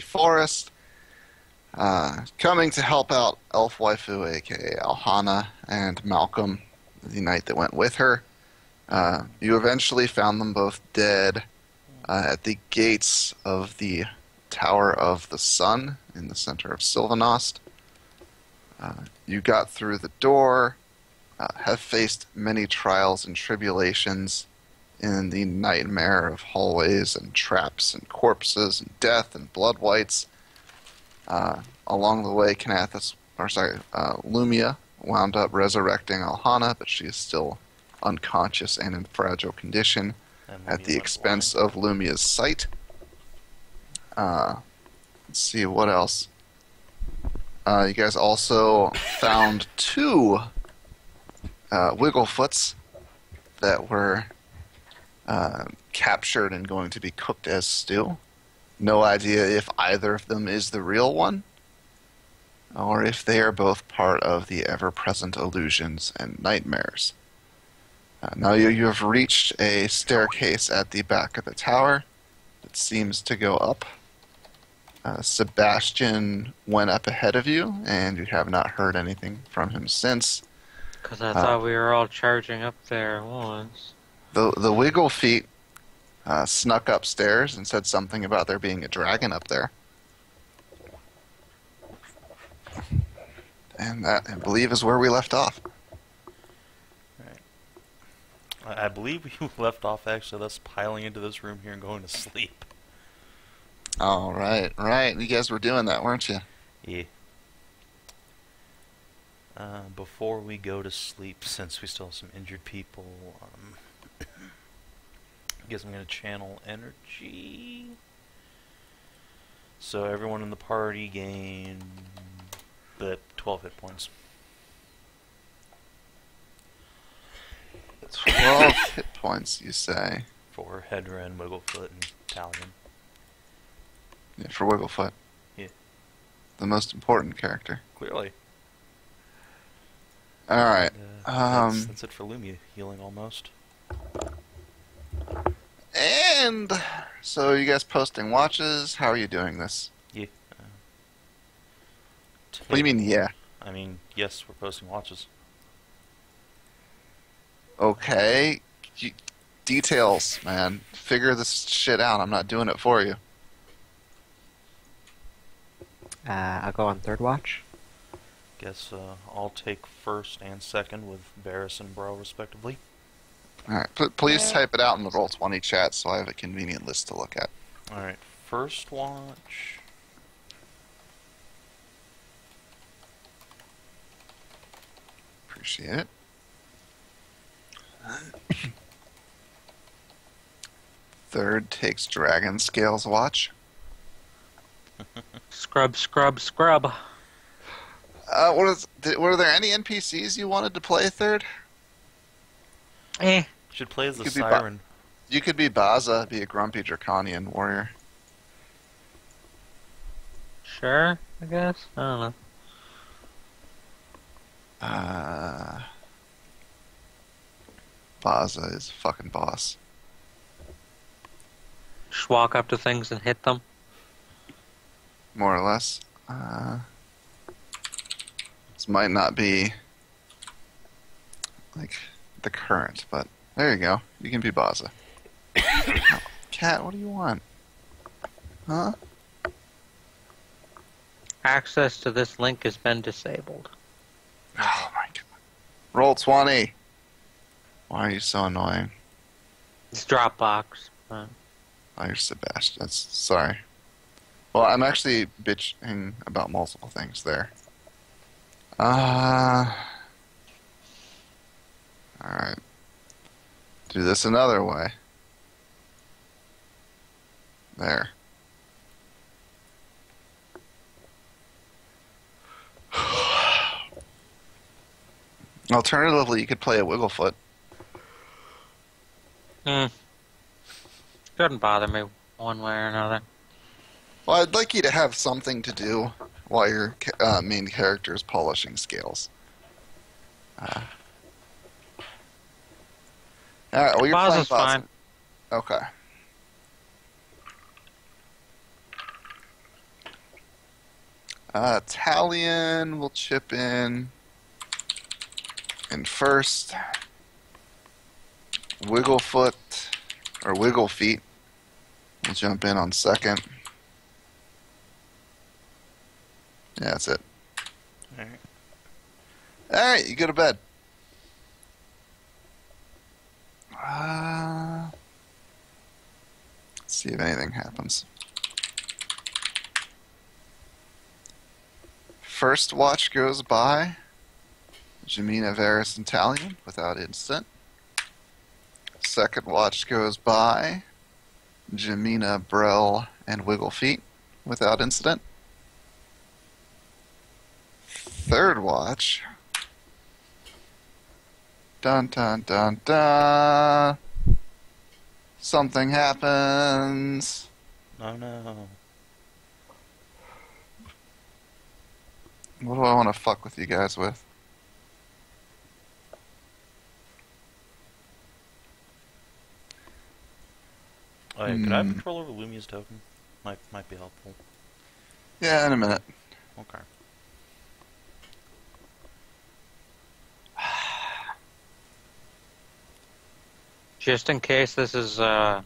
forest. Uh, coming to help out Elf Waifu, aka Alhana, and Malcolm, the knight that went with her. Uh, you eventually found them both dead uh, at the gates of the Tower of the Sun in the center of Silvanost. Uh, you got through the door, uh, have faced many trials and tribulations in the nightmare of hallways and traps and corpses and death and blood whites. Uh, along the way, Kinathis, or sorry, uh, Lumia wound up resurrecting Alhana, but she is still unconscious and in fragile condition at the expense of Lumia's sight. Uh, let's see what else. Uh, you guys also found two uh, Wigglefoots that were uh, captured and going to be cooked as stew. No idea if either of them is the real one, or if they are both part of the ever-present illusions and nightmares. Uh, now you, you have reached a staircase at the back of the tower that seems to go up. Uh, Sebastian went up ahead of you, and you have not heard anything from him since. Because I Uh, thought we were all charging up there at once. The the Wiggle Feet uh, snuck upstairs and said something about there being a dragon up there. And that, I believe, is where we left off. I I believe we left off actually us piling into this room here and going to sleep. All right, right. You guys were doing that, weren't you? Yeah. Uh, before we go to sleep, since we still have some injured people, um, I guess I'm going to channel energy. So everyone in the party gain the 12 hit points. Twelve hit points, you say? For Hedron, Wigglefoot, and Talion. Yeah, for Wigglefoot. Yeah. The most important character. Clearly. All right. Uh, that's, Um, that's it for Lumia, healing almost. And so you guys posting watches. How are you doing this? Yeah. Uh, What do you mean, yeah? I mean, yes, we're posting watches. Okay. You, details, man. Figure this shit out. I'm not doing it for you. Uh, I'll go on third watch. Guess uh, I'll take first and second with Varis and Bro, respectively. All right. P- please type it out in the roll 20 chat so I have a convenient list to look at. Alright, first watch. Appreciate it. Third takes Dragon Scales watch. Scrub, scrub, scrub. Uh, what is? Did, were there any NPCs you wanted to play third? Eh. Should play as the Could be Ba- Siren. You could be Baza, be a grumpy Draconian warrior. Sure, I guess. I don't know. Uh, Baza is a fucking boss. Just walk up to things and hit them. more or less. Uh, this might not be like the current, but there you go. You can be Baza. Oh, Cat, what do you want? Huh? Access to this link has been disabled. Oh my god. Roll 20. Why are you so annoying? It's Dropbox. Uh, Oh, you're Sebastian. That's, sorry. Well, I'm actually bitching about multiple things there. Uh. Alright. Do this another way. There. Alternatively, you could play a Wigglefoot. hmm. Doesn't bother me one way or another. Well, I'd like you to have something to do while your uh, main character is polishing scales. Uh, all right, well, you're Baza's playing Baza. fine. Okay. Uh, Talion will chip in and first. Wigglefoot or Wiggle Feet will jump in on second. Yeah, that's it. Alright. All right, you go to bed. Uh, let's see if anything happens. First watch goes by. Jamina, Varis, and Talion without incident. Second watch goes by. Jamina, Brell, and Wiggle Feet without incident. Third watch. Dun dun dun dun. Something happens. No, no. What do I want to fuck with you guys with? Oh yeah, could I have Hmm. control over Lumia's token? Might might be helpful. Yeah, in a minute. Okay. Just in case this is, uh,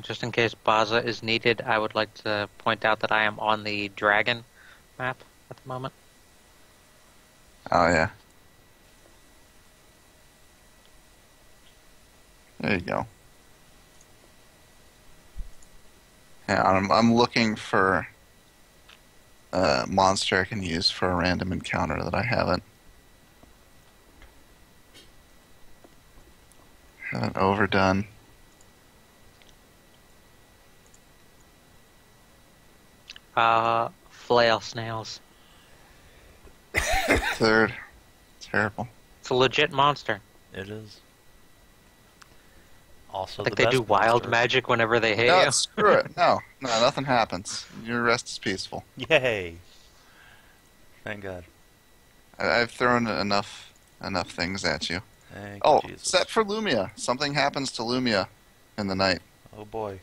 just in case Baza is needed, I would like to point out that I am on the dragon map at the moment. Oh yeah. There you go. Yeah, I'm I'm looking for a monster I can use for a random encounter that I haven't haven't overdone. Uh, flail snails. Third, terrible. It's a legit monster. It is. Also, like the they do best wild monster. magic whenever they hit No, you. screw it. No, no, nothing happens. Your rest is peaceful. Yay! Thank God. I, I've thrown enough enough things at you. Thank Oh, Jesus. set for Lumia. Something happens to Lumia in the night. Oh boy.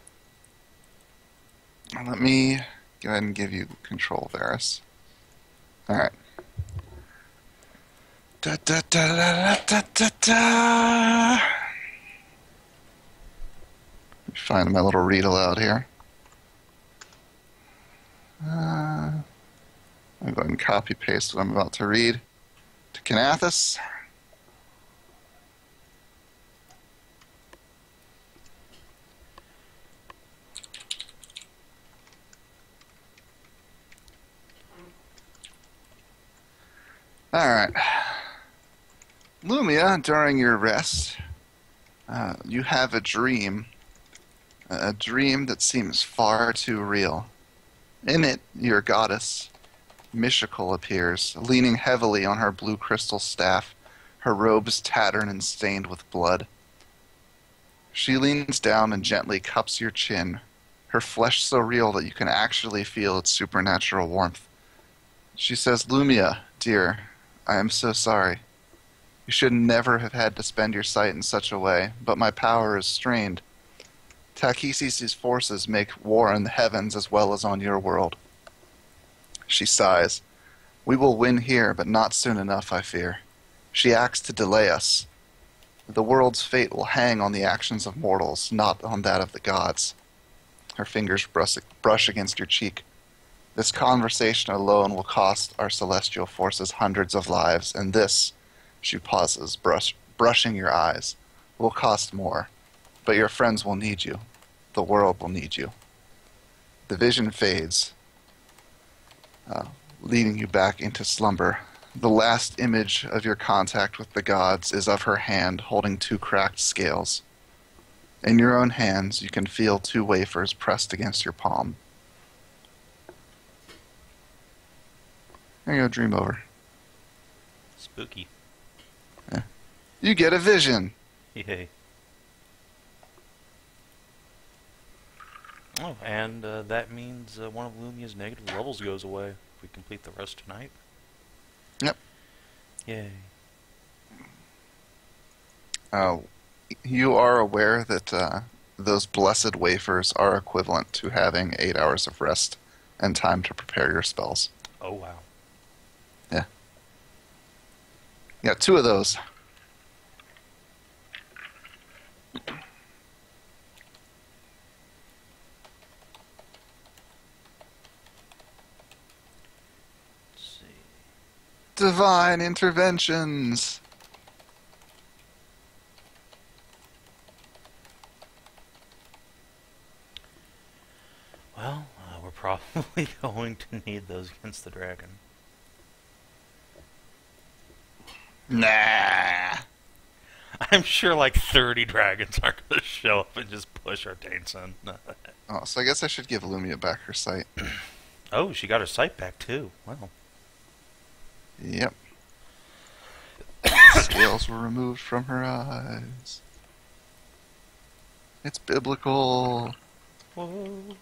Let me go ahead and give you control, Varis. Alright. Da, da, da, da, da, da, da. Let find my little read aloud here. Uh, I'm going to copy paste what I'm about to read to Kinathis. Alright. Lumia, during your rest, uh, you have a dream. A dream that seems far too real. In it, your goddess, Mishakal, appears, leaning heavily on her blue crystal staff, her robes tattered and stained with blood. She leans down and gently cups your chin, her flesh so real that you can actually feel its supernatural warmth. She says, Lumia, dear, I am so sorry. You should never have had to spend your sight in such a way, but my power is strained. Takhisis' forces make war in the heavens as well as on your world. She sighs. We will win here, but not soon enough, I fear. She acts to delay us. The world's fate will hang on the actions of mortals, not on that of the gods. Her fingers brush, brush against your cheek. This conversation alone will cost our celestial forces hundreds of lives, and this, she pauses, brush, brushing your eyes, will cost more. But your friends will need you. The world will need you. The vision fades, uh, leading you back into slumber. The last image of your contact with the gods is of her hand holding two cracked scales. In your own hands, you can feel two wafers pressed against your palm. There you go, dream over. Spooky. Yeah. You get a vision. Yay. Oh, and uh, that means uh, one of Lumia's negative levels goes away if we complete the rest tonight. Yep. Yay. Uh, you are aware that uh, those blessed wafers are equivalent to having eight hours of rest and time to prepare your spells. Oh wow. Yeah, two of those. Divine interventions. Well, uh, we're probably going to need those against the dragon. Nah. I'm sure like 30 dragons are going to show up and just push our taints in. Oh, so I guess I should give Lumia back her sight. oh, she got her sight back too. Wow. Yep. Scales were removed from her eyes. It's biblical. I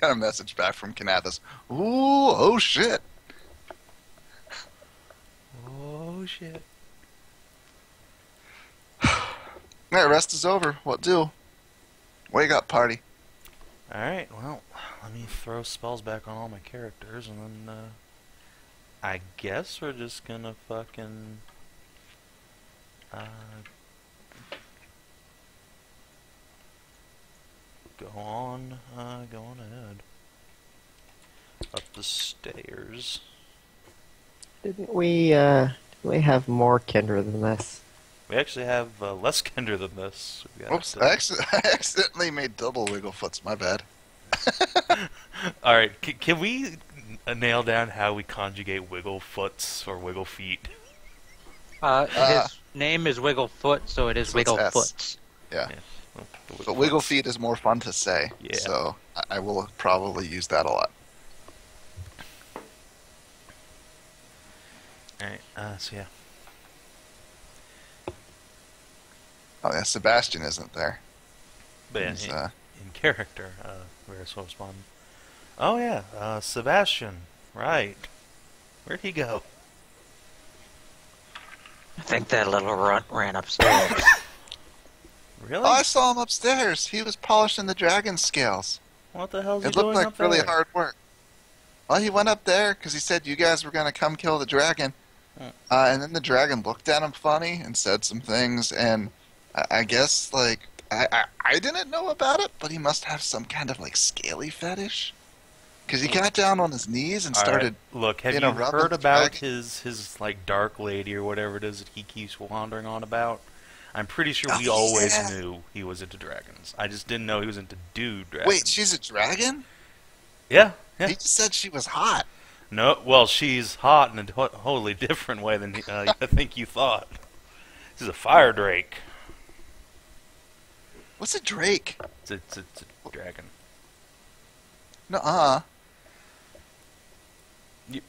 got a message back from Kinathis. Ooh, oh shit. Oh shit. Alright, rest is over. What do? Wake up, party. Alright, well, let me throw spells back on all my characters and then, uh, I guess we're just gonna fucking, uh, go on, uh, go on ahead. Up the stairs. Didn't we, uh, didn't we have more Kindred than this? We actually have uh, less Kinder than this. Oops, uh, I, acc- I accidentally made double Wigglefoots. My bad. All right, c- can we uh, nail down how we conjugate wiggle foots or wiggle feet? Uh, Uh, his name is Wigglefoot, so it is so it's S. Wigglefoot. Yeah. Well, the But Wiggle Feet is more fun to say. Yeah. So I- I will probably use that a lot. All right, uh, so yeah. Oh yeah, Sebastian isn't there. But yeah, He's, in, uh, in character, uh, Varis will respond. Oh yeah, uh, Sebastian, right. Where'd he go? I think that little runt ran upstairs. Really? Oh, I saw him upstairs. He was polishing the dragon scales. what the hell's he It doing looked like really hard work. Well, he went up there because he said you guys were going to come kill the dragon. Uh, and then the dragon looked at him funny and said some things. And I, I guess, like, I, I, I didn't know about it, but he must have some kind of, like, scaly fetish. Because he got down on his knees and All right, started. Look, have you you know, rubbing heard about dragon. his his like dark lady or whatever it is that he keeps wandering on about? I'm pretty sure we Oh, always yeah. knew he was into dragons. I just didn't know he was into dude dragons. Wait, she's a dragon? yeah, yeah. He just said she was hot. No, well, she's hot in a to- totally different way than uh, I think you thought. She's a fire drake. What's a drake? It's a, it's a, it's a dragon. Nuh-uh. You-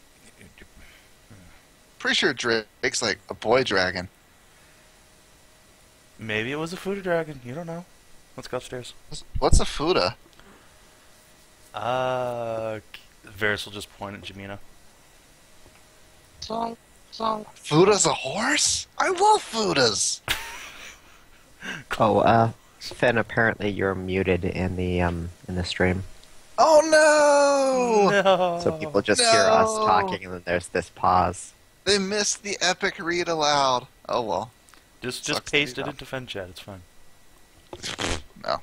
Pretty sure Drake's like a boy dragon. Maybe it was a Fuda dragon. You don't know. Let's go upstairs. What's a Fuda? Uh, Varis will just point at Jamina. Fuda's a horse? I love Fudas. Oh, uh, Finn, apparently you're muted in the, um, in the stream. Oh no! No. So people just hear us talking and then there's this pause. They missed the epic read aloud. Oh well. just just Sucks paste it dumb. into fen chat. It's fine. No.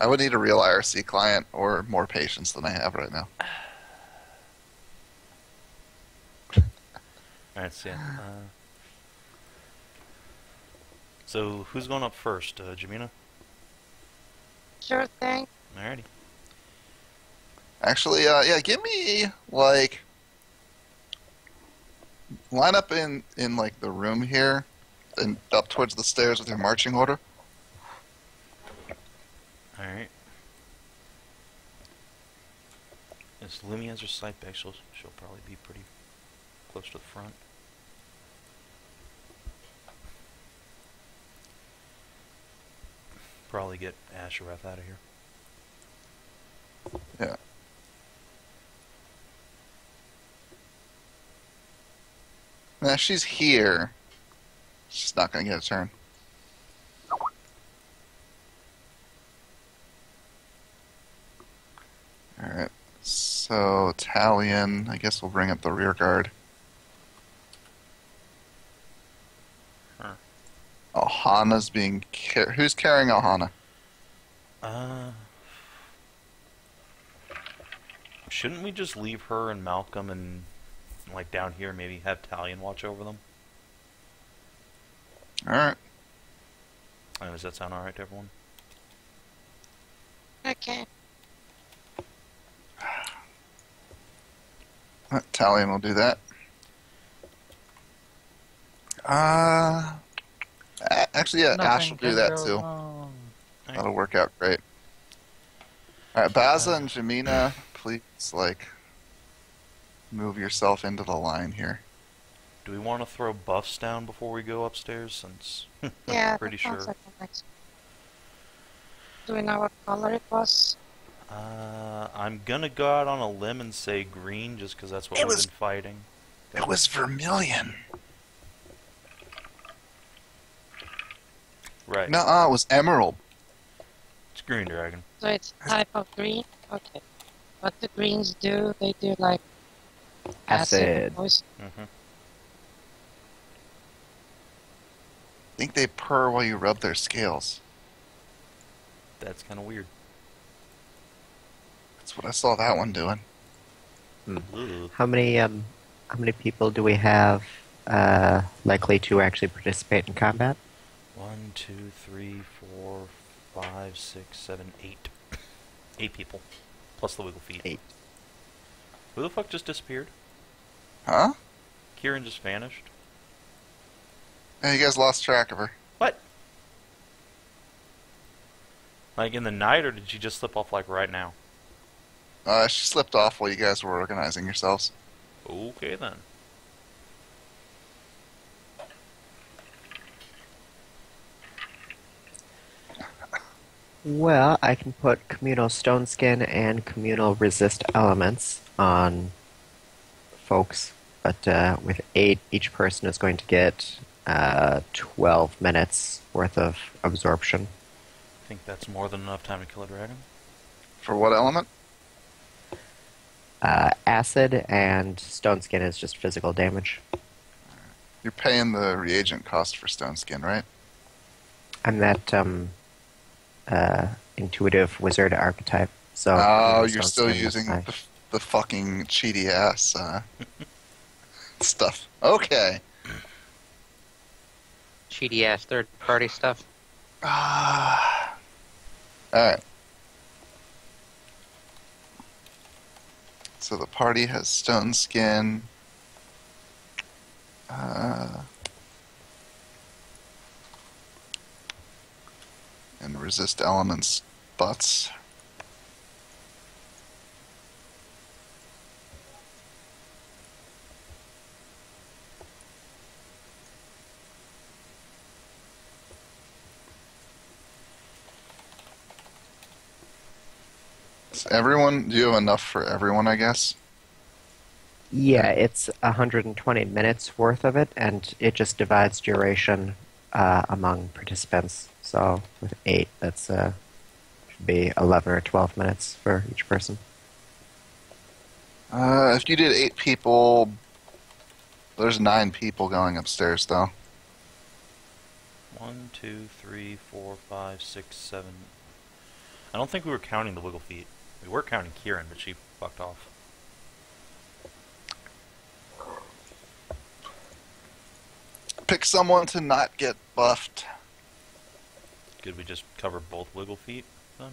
I would need a real IRC client or more patience than I have right now. All right, so yeah. Uh, so who's going up first, uh, Jamina? Sure thing. Alrighty. Actually, uh, yeah, give me like line up in in like the room here and up towards the stairs with your marching order. All right. As Lumi has her sight back, she'll she'll probably be pretty close to the front. Probably get Ashirath out of here. Yeah. Now she's here. She's not gonna get a turn. Alright, So Talion, I guess we'll bring up the rear guard. Huh. Ohana's being car- who's carrying Ohana? Uh, shouldn't we just leave her and Malcolm and like down here? Maybe have Talion watch over them. All right. Uh, does that sound alright to everyone? Okay. Uh, Talion will do that. Uh, a- actually, yeah, Ash will do that too. That'll work out great. All right, Baza and Jamina, please, like, move yourself into the line here. Do we want to throw buffs down before we go upstairs? Since Yeah, I'm pretty sure. like a nice- Do we know what color it was? Uh, I'm gonna go out on a limb and say green, just because that's what It we've was- been fighting. It was Vermilion. Right. No, uh, it was Emerald. It's green dragon. So it's type of green? Okay. What the greens do, they do like acid, Acid. poison. hmm I think they purr while you rub their scales. That's kind of weird. That's what I saw that one doing. Ugh. How many um how many people do we have uh likely to actually participate in combat? One, two, three, four, five, six, seven, eight. Eight people. Plus the wiggle feet. Eight. Who the fuck just disappeared? Huh? Kieran just vanished. Yeah, you guys lost track of her. What? Like in the night, or did she just slip off like right now? Uh, she slipped off while you guys were organizing yourselves. Okay then. Well, I can put communal stone skin and communal resist elements on folks, but uh, with eight, each person is going to get uh, 12 minutes worth of absorption. I think that's more than enough time to kill a dragon. For what element? Uh, acid and stone skin is just physical damage. You're paying the reagent cost for stone skin, right? I'm that um, uh, intuitive wizard archetype. So oh, communal you're still using the, the fucking cheaty ass uh, stuff. Okay. Cheaty ass third party stuff. Ah. All right. So the party has stone skin. Uh, and resist elements butts. Everyone, do you have enough for everyone, I guess? Yeah, it's 120 minutes worth of it, and it just divides duration uh, among participants. So with eight, that's uh, should be 11 or 12 minutes for each person. Uh, if you did eight people, there's nine people going upstairs, though. One, two, three, four, five, six, seven. I don't think we were counting the wiggle feet. We were counting Kieran, but she fucked off. Pick someone to not get buffed Could we just cover both wiggle feet then?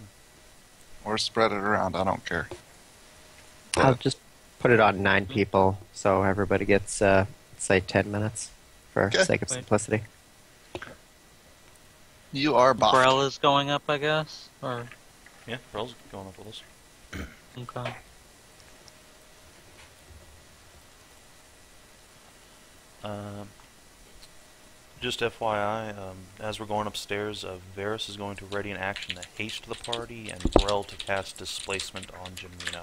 or spread it around. I don't care. I'll just put it on nine people, so everybody gets, uh, say, 10 minutes for Okay. sake of simplicity. You are buffed. Brell is going up, I guess. Or Yeah, Brell's going up with us. okay. Um, just FYI, um, as we're going upstairs, uh, Varis is going to ready an action to haste the party and Brell to cast displacement on Jamina.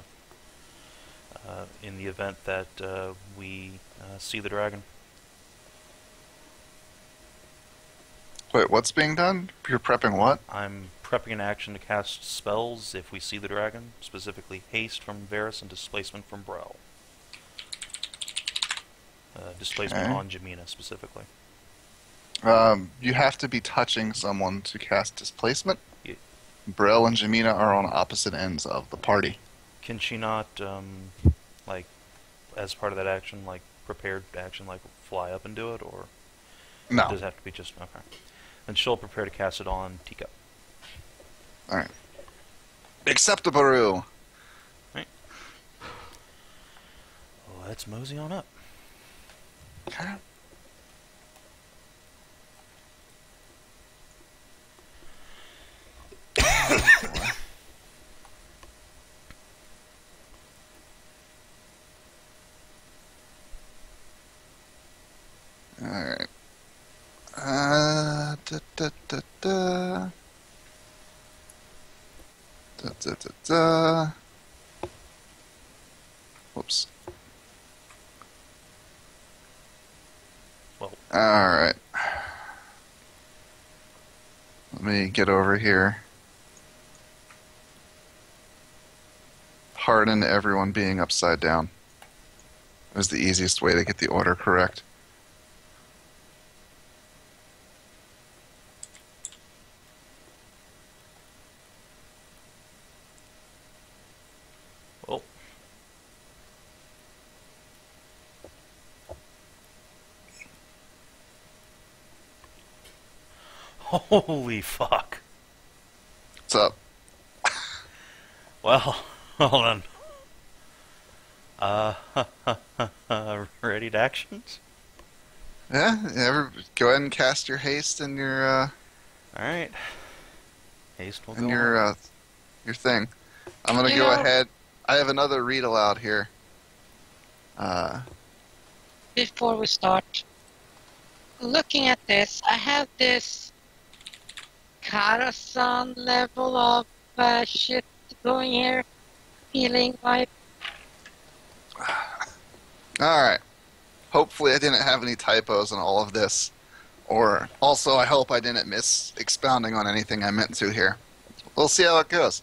Uh, in the event that uh, we uh, see the dragon. Wait, what's being done? You're prepping what? I'm prepping an action to cast spells if we see the dragon, specifically haste from Varis and displacement from Brel. Uh, displacement Okay. on Jamina specifically. Um, you have to be touching someone to cast displacement. Yeah. Brel and Jamina are on opposite ends of the party. Can she not, um, like, as part of that action, like prepared action, like fly up and do it, or No. does it have to be just okay? Then she'll prepare to cast it on Teacup. All right. Except a Baru. Let's mosey on up. Okay. Alright. Uh, da, da, da, da. Da, da. Whoops. Well, Alright. Let me get over here. Harden everyone being upside down. It was the easiest way to get the order correct. well. Holy fuck. What's up? Well, hold on. Uh, ready to actions? Yeah, ever, go ahead and cast your haste and your uh, Alright. Haste will and go your on. uh, your thing. I'm gonna You go know- ahead. I have another read aloud here. Uh, Before we start, looking at this, I have this Karasan level of uh, shit going here. Feeling like All right. Hopefully, I didn't have any typos in all of this, or also I hope I didn't miss expounding on anything I meant to here. We'll see how it goes.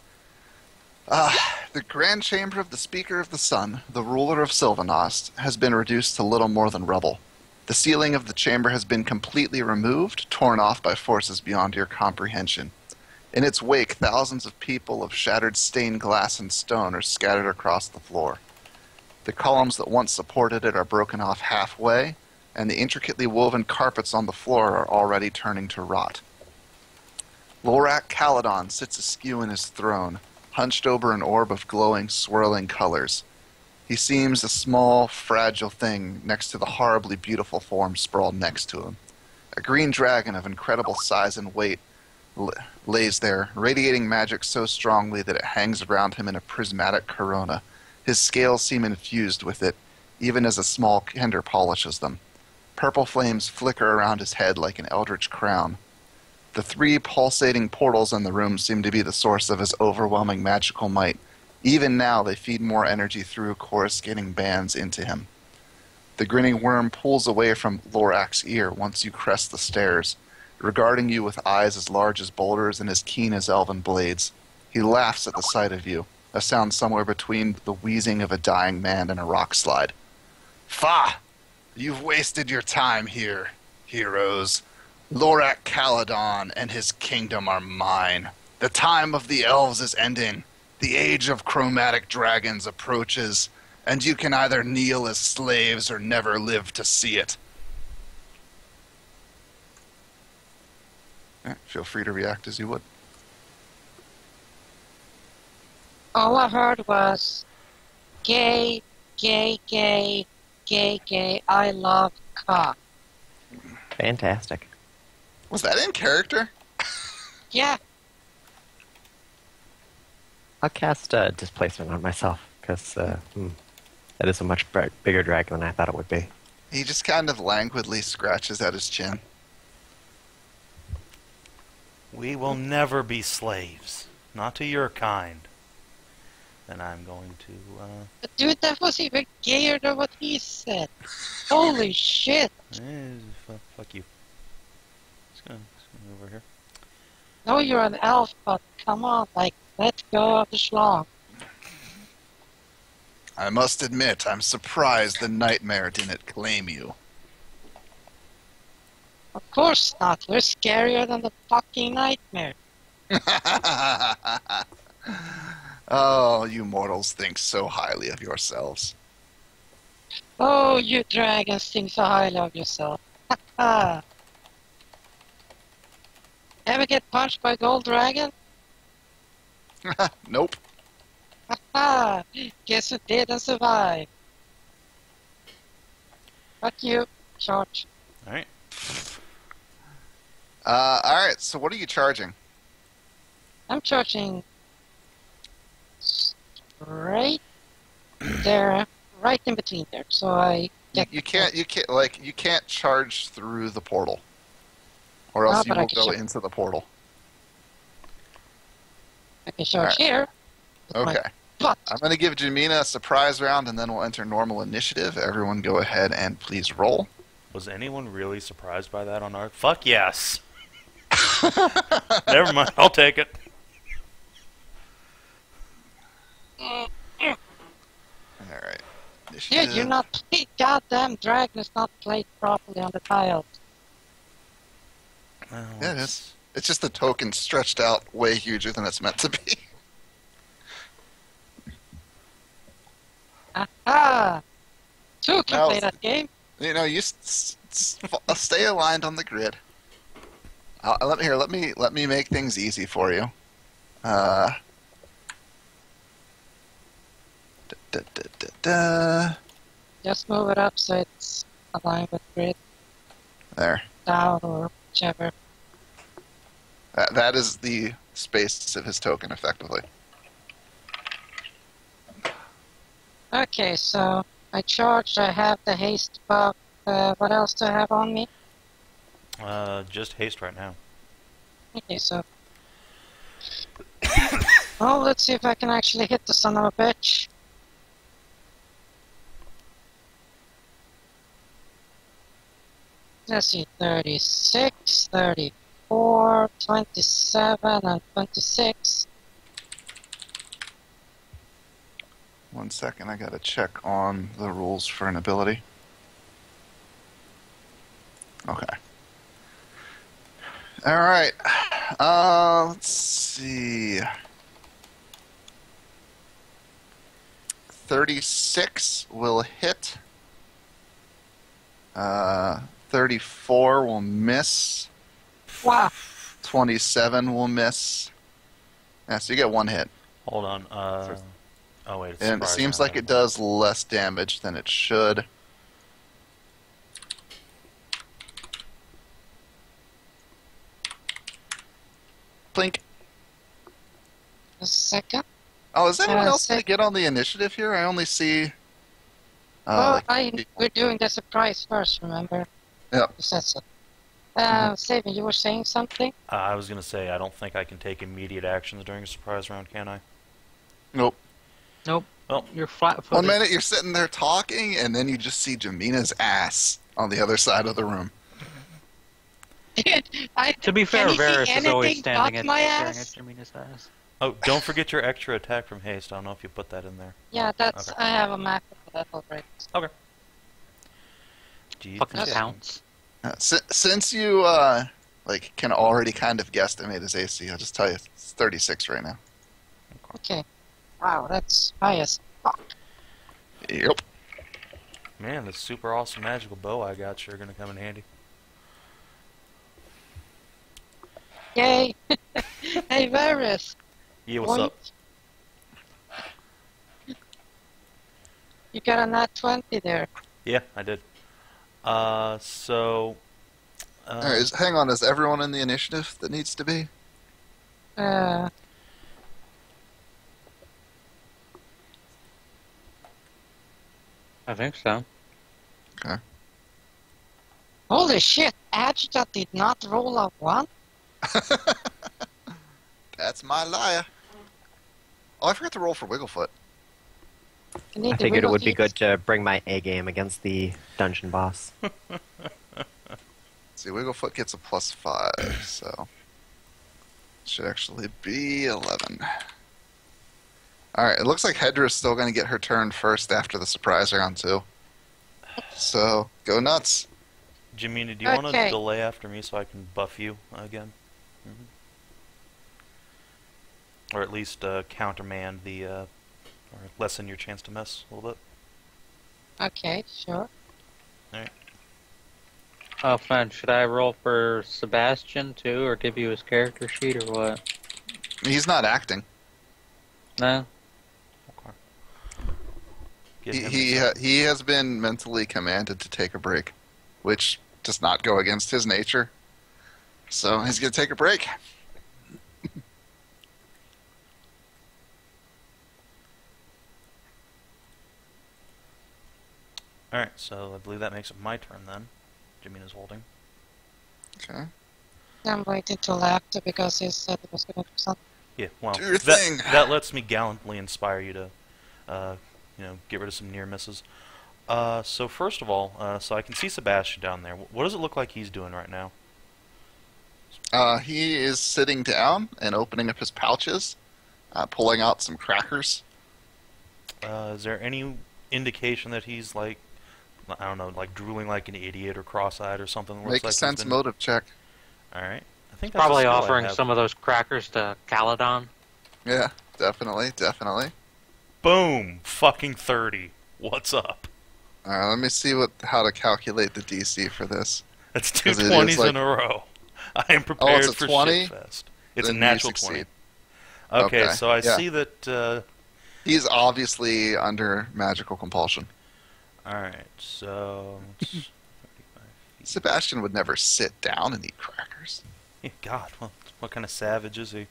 Uh, the Grand Chamber of the Speaker of the Sun, the ruler of Silvanost, has been reduced to little more than rubble. The ceiling of the chamber has been completely removed, torn off by forces beyond your comprehension. In its wake, thousands of people of shattered stained glass and stone are scattered across the floor. The columns that once supported it are broken off halfway, and the intricately woven carpets on the floor are already turning to rot. Lorac Caladon sits askew in his throne, hunched over an orb of glowing, swirling colors. He seems a small, fragile thing next to the horribly beautiful form sprawled next to him. A green dragon of incredible size and weight lays there, radiating magic so strongly that it hangs around him in a prismatic corona. His scales seem infused with it, even as a small kender polishes them. Purple flames flicker around his head like an eldritch crown. The three pulsating portals in the room seem to be the source of his overwhelming magical might. Even now, they feed more energy through coruscating bands into him. The grinning wyrm pulls away from Lorac's ear once you crest the stairs, regarding you with eyes as large as boulders and as keen as elven blades. He laughs at the sight of you, a sound somewhere between the wheezing of a dying man and a rock slide. Fa! You've wasted your time here, heroes. Lorac Caladon and his kingdom are mine. The time of the elves is ending. The age of chromatic dragons approaches, and you can either kneel as slaves or never live to see it. Yeah, feel free to react as you would. all I heard was gay, gay, gay, gay, gay. I love cock. Fantastic. Was that in character? Yeah, I'll cast uh, displacement on myself because uh, hmm, that is a much br- bigger dragon than I thought it would be. He just kind of languidly scratches at his chin. We will never be slaves. Not to your kind. Then I'm going to, uh, but dude, that was even gayer than what he said. Holy shit! eh, fu- fuck you. Just gonna, just gonna move over here. know you're an elf, but come on, like, let go of the schlong. I must admit, I'm surprised the nightmare didn't claim you. Of course not. We're scarier than the fucking nightmare. oh, you mortals think so highly of yourselves. Oh, you dragons think so highly of yourself. Ever get punched by a gold dragon? nope. Guess who did and survived? Fuck you, charge. All right. Uh, all right. So, what are you charging? I'm charging right there, right in between there. So I You, you can't. You can't. Like, you can't charge through the portal, or else No, you will go into the portal. I can charge Alright. here. Okay. I'm going to give Jamina a surprise round, and then we'll enter normal initiative. Everyone, go ahead and please roll. Was anyone really surprised by that on Ark? Fuck yes. Never mind. I'll take it. All right. Dude, you're not. Goddamn dragon is not played properly on the tiles. Well, Yeah, it is. It's just the token stretched out way huger than it's meant to be. Aha! Two can Now- play that game. You know, you stay aligned on the grid. Uh, let me here. Let me let me make things easy for you. Uh, da, da, da. Just move it up so it's aligned with grid There. down or whichever. That, that is the space of his token, effectively. Okay, so I charged. I have the haste buff. Uh, what else do I have on me? Uh, just haste right now. Okay, so. well, let's see if I can actually hit the son of a bitch. Let's see, 36, 34, 27, and 26. One second, I gotta check on the rules for an ability. Okay. All right. Uh, let's see. Thirty-six will hit. Uh, thirty-four will miss. Wow, Twenty-seven will miss. Yeah, so you get one hit. Hold on. Uh, oh wait. And it seems like it does less damage than it should. Blink. a second. Oh, is anyone Uh, else going to get on the initiative here? I only see. Uh, well, like- I, we're doing the surprise first, remember? Yep. You said so. Uh, Savin, you were saying something? Uh, I was gonna say I don't think I can take immediate actions during a surprise round, can I? nope. Nope. Well, You're flat One minute you're sitting there talking, and then you just see Jamina's ass on the other side of the room. Dude, I, To be fair, Can he see Varis is always standing but at my staring ass? at Jamina's ass. Oh, don't forget your extra attack from haste. I don't know if you put that in there. yeah, that's. Okay. I have a map for that already. Jeez, Fucking Christ. pounce. Uh, si- since you uh, like can already kind of guesstimate his AC, I'll just tell you it's 36 right now. Okay. Wow, that's high as fuck. Yep. Man, this super awesome magical bow I got sure gonna come in handy. Yay! hey, Varis. Yeah, what's boink. up? You got a nat 20 there. Yeah, I did. Uh, so. Uh, All right, is, hang on, is everyone in the initiative that needs to be? Uh, I think so. Okay. Holy shit, Agita did not roll a 1? That's my liar. Oh, I forgot to roll for Wigglefoot. You need I figured it would be good to bring my A game against the dungeon boss. See, Wigglefoot gets a plus five, so Should actually be 11. Alright, it looks like Hedrah's still going to get her turn first after the surprise round, too. So, go nuts. Jamina, do you want to delay after me so I can buff you again? hmm Or at least uh, countermand the, uh, or lessen your chance to miss a little bit. Okay, sure. Alright. Oh, fun. Should I roll for Sebastian too, or give you his character sheet, or what? He's not acting. No. Okay. He, he, ha- he has been mentally commanded to take a break, which does not go against his nature. So, he's going to take a break. Alright, so I believe that makes it my turn then. Jamina's holding. Okay. I'm waiting till after because he said he was going to do something. Yeah, well, Do your that, thing. that lets me gallantly inspire you to, uh, you know, get rid of some near misses. Uh, so first of all, uh, so I can see Sebastian down there. What does it look like he's doing right now? Uh, he is sitting down and opening up his pouches, uh, pulling out some crackers. Uh, is there any indication that he's like, I don't know, like drooling like an idiot or cross-eyed or something? where it's Make a like he's sense been- motive check. All right, I think that's Probably skill I offering some of those crackers to Caladon. Yeah, definitely, definitely. Boom! Fucking thirty. What's up? All right, let me see what how to calculate the DC for this. That's two 'Cause it is twenties like- in a row. I am prepared Oh, for 20? shitfest. It's Then a natural succeed. twenty. Okay, Okay, so I yeah. see that. Uh, He's obviously under magical compulsion. All right, so feet. Sebastian would never sit down and eat crackers. Yeah, God, what, what kind of savage is he?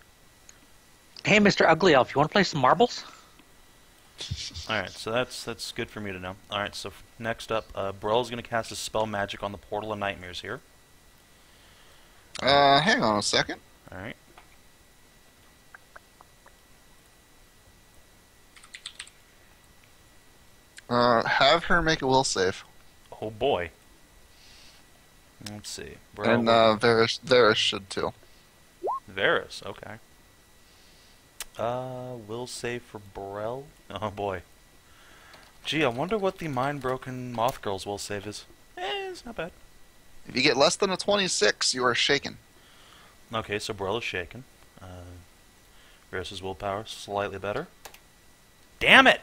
Hey, Mr. Ugly Elf, you want to play some marbles? All right, so that's that's good for me to know. All right, so next up, uh, Brell's going to cast a spell magic on the Portal of Nightmares here. Uh, hang on a second. All right. Uh, have her make a will save. Oh boy. Let's see. Brell and uh, Varis, Varis should too. Varis, okay. Uh, will save for Burrell. Oh boy. Gee, I wonder what the mind broken Moth Girl's will save is. Eh, it's not bad. If you get less than a 26, you are shaken. Okay, so Burrell is shaken. Uh, Varis' willpower slightly better. Damn it!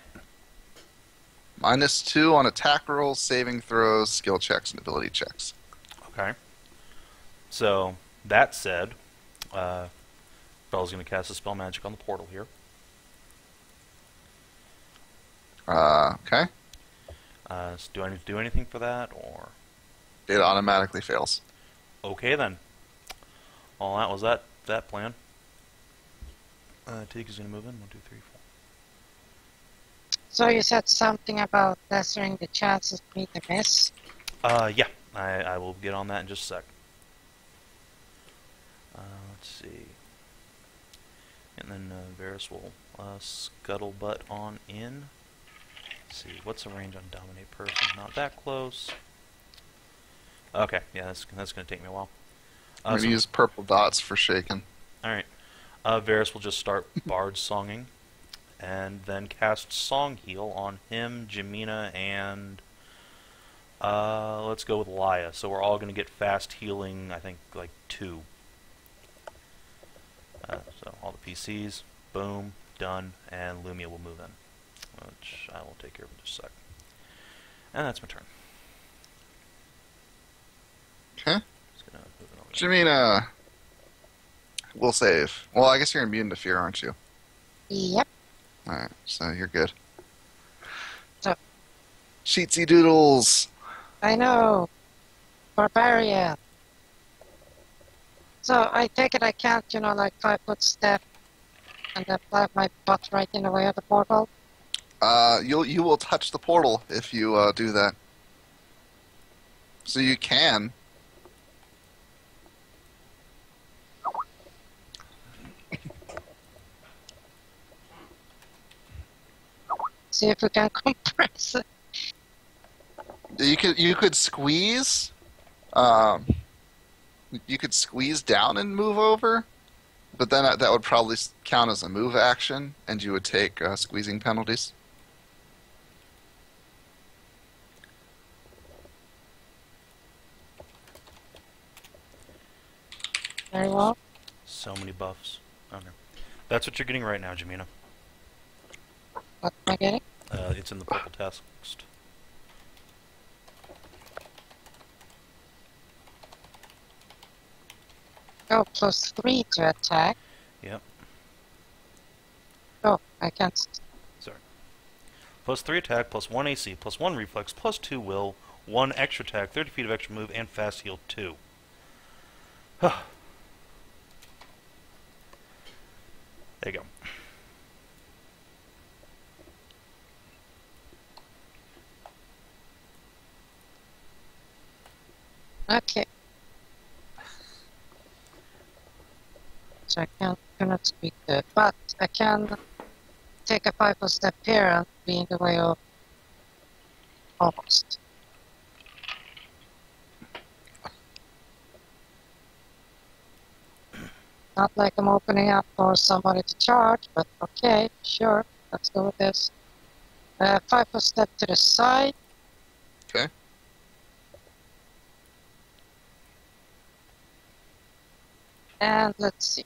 Minus two on attack rolls, saving throws, skill checks, and ability checks. Okay. So, that said, uh, Burrell's going to cast a spell magic on the portal here. Uh, okay. Uh, s- do I need to do anything for that, or It automatically fails. okay then? All that was that that plan. Uh, Tika's gonna move in. One, two, three, four. So you said something about lessening the chances for me to miss. Uh, yeah, I, I will get on that in just a sec. Uh, let's see. And then uh, Varis will uh, scuttlebutt on in. Let's see, what's the range on dominate person? Not that close. Okay, yeah, that's that's gonna take me a while. I'm Uh, going so- to use purple dots for shaking. All right. Uh, Varis will just start bard songing, and then cast Song Heal on him, Jamina, and uh, let's go with Liah. So we're all going to get fast healing. I think like two. Uh, so all the PCs, boom, done, and Lumia will move in, which I will take care of in just a sec. And that's my turn. Okay. Just gonna move it over there. Jamina. Will save. Well, I guess you're immune to fear, aren't you? Yep. Alright, so you're good. So- Sheetsy doodles. I know. Barbarian. So I take it I can't, you know, like five foot step and then plant my butt right in the way of the portal. Uh, you'll you will touch the portal if you uh, do that. So you can. See if we can compress it. You could you could squeeze. Um, you could squeeze down and move over, but then that would probably count as a move action, and you would take uh, squeezing penalties. Very well. So many buffs. Okay. That's what you're getting right now, Jamina. What am I getting? It's in the purple text. Oh, plus three to attack. Yep. Oh, I can't. Sorry. Plus 3 attack, plus 1 AC, plus 1 reflex, plus 2 will, 1 extra attack, 30 feet of extra move, and fast heal 2. there you go. Okay. So I can't cannot speak that, but I can take a five foot step here and be in the way of almost. Not like I'm opening up for somebody to charge, but okay, sure, let's go with this. Uh, five foot step to the side. Okay. And let's see.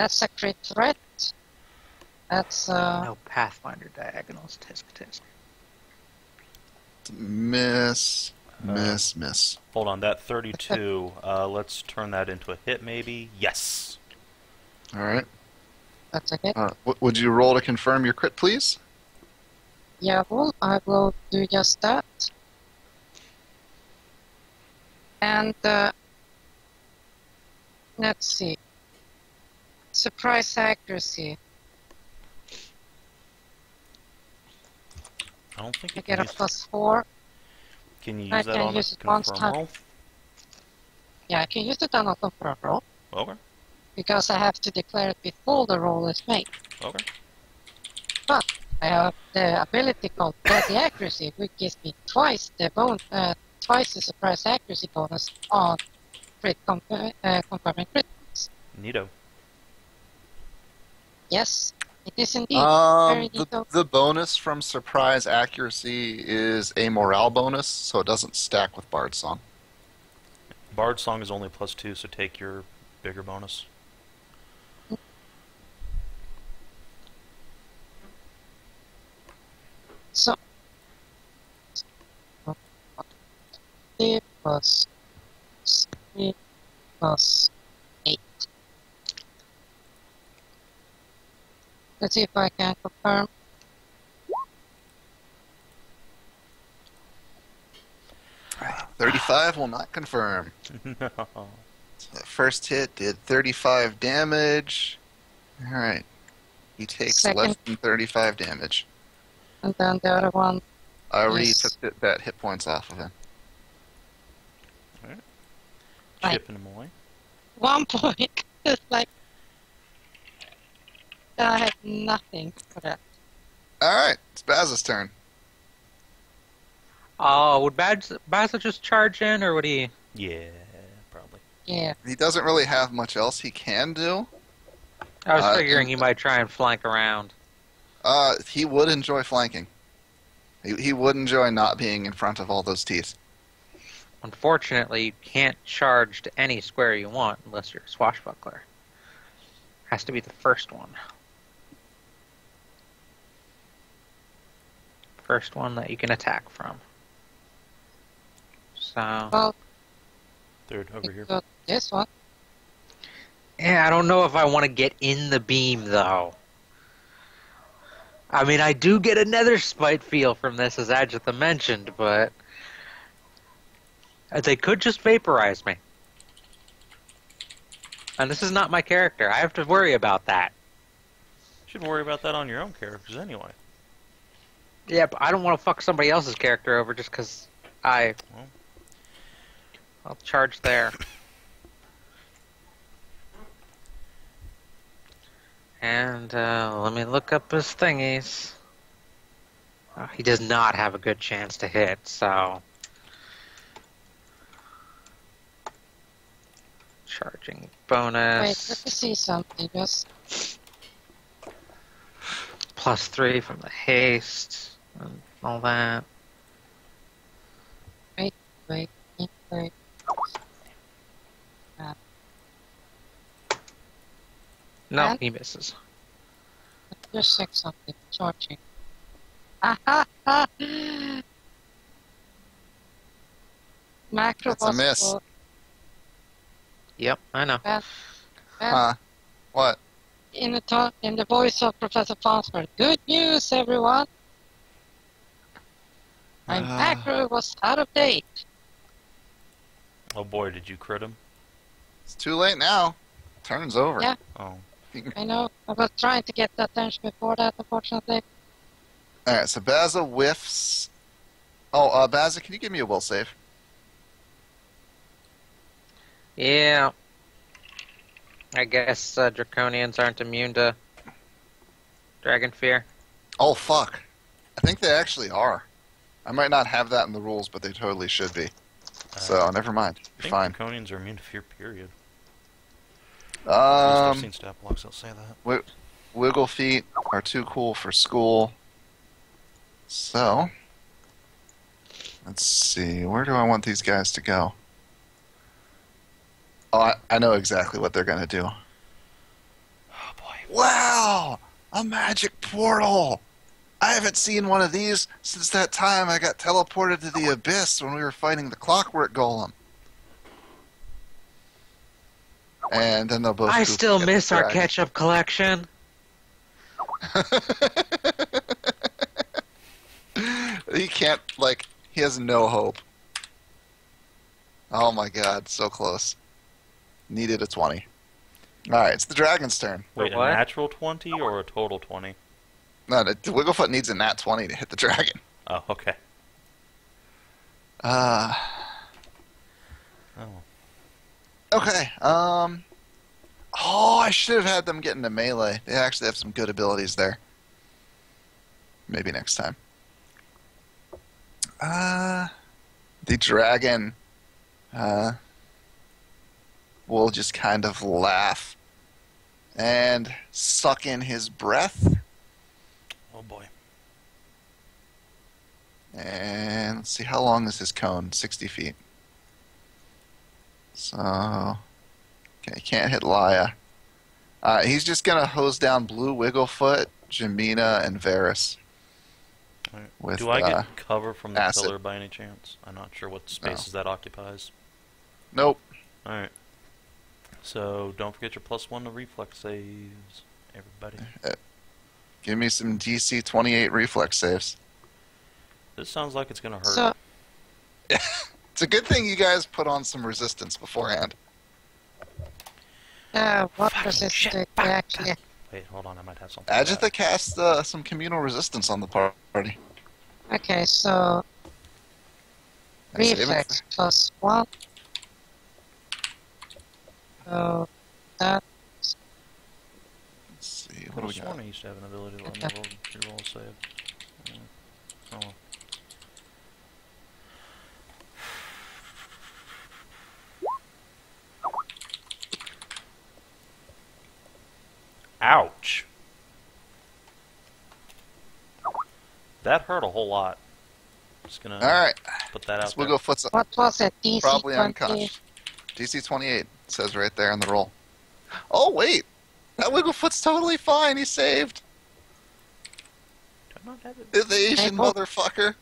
That's a crit threat. That's uh no Pathfinder diagonals. Tisk tisk. Miss, Uh, miss, miss. Hold on, that 32, uh, let's turn that into a hit maybe. Yes! All right. that's a hit. Uh, w- would you roll to confirm your crit, please? Yeah, well, I will do just that. And uh, let's see. Surprise accuracy. I don't think I get a plus four. can you use I that can on use a it once confirm time. roll? Yeah, I can use it on a confirm roll Okay, because I have to declare it before the roll is made. okay. But I have the ability called Deadly Accuracy, which gives me twice the bon- uh, twice the surprise accuracy bonus on crit conf- uh, confirming crit. Neato. Yes, it is indeed. Um, the, the bonus from surprise accuracy is a morale bonus, so it doesn't stack with Bard Song. Bard Song is only plus 2, so take your bigger bonus. So, three plus three plus eight. Let's see if I can confirm. Thirty-five will not confirm. no. The first hit did thirty-five damage. All right. He takes less than thirty-five damage. And then the other one, I already Yes. took th- that hit points off of him. Right. Chipping him away. one point. it's like I have nothing for that. All right, it's Baz's turn. Oh, would Baz Baza just charge in, or would he? Yeah, probably. Yeah, He doesn't really have much else he can do. I was Uh, figuring he might try and flank around. Uh, he would enjoy flanking. He, he would enjoy not being in front of all those teeth. Unfortunately, you can't charge to any square you want unless you're a swashbuckler. Has to be the first one. First one that you can attack from. So, well, Third over here. got this one. yeah, I don't know if I want to get in the beam though. I mean, I do get another spite feel from this, as Adjatha mentioned, but they could just vaporize me. And this is not my character. I have to worry about that. You Shouldn't worry about that on your own characters anyway. Yeah, but I don't want to fuck somebody else's character over just because I. Well. I'll charge there. And uh, let me look up his thingies. Uh, he does not have a good chance to hit, so. Charging Wait, bonus. let me see something. Just Plus three from the haste and all that. wait, wait, wait. No, And? he misses. Just check something. Charging. Ah ha ha! Macro That's a miss. Yep, I know. and Huh? What? In the to- in the voice of Professor Farnsworth. Good news, everyone! My Ah. macro was out of date. Oh boy, did you crit him? It's too late now. Turn's over. Yeah. Oh. I know. I was trying to get the attention before that, unfortunately. All right. So Baza whiffs. Oh, uh, Baza, can you give me a will save? Yeah. I guess uh, draconians aren't immune to dragon fear. Oh fuck! I think they actually are. I might not have that in the rules, but they totally should be. So Uh, never mind. You're think fine. Draconians are immune to fear, period. At least I've Um, seen stat blocks that say that. Wiggle feet are too cool for school. So, let's see. Where do I want these guys to go? Oh, I, I know exactly what they're going to do. Oh boy. Wow! A magic portal! I haven't seen one of these since that time I got teleported to the abyss when we were fighting the clockwork golem. And then they'll both. I still miss our dragon. ketchup collection. he can't like he has no hope. Oh my god, so close. Needed a twenty. Alright, it's the dragon's turn. Wait, a what? natural 20 or a total 20? No, the Wigglefoot needs a nat twenty to hit the dragon. Oh, okay. Uh Oh. okay. Um Oh, I should have had them get into melee. They actually have some good abilities there. Maybe next time. Uh the dragon uh will just kind of laugh and suck in his breath Oh boy. and let's see how long is his cone 60 feet so okay can't hit Liah uh, he's just gonna hose down Blue Wigglefoot Jamina and Varis Alright. with Do I uh, get cover from the acid. pillar by any chance? I'm not sure what spaces that occupies. nope Alright. So, don't forget your plus one to reflex saves, everybody. give me some DC 28 reflex saves This sounds like it's gonna hurt. So, it's a good thing you guys put on some resistance beforehand uh, what Fucking resistance shit, do we fuck, actually? Wait, hold on, I might have something. for that. Adjatha cast uh, some communal resistance on the party Okay, so And reflex plus one. So that Let's see, what do we was got? sworn I used to have an ability to let me Okay. roll, roll a save. Yeah. Oh. well. Ouch. That hurt a whole lot. Just gonna All right, put that out this there. Wigglefoot's what was it? DC probably 20? unconscious. DC 28 says right there in the roll. Oh wait, that Wigglefoot's totally fine. He saved. Don't have it? The Asian Hey, motherfucker.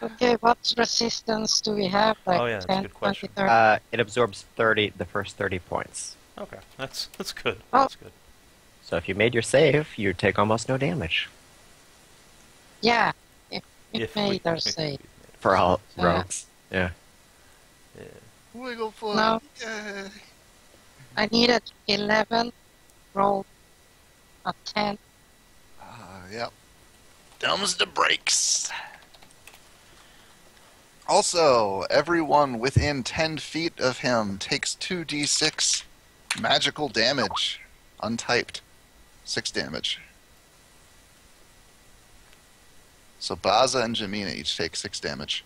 Okay, what resistance do we have? Like Oh, yeah, that's a good question. 30? Uh, it absorbs 30, the first 30 points. Okay, that's that's good. Oh. That's good. So if you made your save, you take almost no damage yeah, if it If made we- our save. for all rogues. Yeah. Yeah. Wigglefoot. No. Yay. I need needed 11, roll a 10. Uh, yep. Dumbs the brakes. Also, everyone within 10 feet of him takes 2d6 magical damage. Untyped. 6 damage. So Baza and Jamina each take six damage.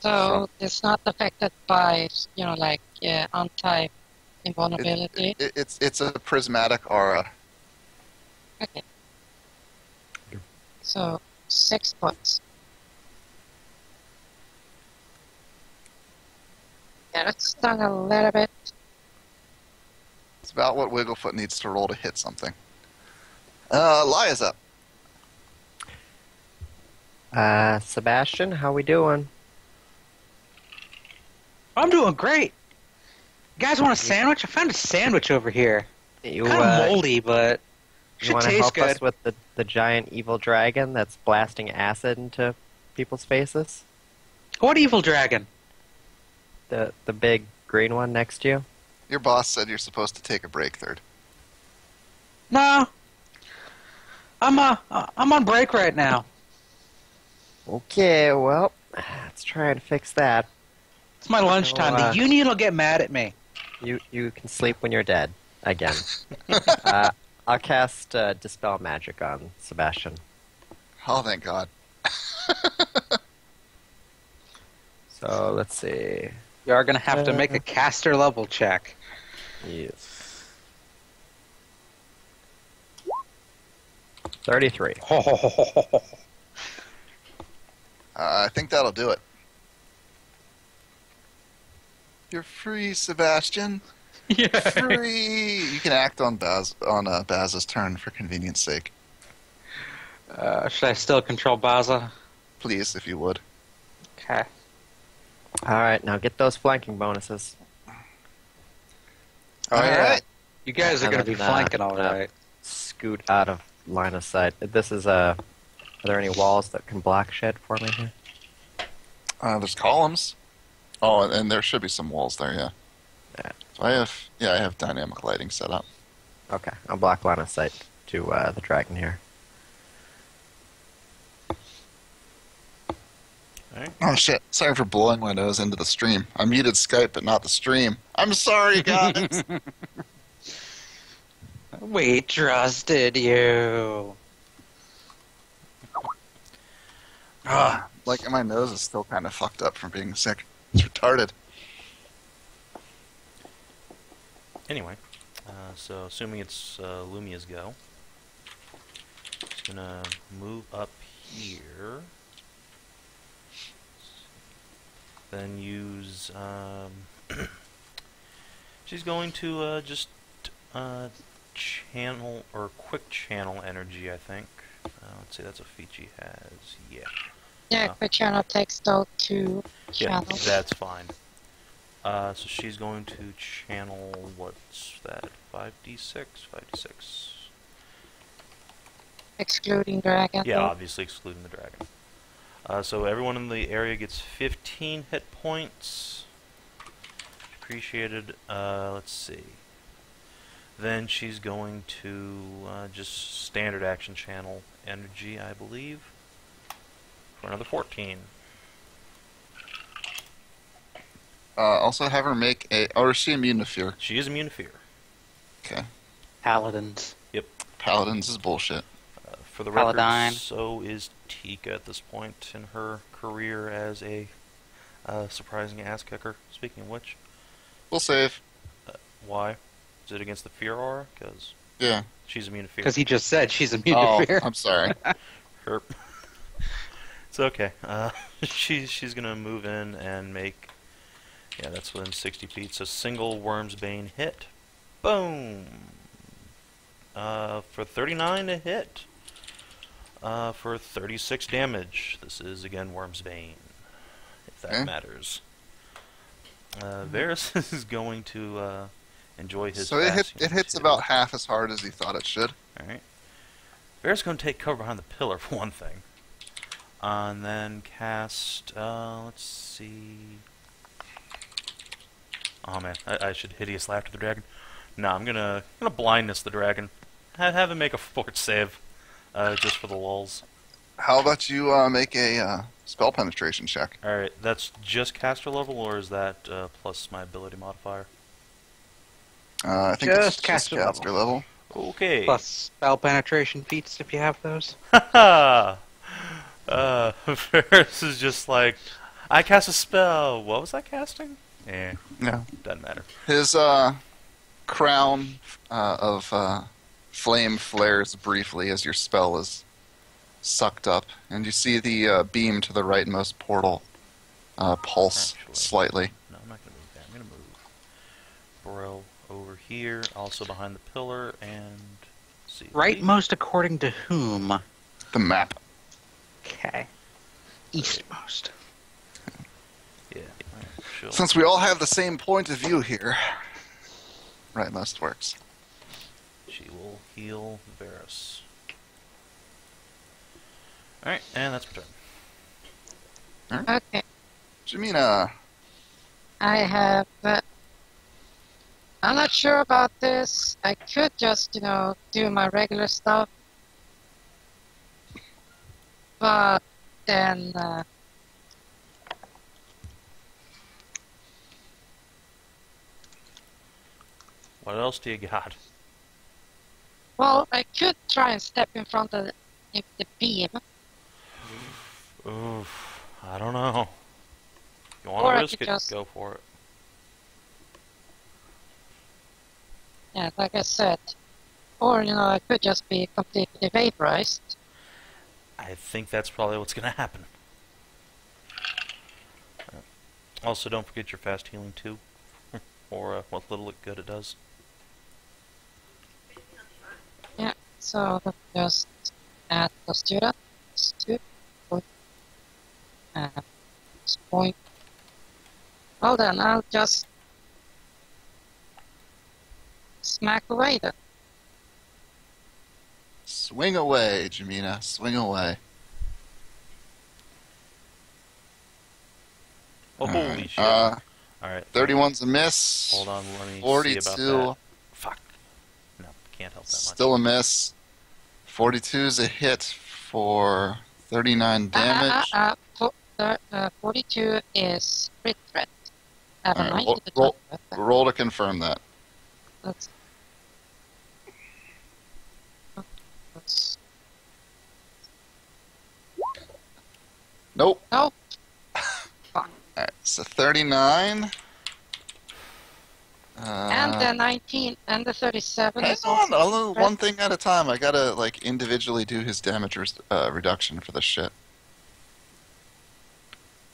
So it's not affected by, you know, like uh, anti It- invulnerability. it- it's it's a prismatic aura. Okay. So six points. Yeah, that's stung a little bit. It's about what Wigglefoot needs to roll to hit something. Uh, Liah's up. Uh, Sebastian, how we doing? I'm doing great. You guys want a sandwich? I found a sandwich over here. You, Kind of uh, moldy, but you should want to taste help good. us with the, the giant evil dragon that's blasting acid into people's faces? What evil dragon? The the big green one next to you? Your boss said you're supposed to take a break third. No. I'm uh, I'm on break right now. Okay, well, let's try and fix that. It's my lunchtime. uh, the union will get mad at me. You you can sleep when you're dead again. uh, I'll cast uh, dispel magic on Sebastian. Oh, thank God. So let's see. You are gonna have to make a caster level check. Yes. Thirty-three. Uh, I think that'll do it. You're free, Sebastian. yeah. Free. you can act on Baz on uh, Baz's turn for convenience sake, Uh, should I still control Baza? please, if you would. Okay. All right, now get those flanking bonuses. All yeah. right. You guys are gonna be then, uh, flanking all right. Scoot out of line of sight. This is Uh, are there any walls that can block shit for me here? Uh, there's columns. Oh, and, and there should be some walls there. Yeah. Yeah. So I have yeah I have dynamic lighting set up. Okay, I'll block line of sight to uh, the dragon here. Oh shit! Sorry for blowing my nose into the stream. I muted Skype, but not the stream. I'm sorry, guys. We trusted you. Ah, like my nose is still kind of fucked up from being sick. It's retarded. Anyway, uh, so assuming it's uh, Lumia's go, just gonna move up here. Then use. Um, she's going to uh, just uh, channel or quick channel energy. I think. Uh, let's see, that's a feat she has. Yeah. Yeah, quick channel takes though two Yeah, that's fine. Uh, so she's going to channel what's that? Five d six, five d six. excluding dragon. Yeah, obviously excluding the dragon. Uh, so everyone in the area gets 15 hit points. Appreciated. Uh, let's see. Then she's going to uh, just standard action channel energy, I believe, for another 14. Uh, also have her make a. Or is she immune to fear? She is immune to fear. Okay. Paladins. Yep. Paladins is bullshit. Uh, for the Paladine. record, so is Tika at this point in her career as a uh, surprising ass kicker. Speaking of which, We'll save. why? Is it against the fear aura? Because Yeah. she's immune to fear. Because he just said she's immune oh, to fear. I'm sorry. Herp. It's okay. Uh, she's she's gonna move in and make. Yeah, that's within 60 feet. So single Worm's Bane hit. Boom. Uh, for 39 to hit. Uh, for 36 damage. This is again Worm's Bane, if that matters. Uh, Varis is going to uh, enjoy his. so it, hit, it hits too. about half as hard as he thought it should. Alright. Bear's going to take cover behind the pillar for one thing. And then cast, uh, let's see. Oh man, I, I should hideous laughter the dragon. No, I'm gonna gonna blindness the dragon. Have, have him make a fort save, uh, just for the lulls. How about you uh, make a uh, spell penetration check? All right, that's just caster level, or is that uh, plus my ability modifier? Uh, I think Just it's caster just caster level. Okay. Plus spell penetration feats if you have those. Haha. Uh, Ferris is just like, I cast a spell. What was I casting? Eh, no, doesn't matter. His uh, crown uh, of uh, flame flares briefly as your spell is sucked up, and you see the uh, beam to the rightmost portal uh, pulse Actually. slightly. No, I'm not gonna move that. I'm gonna move Burrell over here, also behind the pillar, and see. Rightmost according to whom? The map. Okay. Eastmost. Yeah. alright, chill. Since we all have the same point of view here, right rightmost works. She will heal Varis. Alright, and that's my turn. Okay. Jamina, I have. Uh, I'm not sure about this. I could just, you know, do my regular stuff. But then. Uh, What else do you got? well, I could try and step in front of the, the beam. Oof, I don't know. You want Or to risk it? just- Go for it. Yeah, like I said. Or, you know, I could just be completely vaporized. I think that's probably what's going to happen. Also, don't forget your fast healing too, or uh, what little good it does. Yeah, so just add those to two. Point. Uh, point. Well then, I'll just smack away then. Swing away, Jamina, swing away. Oh, holy right, shit! Uh, All right, 31's a miss. Hold on, let me see 42, about that. Fuck. No, can't help that much. still a miss. 42's a hit for 39 damage. Uh, uh, uh, fo- uh, uh, 42 is crit threat. I have a 90 roll- to roll- touch Roll to confirm that. That's, that's, Nope. Nope. Alright, so 39. Uh, and the 19 and the 37 Hang is on, also a little, one thing at a time. I gotta like individually do his damage uh, reduction for this shit.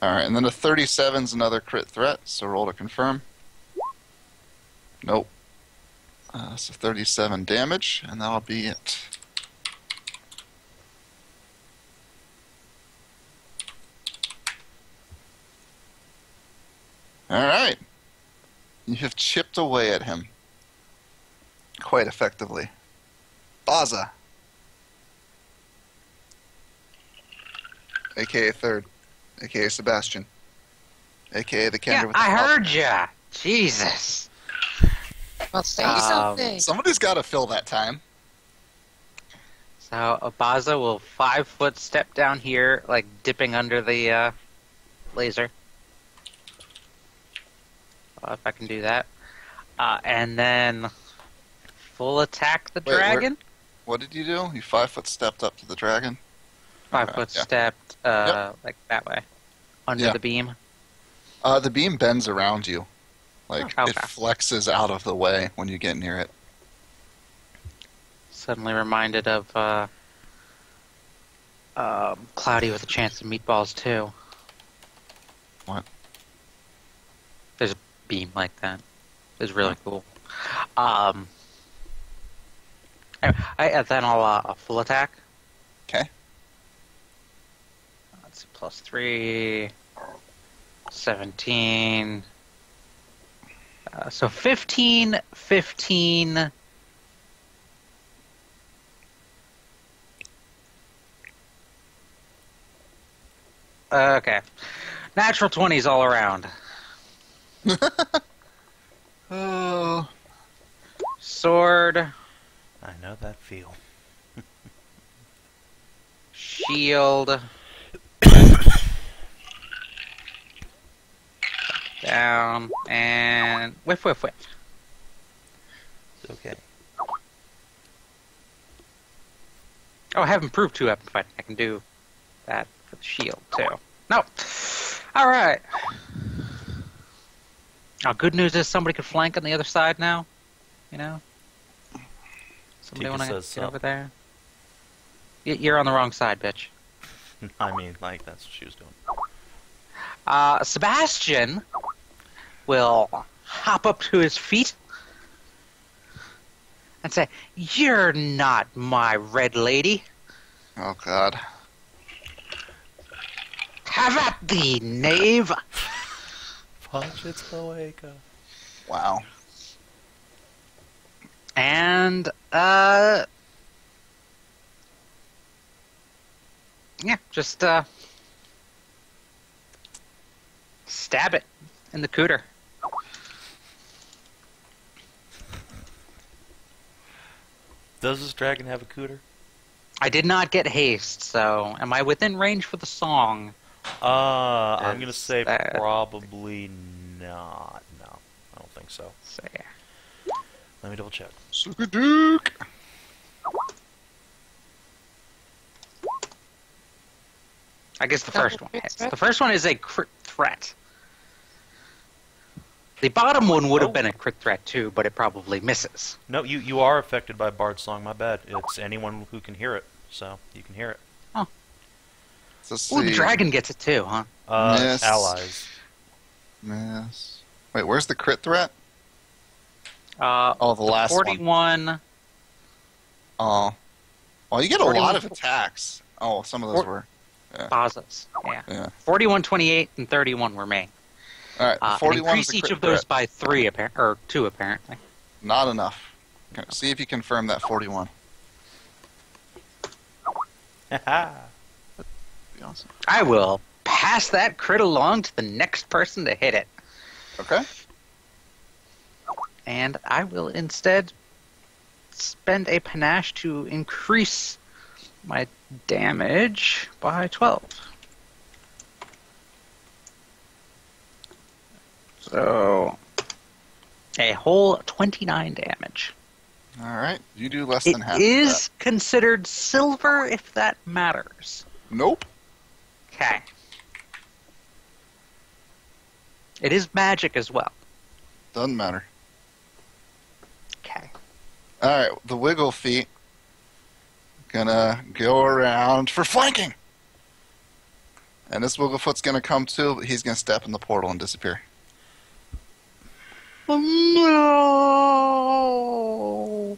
All right, and then a 37's another crit threat. So roll to confirm. Nope. Uh, so 37 damage, and that'll be it. All right. You have chipped away at him quite effectively. Baza. AKA third. AKA Sebastian. AKA the Yeah, kender with the I top. heard ya. Jesus. Well, say Um, something. Somebody's got to fill that time. So Abaza will five foot step down here, like dipping under the uh, laser. Uh, if I can do that. Uh, and then full attack the Wait, where- dragon. What did you do? You five foot stepped up to the dragon? Five Okay, foot yeah. stepped uh, like that way. Under Yeah. the beam. Uh, the beam bends around you. Like, Oh, it flexes out of the way when you get near it. Suddenly reminded of uh, um, Cloudy with a chance of meatballs too. What? Beam like that. It's really cool. Um, anyway, I, and then I'll uh, a full attack. 'Kay. Let's see, plus three. 17. Uh, so 15, 15. Uh, okay. Natural 20s all around. Oh. Sword, I know that feel. shield. Down, and whiff, whiff, whiff. Okay. Oh, I have improved two weapon fighting. I can do that for the shield too. No. All right. Now, good news is somebody could flank on the other side now. You know. Somebody Tika want to says get so. over there? You're on the wrong side, bitch. I mean, like that's what she was doing. Uh, Sebastian will hop up to his feet and say, "You're not my red lady. Oh God. Have at thee, knave." Punch its cloaca. Wow. And uh, yeah, just uh, stab it in the cooter. Does this dragon have a cooter? I did not get haste, so am I within range for the song? Uh, I'm gonna say that- probably not. No, I don't think so. So, Let me double check. Suck a dick. I guess the Double first one hits. threat? The first one is a crit threat. The bottom one would have Oh. been a crit threat too, but it probably misses. No, you you are affected by Bard's song. My bad. It's anyone who can hear it, so you can hear it. Let's Ooh, the see. dragon gets it too, huh? Uh, Miss. allies. Miss. Wait, where's the crit threat? Uh, Oh, the last one. 41. Oh. Well, you get a 41 lot of attacks. Oh, some of those Four- were. Bazas. Yeah. Yeah. 41, 28, and 31 remain. All right. Uh, 41 increase is a each of those threat. by three, appar- or two, apparently. Not enough. Okay, See if you confirm that 41. Haha. Be awesome. I will pass that crit along to the next person to hit it. Okay. And I will instead spend a panache to increase my damage by 12. So, a whole 29 damage. All right. You do less It than half. is considered silver if that matters. Nope. Okay. It is magic as well. Doesn't matter. Okay. All right. The wiggle feet. Gonna go around for flanking. And this wiggle foot's gonna come too, but he's gonna step in the portal and disappear. Oh, no.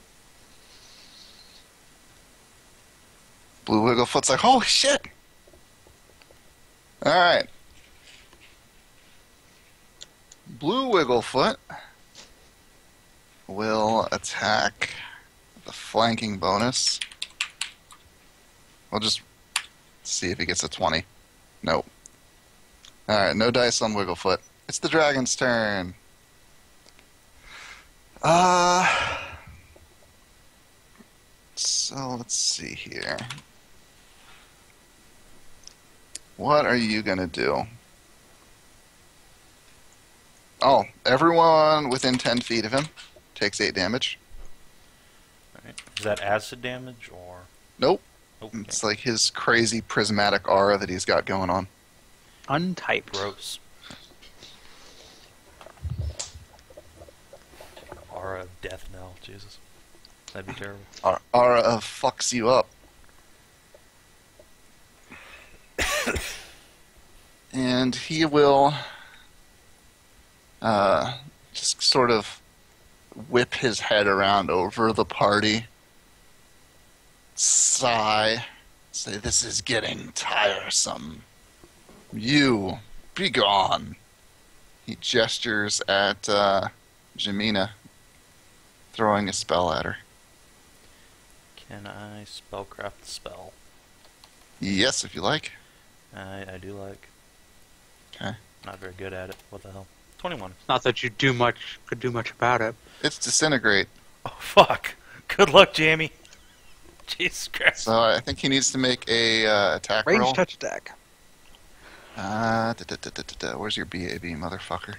Blue Wigglefoot's like, holy shit! Alright. Blue Wigglefoot will attack the flanking bonus. We'll just see if he gets a 20. Nope. Alright, no dice on Wigglefoot. It's the dragon's turn. Uh. So let's see here. What are you gonna do? Oh, everyone within 10 feet of him takes 8 damage. Alright. Is that acid damage or? Nope. Okay. It's like his crazy prismatic aura that he's got going on. Untyped. Gross. Aura of death now, Jesus. That'd be terrible. Aura, aura of fucks you up. And he will uh, just sort of whip his head around over the party, sigh, say, This is getting tiresome. You, be gone. He gestures at uh, Jamina, throwing a spell at her. Can I spellcraft the spell? Yes, if you like. I, I do like. Okay. Not very good at it. What the hell? 21. Not that you do much, could do much about it. It's disintegrate. Oh, fuck. Good luck, Jamie. Jesus Christ. So I think he needs to make a uh, attack Range roll. touch attack. Uh, da, da, da, da, da, da. Where's your BAB, motherfucker?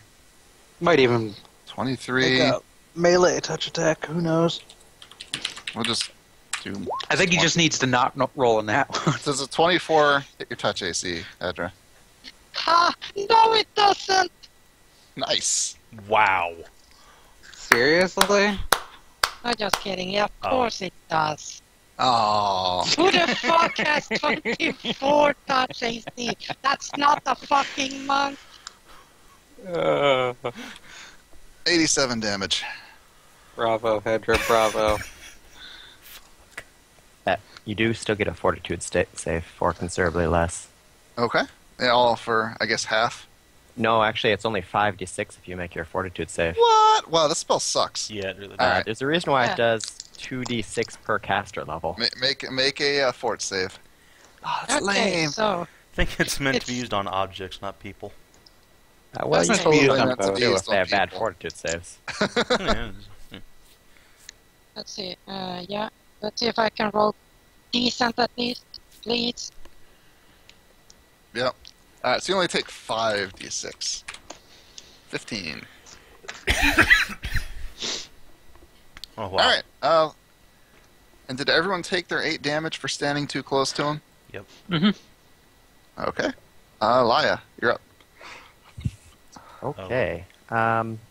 Might even make 23. a melee touch attack. Who knows? We'll just Two. I think he just needs to not no- roll in that one. Does a 24 hit your touch AC, Edra? Ha! No, it doesn't! Nice. Wow. Seriously? I'm just kidding. Yeah, of Oh. course it does. Oh. Who the fuck has 24 touch AC? That's not a fucking monk. Uh, 87 damage. bravo, Hedrah, bravo. Uh, you do still get a fortitude sta- save for considerably less. Okay. Yeah, all for, I guess, half. No, actually, it's only 5d6 if you make your fortitude save. What? Wow, this spell sucks. Yeah, it really All Uh, right. There's a reason why Yeah. it does 2d6 per caster level. Ma- Make make a uh, fort save. Oh, that's Okay, lame. so I think it's meant to be used on objects, not people. Uh, well, That's you not can really use meant to be used if they on have bad fortitude saves. Yeah, let's see. Uh, yeah, let's see if I can roll decent at least, please. Yep. Alright, so you only take 5d6. 15. Oh, wow. Alright, uh. And did everyone take their 8 damage for standing too close to him? Yep. Mm hmm Okay. Uh, Liah, you're up. Okay. Um, Damn it.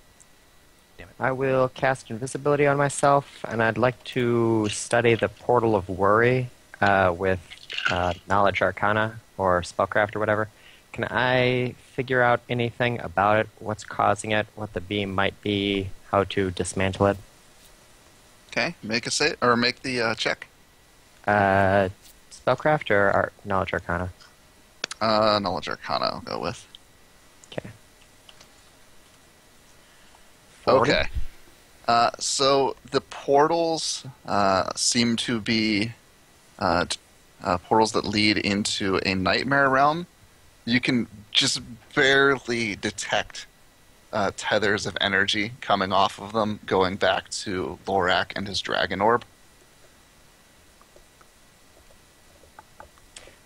I will cast invisibility on myself, and I'd like to study the portal of worry uh, with uh, knowledge arcana or spellcraft or whatever. Can I figure out anything about it? What's causing it? What the beam might be? How to dismantle it? Okay, make a save, or make the uh, check. Uh, spellcraft or ar- knowledge arcana? Uh, Knowledge Arcana, I'll go with. Okay. Okay. Uh, so the portals uh, seem to be uh, uh, portals that lead into a nightmare realm. You can just barely detect uh, tethers of energy coming off of them, going back to Lorac and his dragon orb.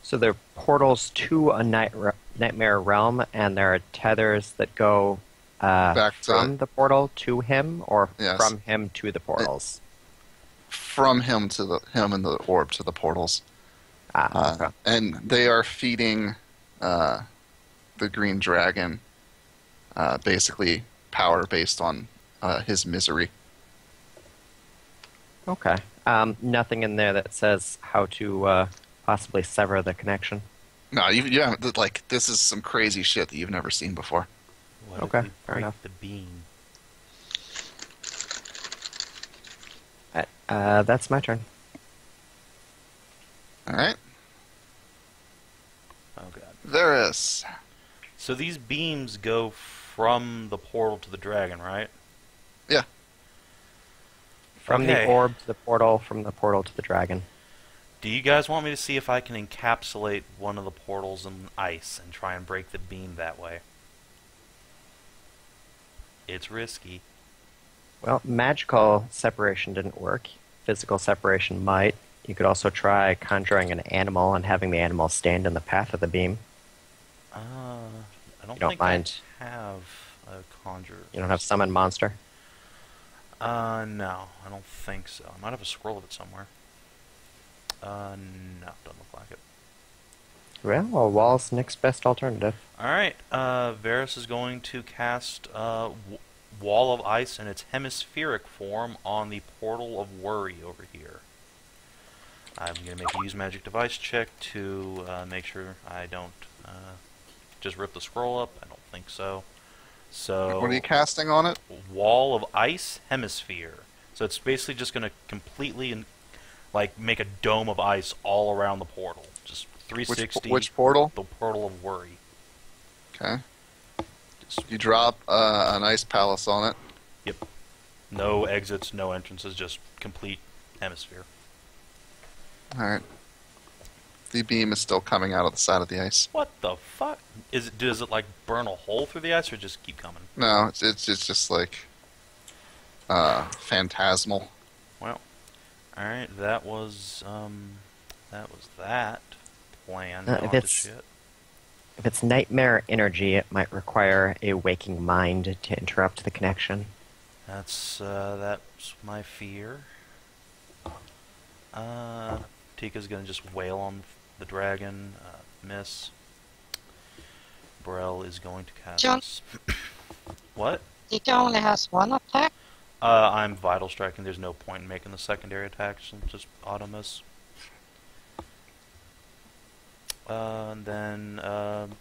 So they're portals to a night re- nightmare realm, and there are tethers that go uh, Back to- from the portal to him, or Yes. from him to the portals. From him to the him and the orb to the portals. Ah, Uh, and they are feeding uh, the green dragon uh, basically power based on uh, his misery. okay. Um, nothing in there that says how to uh, possibly sever the connection. No, you, you haven't, like this is some crazy shit that you've never seen before. What if Okay, we fair enough. the beam? Uh, that's my turn. All right, Oh god. Varis. So these beams go from the portal to the dragon, right? Yeah. From Okay. the orb to the portal, from the portal to the dragon. Do you guys want me to see if I can encapsulate one of the portals in ice and try and break the beam that way? It's risky. Well, magical separation didn't work. Physical separation might. You could also try conjuring an animal and having the animal stand in the path of the beam. Uh, I don't, You don't think mind- I have a conjure. You don't have summon monster. Uh, no, I don't think so. I might have a scroll of it somewhere. Uh, no, doesn't look like it. Well, well wall's next best alternative. Alright, uh, Varis is going to cast uh, w- Wall of Ice in its hemispheric form on the Portal of Worry over here. I'm going to make a use magic device check to uh, make sure I don't uh, just rip the scroll up. I don't think so. So, What are you casting on it? Wall of Ice Hemisphere. So it's basically just going to completely, in, like, make a dome of ice all around the portal. Just Which, which portal? The Portal of Worry. Okay. Just You drop uh, an ice palace on it. Yep. No exits, no entrances, just complete hemisphere. All right. The beam is still coming out of the side of the ice. What the fuck? Is it? Does it like burn a hole through the ice, or just keep coming? No, it's it's, it's just like uh, phantasmal. Well, all right. That was um, that was that plan. Uh, if on it's- shit. If it's nightmare energy, it might require a waking mind to interrupt the connection. That's uh, that's my fear. Uh, Tika's gonna just wail on the dragon. Uh, miss. Brel is going to cast. John? what? Tika only has one attack. Uh, I'm vital striking. There's no point in making the secondary attacks. and just auto miss. Uh, and then, um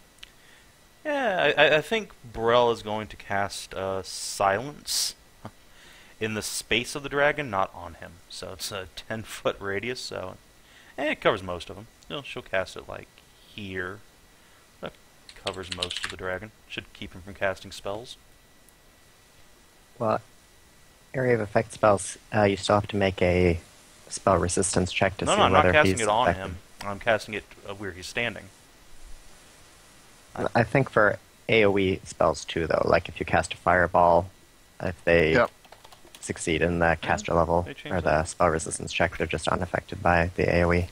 yeah, I, I- think Burrell is going to cast uh, Silence in the space of the dragon, not on him. So it's a 10 foot radius, so eh, it covers most of them. You know, she'll cast it like here. That covers most of the dragon. Should keep him from casting spells. Well, area of effect spells, uh, you still have to make a spell resistance check to no, see no, I'm whether not casting he's it on affected. him. I'm casting it uh, where he's standing. I think for AoE spells too, though, like if you cast a fireball, if they Yep. succeed in the caster level they changed or the that. spell resistance check, they're just unaffected by the. AoE.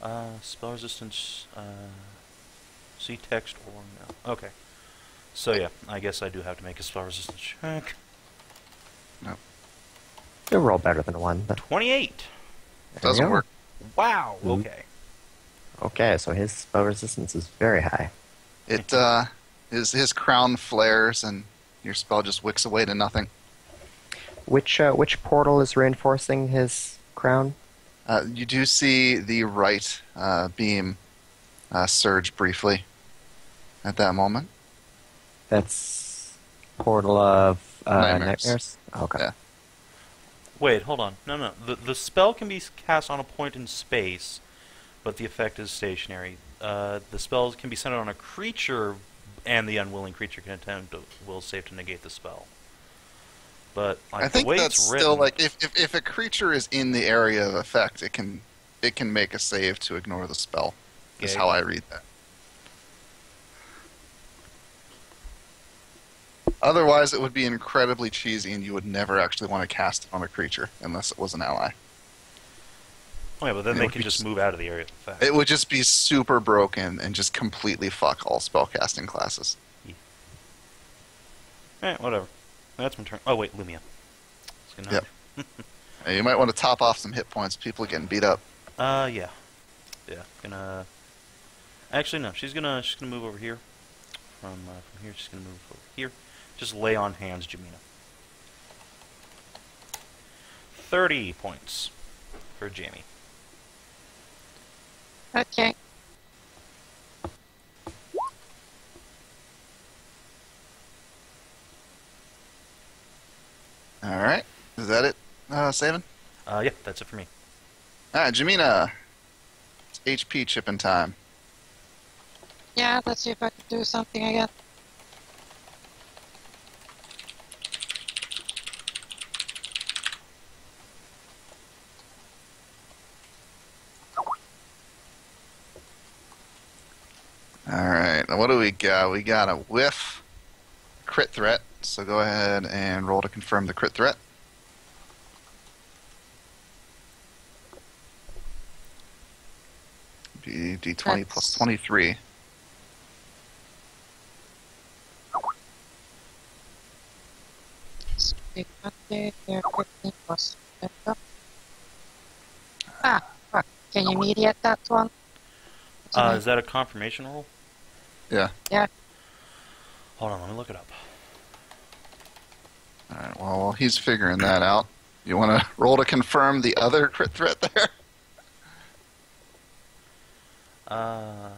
Uh, spell resistance. Uh, see text or no. Okay. So yeah, I guess I do have to make a spell resistance check. No. You'll roll better than a one, but Twenty-eight. there Doesn't work. Wow. Mhm. Okay. Okay, so his spell resistance is very high. It uh, his his crown flares and your spell just wicks away to nothing. Which uh, which portal is reinforcing his crown? Uh, you do see the right uh, beam uh, surge briefly at that moment. That's portal of uh, Nightmares. nightmares. Okay. Yeah. Wait, hold on. No, no. The the spell can be cast on a point in space, but the effect is stationary. Uh, the spells can be centered on a creature, and the unwilling creature can attempt a will save to negate the spell. But like, I think the way that's it's still like if, if if a creature is in the area of effect, it can it can make a save to ignore the spell. Is Yeah. how I read that. Otherwise, it would be incredibly cheesy, and you would never actually want to cast it on a creature unless it was an ally. Oh, yeah, but then it they can just move out of the area. It would just be super broken and just completely fuck all spellcasting classes. Eh, whatever. That's my turn. Oh wait, Lumia. It's good enough. Yep. You might want to top off some hit points. People are getting beat up. Uh, yeah, yeah. Gonna. Actually, no. She's gonna. She's gonna move over here. From uh, from here, she's gonna move over here. Just lay on hands, Jamina. Thirty points for Jamie. Okay. All right. Is that it, uh, Savin? Uh, yeah, that's it for me. All right, Jamina. It's HP chipping time. Yeah, let's see if I can do something again. All right. What do we got? We got a whiff, crit threat. So go ahead and roll to confirm the crit threat. D D20 That's- 23. Speak Monday, there 15 plus. Ah, fuck. Can you mediate that one? What's Uh, it is that a confirmation roll? Yeah. Yeah. Hold on, let me look it up. All right. Well, while he's figuring that out, you want to roll to confirm the other crit threat there? Uh,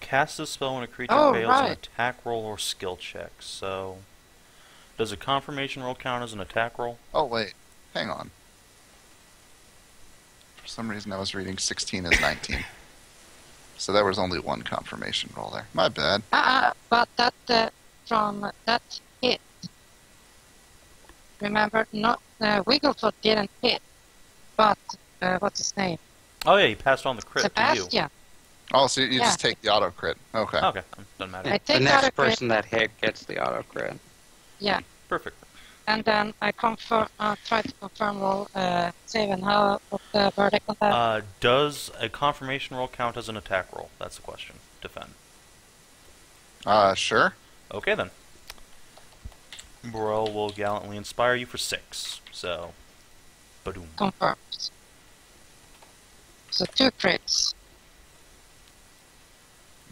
cast a spell when a creature Oh, fails an attack roll or skill check. So, does a confirmation roll count as an attack roll? Oh wait, hang on. For some reason, I was reading 16 as 19. so there was only one confirmation roll there. My bad. Ah, but that uh, from that hit. Remember, not uh, Wigglefoot didn't hit, but uh, what's his name? Oh yeah, he passed on the crit to you. Sebastian. Oh, so you Yeah. just take the auto crit. Okay. Okay, doesn't matter. I The next person that hit gets the auto crit. Yeah, Perfect. And then I confirm, uh, try to confirm roll uh, save and how what the verdict on that. Uh, does a confirmation roll count as an attack roll? That's the question. Defend. Uh, sure. Okay then. Burrell will gallantly inspire you for six. So, badoom. Confirms. So two crits.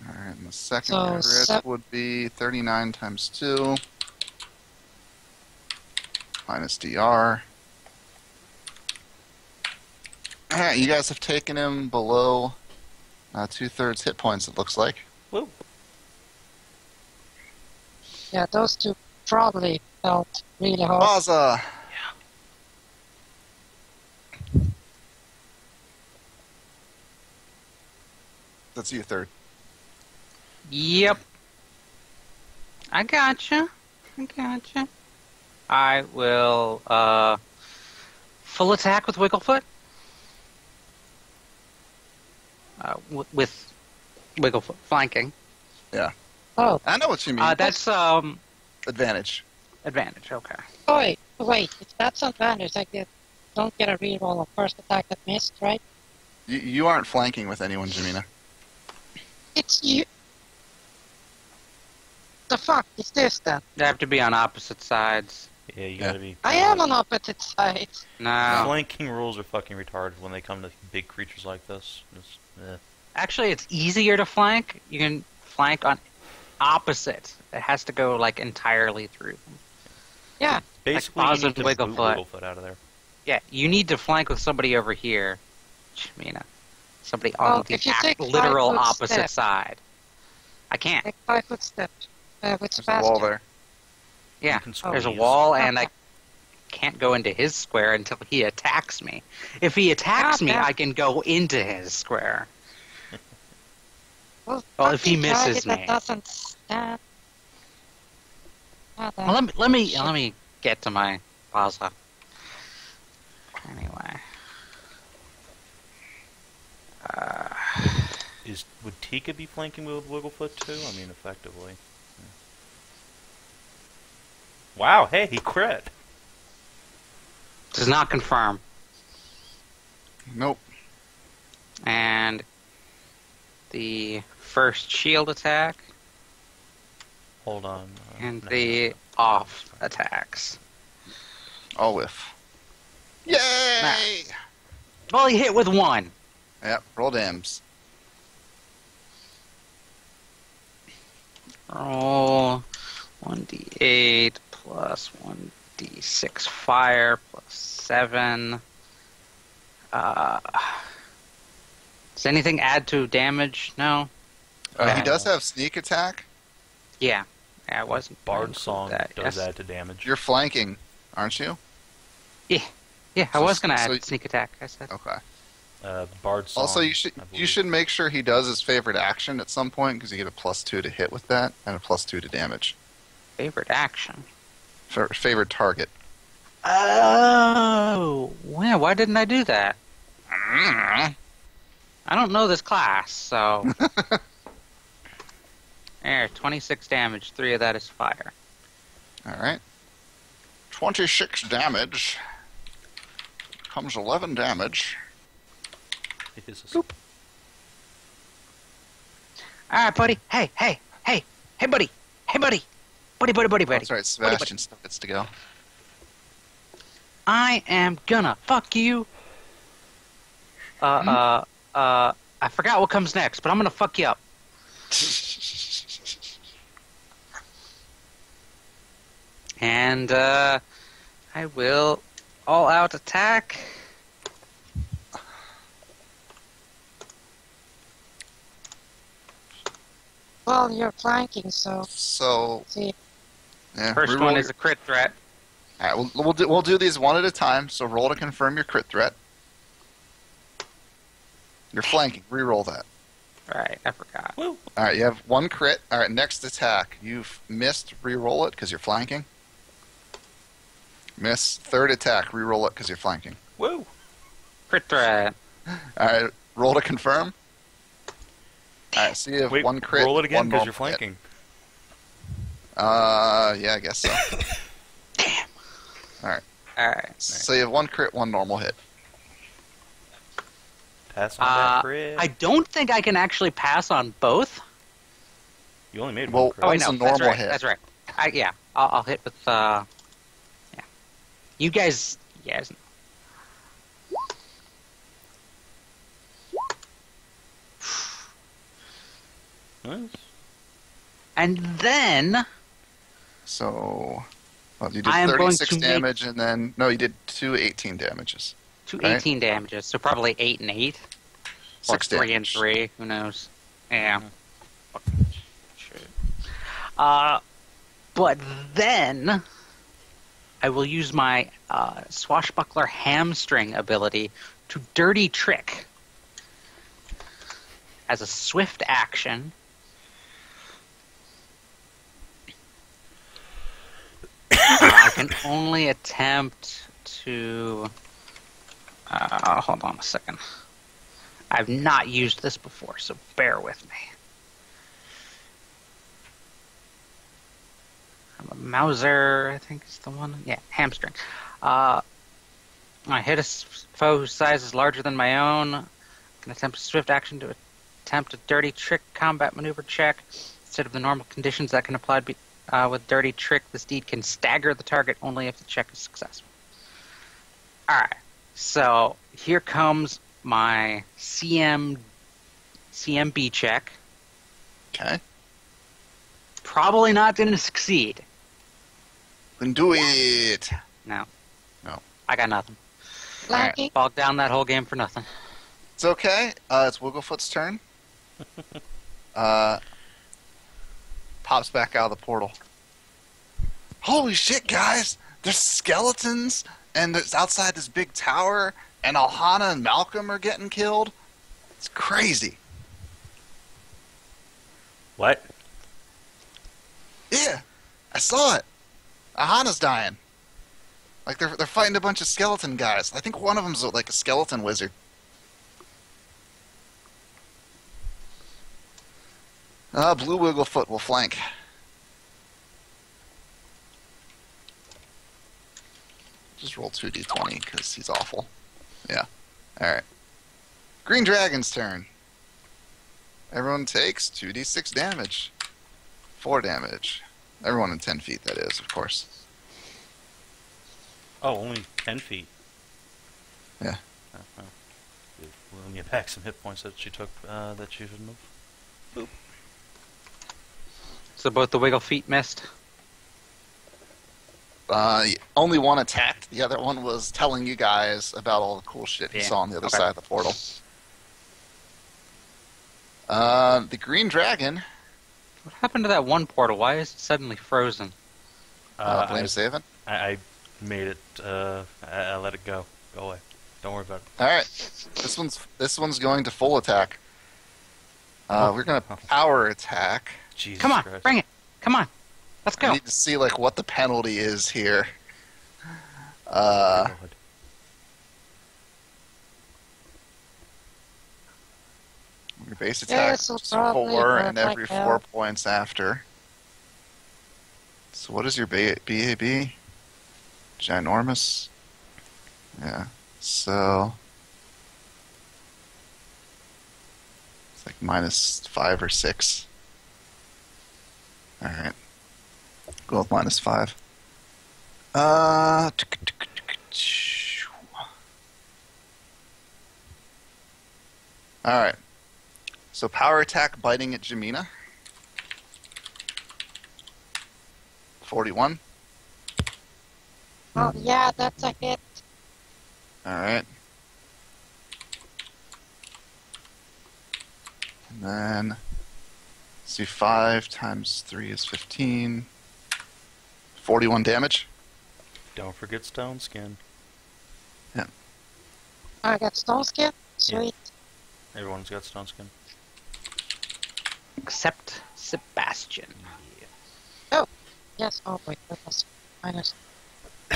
All right, and the second So, crit would be 39 times 2 minus DR. All right, you guys have taken him below uh, two thirds hit points, it looks like. Woo. Yeah, those two probably felt really hard. Baza! That's you third. Yep. I gotcha. I gotcha. I will uh full attack with Wigglefoot. Uh, w- with Wigglefoot flanking. Yeah. Oh, I know what you mean. Uh, that's um advantage. advantage. Okay. oh wait, wait. If that's advantage, I get, don't get a reroll of first attack that missed, right? You, you aren't flanking with anyone, Jamina. It's you. The fuck is this then? They have to be on opposite sides. Yeah, you gotta be. I am on opposite sides. No. Flanking rules are fucking retarded when they come to big creatures like this. It's, eh. Actually, it's easier to flank. You can flank on opposite. It has to go like entirely through. Yeah, Basically, Oz you need to boot Wigglefoot. Wigglefoot out of there. Yeah, you need to flank with somebody over here, Mina. Somebody on Well, the if you act- take literal opposite step. side. I can't. Take five foot step. Uh, with There's a wall there. Yeah, You can there's a wall, and I can't go into his square until he attacks me. If he attacks Ah, me. I can go into his square. Well, Well, if he misses me. That doesn't stand. Well, let me let me let me get to my plaza. Anyway. Uh, Is would Tika be flanking with Wigglefoot too? I mean, effectively. Wow! Hey, he crit. does not confirm. Nope. And the first shield attack Hold on. uh, and no. the off attacks. All whiff. Yay! Well, he hit with one. Yep, roll dams. Roll 1d8 plus 1d6 fire plus 7. Uh, does anything add to damage? No? Uh, he does have sneak attack. Yeah. Yeah, I wasn't. Bard song that, does yes. add to damage. You're flanking, aren't you? Yeah, Yeah, I So- was going to add so- sneak attack, I said. Okay. Uh, Bard song. Also, you should you should make sure he does his favorite action at some point because you get a plus two to hit with that and a plus two to damage. Favorite action. For favorite target. Oh, well, why didn't I do that? Mm. I don't know this class, so. there, 26 damage. Three of that is fire. All right. Twenty-six damage. Comes eleven damage. It is a- Boop. All right, buddy. Hey, hey, hey, hey, buddy. Hey, buddy. Buddy, buddy, buddy, buddy. That's right. Sebastian still gets to go. I am gonna fuck you. Uh, Hmm? uh, uh, I forgot what comes next, but I'm gonna fuck you up. And, uh, I will all out attack. Well, you're flanking, so So see. Yeah. First reroll one your- is a crit threat. All right, we'll, we'll do we'll do these one at a time. So roll to confirm your crit threat. You're flanking. Reroll that. Right, I forgot. Woo. All right, you have one crit. All right, next attack. You've missed. Reroll it because you're flanking. Miss. Third attack. Reroll it because you're flanking. Woo. Crit threat. All right, roll to confirm. All right, so you have Wait, one crit. roll it again because you're flanking. hit. Uh, yeah, I guess so. Damn. All right. All right. So you have one crit, one normal hit. Pass on that uh, crit. I don't think I can actually pass on both. You only made Well, one crit. Oh, wait, That's no, a that's right. hit. That's right. I, yeah, I'll, I'll hit with. Uh, yeah, you guys. You guys. Nice. And then so, well, you did I am going 36 to make- damage, and then no, you did two 18 damages. two Right. 18 damages, so probably 8 and 8. Or Six 3 and damage. 3, who knows. Yeah. Fucking shit. Uh, but then I will use my uh, swashbuckler hamstring ability to dirty trick as a swift action. Can only attempt to. Uh, hold on a second. I've not used this before, so bear with me. I'm a Mouser, I think is the one. Yeah, hamstring. Uh, I hit a foe whose size is larger than my own. I can attempt a swift action to attempt a dirty trick combat maneuver check. Instead of the normal conditions that can apply be, uh, with dirty trick, this deed can stagger the target only if the check is successful. Alright, so here comes my CM CMB check. Okay, Probably not going to succeed. then do it. No. No. I got nothing. Lucky. Bogged down that whole game for nothing. It's okay. Uh, it's Wigglefoot's turn. uh, pops back out of the portal. Holy shit, guys! There's skeletons, and it's outside this big tower, and Alhana and Malcolm are getting killed. It's crazy. What? Yeah, I saw it. Alhana's dying. Like they're they're fighting a bunch of skeleton guys. I think one of them's like a skeleton wizard. Uh, Blue Wigglefoot will flank. Just roll 2d20 because he's awful. Yeah. Alright. Green Dragon's turn. Everyone takes 2d6 damage. 4 damage. Everyone in 10 feet, that is, of course. Oh, only 10 feet. Yeah. Oh, well. We'll only get back some hit points that she took uh, that she shouldn't have. So both the wiggle feet missed. Uh, only one attacked. The other one was telling you guys about all the cool shit he Yeah, saw on the other okay. side of the portal. Uh, the green dragon. What happened to that one portal? Why is it suddenly frozen? Uh, Uh, blame I, Savin. I, I made it. Uh, I, I let it go. Go away. Don't worry about it. All right, this one's this one's going to full attack. Uh, Oh. we're gonna power attack. Jesus Come on, Christ. bring it. Come on. Let's go. I go. need to see like what the penalty is here. Uh, Good your base attack this'll is four, hurt and like every hell. four points after. So what is your ba- BAB? Ginormous. Yeah. So it's like minus five or six. All right. Go with minus five. Uh. All right. So power attack biting at Jamina. 41. Oh, yeah, that's a hit. All right. And then, see, 5 times 3 is 15. 41 damage. Don't forget stone skin. Yeah. I got stone skin. Sweet. Everyone's got stone skin. Except Sebastian. Oh, yes. Oh wait, that was minus.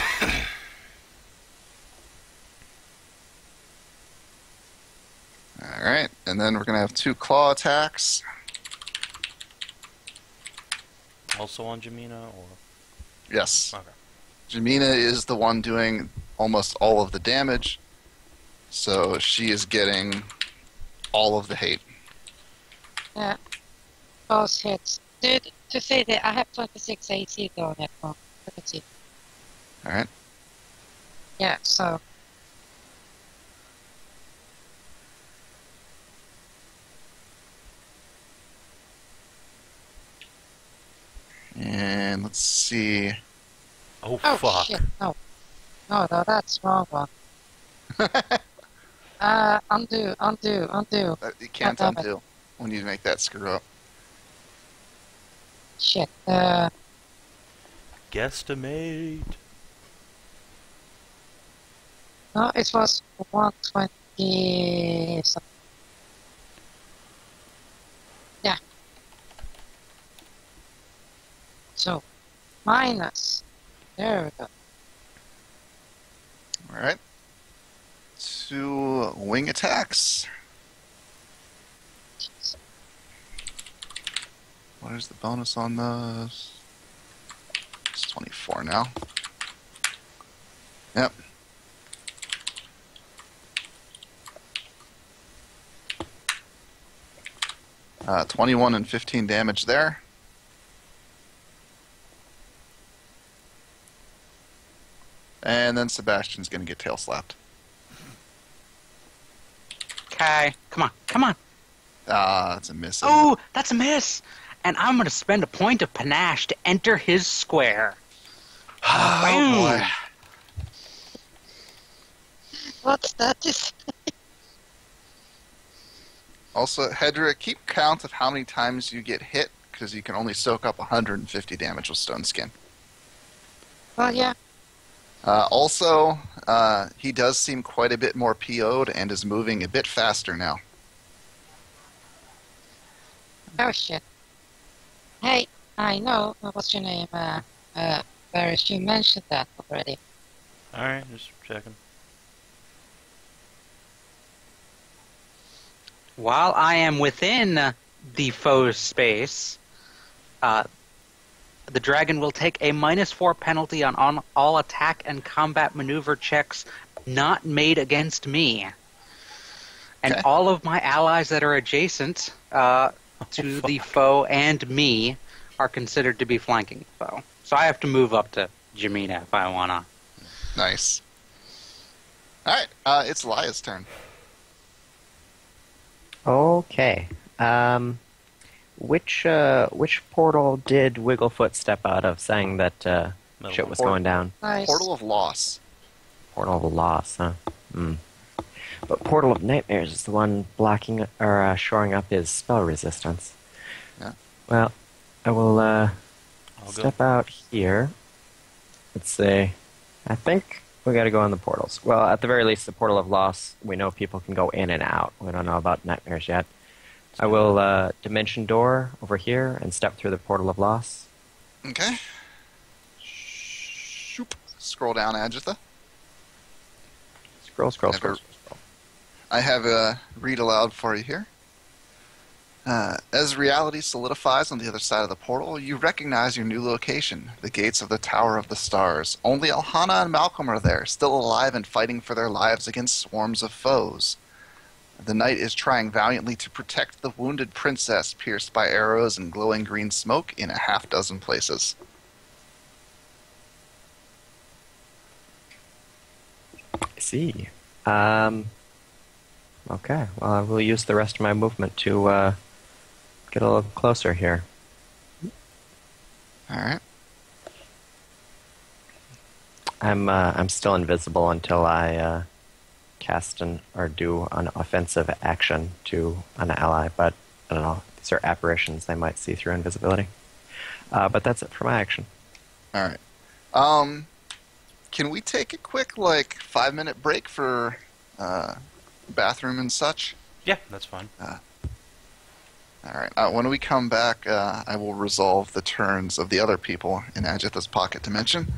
All right. And then we're going to have two claw attacks. Also on Jamina, or Yes. okay. Jamina is the one doing almost all of the damage. So she is getting all of the hate. Yeah. Both hits. Dude, to say that I have 26 AC though on that one. Let's. All right. Yeah, so. See. Oh, Oh fuck. shit! No, no, no, that's wrong one. Uh, undo, undo, undo. Uh, You can't damn it. undo when you make that screw up. Shit. Uh, Guesstimate. no, it was 120 something. Yeah. So, minus. There we go. All right. Two wing attacks. What is the bonus on those? It's 24 now. Yep. Uh, 21 and 15 damage there. And then Sebastian's going to get tail slapped. Okay, come on, come on. Ah, that's a miss. Oh, that's a miss. And I'm going to spend a point of panache to enter his square. Oh boy. What's that? Is Also, Hedrah, keep count of how many times you get hit, because you can only soak up 150 damage with Stone Skin. well, yeah. Uh, also, uh, he does seem quite a bit more PO'd and is moving a bit faster now. Oh shit. Hey, I know. uh, What's your name? Uh, uh, Varis, you mentioned that already. Alright, just checking. While I am within the foe's space, uh, the dragon will take a minus four penalty on, on all attack and combat maneuver checks not made against me. And Okay. all of my allies that are adjacent uh, to the foe and me are considered to be flanking the foe. So I have to move up to Jamina if I wanna. Nice. Alright, uh, it's Liah's turn. Okay. Um, which uh, which portal did Wigglefoot step out of, saying that uh, Middle shit was Port- going down? Nice. Portal of Loss. Portal of Loss, huh? Hmm. But Portal of Nightmares is the one blocking or uh, shoring up his spell resistance. Yeah. Well, I will uh, I'll go. step out here. Let's see. I think we got to go on the portals. Well, at the very least, the Portal of Loss, we know people can go in and out. We don't know about Nightmares yet. I will uh, Dimension Door over here and step through the Portal of Loss. Okay. Shoop. Scroll down, Adjatha. Scroll, scroll, scroll, scroll, scroll. I have a read aloud for you here. Uh, as reality solidifies on the other side of the portal, you recognize your new location, the gates of the Tower of the Stars. Only Alhana and Malcolm are there, still alive and fighting for their lives against swarms of foes. The knight is trying valiantly to protect the wounded princess pierced by arrows and glowing green smoke in a half dozen places. I see. Um, okay, well, I will use the rest of my movement to uh, get a little closer here. All right. I'm uh, I'm still invisible until I uh, cast an or do an offensive action to an ally, but I don't know. These are apparitions; they might see through invisibility. Uh, but that's it for my action. All right. Um, can we take a quick like five minute break for uh, bathroom and such? Yeah, that's fine. All right. Uh, when we come back, uh, I will resolve the turns of the other people in Adjatha's pocket dimension.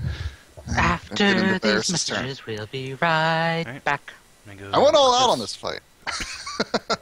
After get into these Varis' turn. we'll be right Right. back. Let me go I went all out on this fight.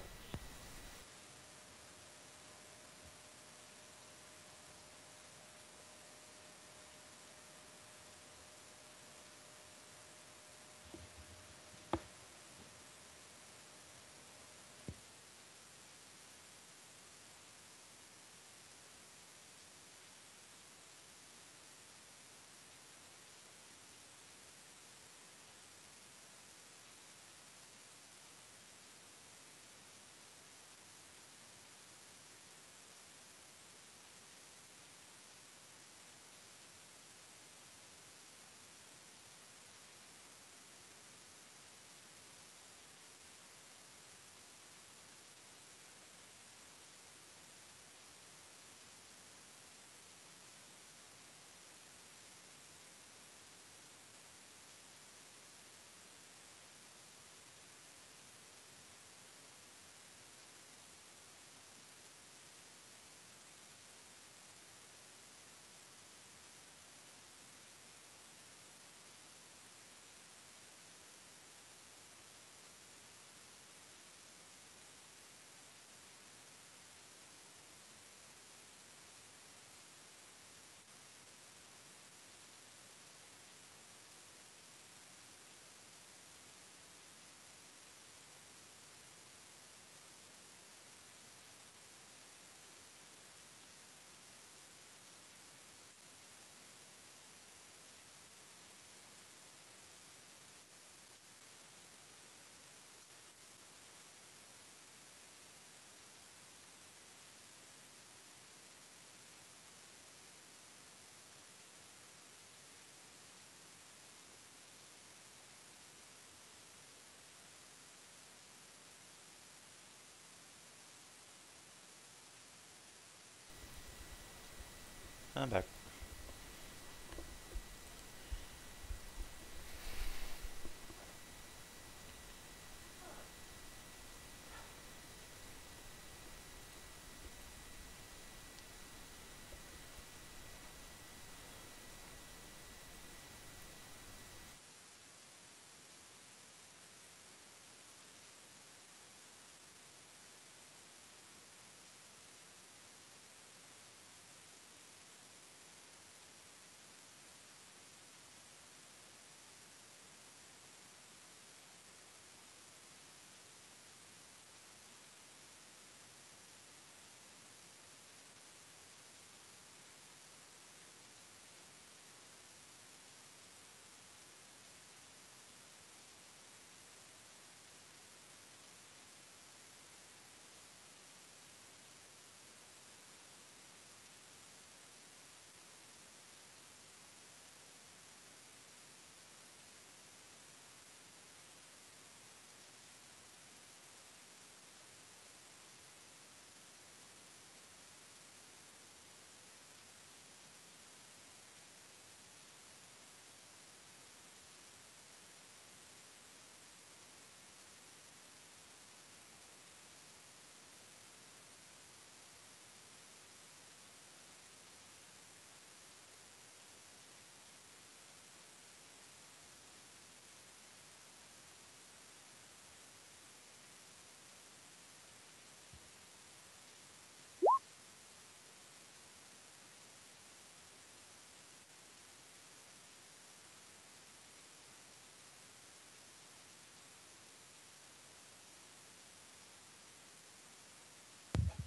I'm back.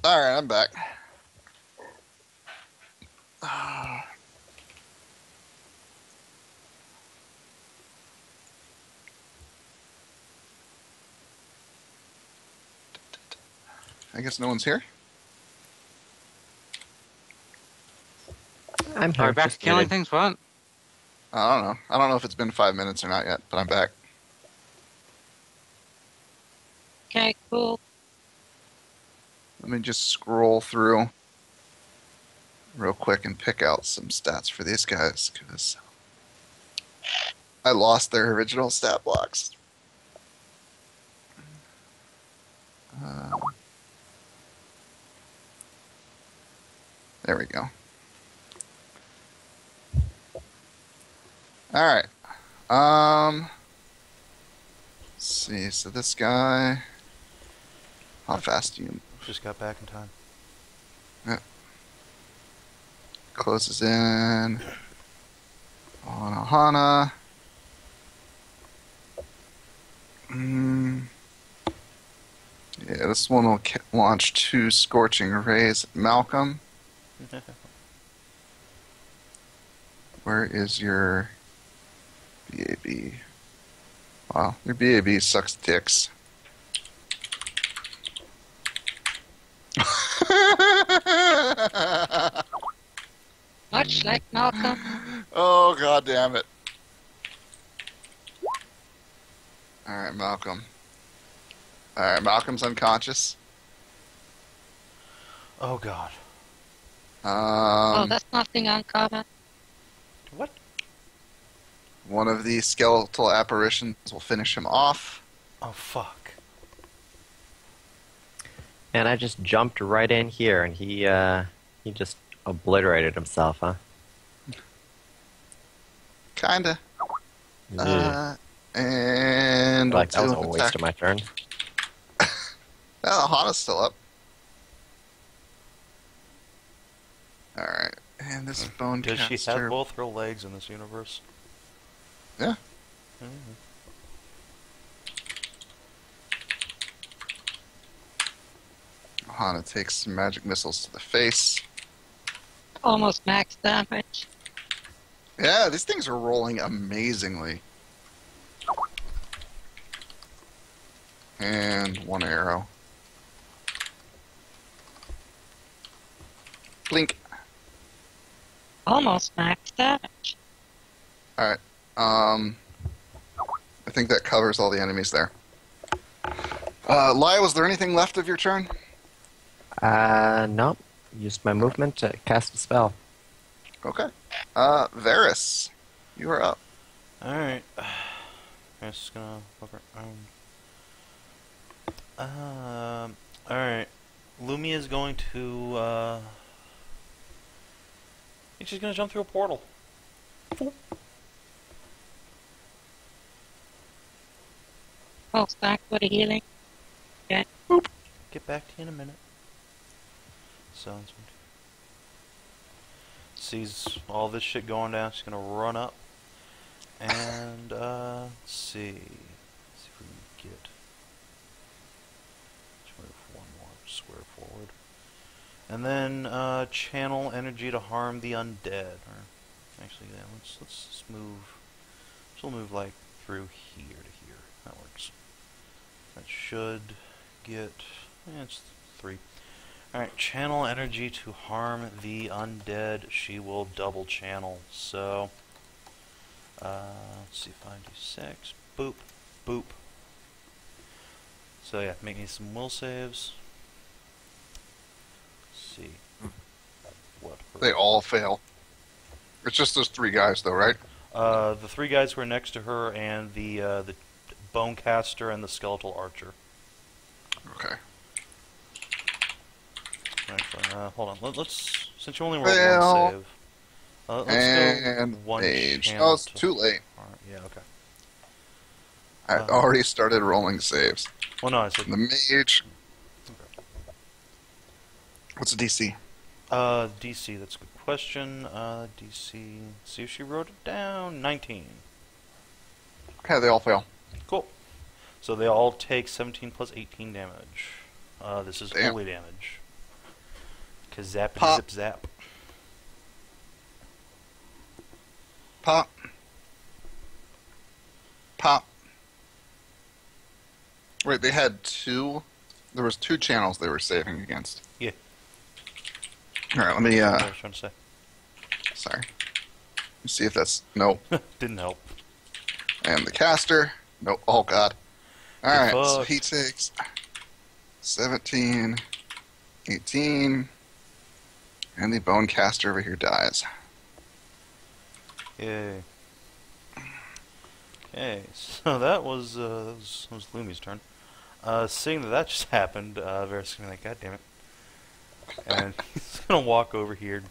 All right, I'm back. I guess no one's here. I'm Are here. we back to just killing things? What? I don't know. I don't know if it's been five minutes or not yet, but I'm back. Okay, cool. Let me just scroll through real quick and pick out some stats for these guys because I lost their original stat blocks. Uh, there we go. All right. Um. Let's see. So this guy. How fast do you Just got back in time. Yeah. Closes in on Alhana. Mm. Yeah, this one will ca- launch two scorching rays at Malcolm. Where is your BAB? Wow, your BAB sucks dicks. Much like Malcolm. Oh god damn it. Alright, Malcolm. Alright, Malcolm's unconscious. oh god. Um, oh, that's nothing uncommon. What? one of these skeletal apparitions will finish him off. Oh fuck. And I just jumped right in here, and he uh, he just obliterated himself, huh? Kinda. Yeah. Uh, and like that was a we'll waste attack- of my turn. Oh, Hana's still up. Alright. And this bone Does she have both her legs in this universe? Yeah. Mhm. Hana takes some magic missiles to the face. Almost max damage. Yeah, these things are rolling amazingly. And one arrow. Blink. Almost max damage. Alright. Um I think that covers all the enemies there. Uh Liah, was there anything left of your turn? Uh, no. Used my movement to cast a spell. Okay. Uh, Varis, you are up. Alright. I'm just gonna look around. Um, alright. Lumi is going to, uh. I think she's gonna jump through a portal. Falls back for the healing. Get back to you in a minute. Sounds. Sees all this shit going down. She's gonna run up. And, uh, let's see. Let's see if we can get. Let's move one more square forward. And then, uh, channel energy to harm the undead. Or, actually, yeah, let's, let's just move. She'll move, like, through here to here. That works. That should get. Eh, it's three. Alright, channel energy to harm the undead. She will double channel. So, uh, let's see, 5d6. Boop, boop. So, yeah, make me some will saves. Let's see. What? They all fail. It's just those three guys, though, right? Uh, the three guys who are next to her, and the uh, the bone caster and the skeletal archer. Okay. Actually, uh, hold on. Let, us since you only rolled Well, one save. Uh, let's and go one mage. channel Oh, it's to- too late. Alright, yeah, okay. I Uh, already started rolling saves. Well, no, I said The mage. What's the DC? uh, DC. That's a good question. Uh, DC. See if she wrote it down. Nineteen. Okay, they all fail. Cool. So they all take 17 plus 18 damage. Uh, this is Damn. holy damage. Cause zap Pop. zip zap. Pop. Pop. Wait, they had two. There was two channels they were saving against. Yeah. All right, let me. What I uh was trying to say. Sorry. Let me see if that's no. Didn't help. And the caster. No. Oh God. All Good right. So he takes 17, 18, and the bone caster over here dies. Yay. Okay, so that was uh, that was, was Lumi's turn. Uh, seeing that that just happened, uh, Varis is gonna be like, God damn it, and he's gonna walk over here,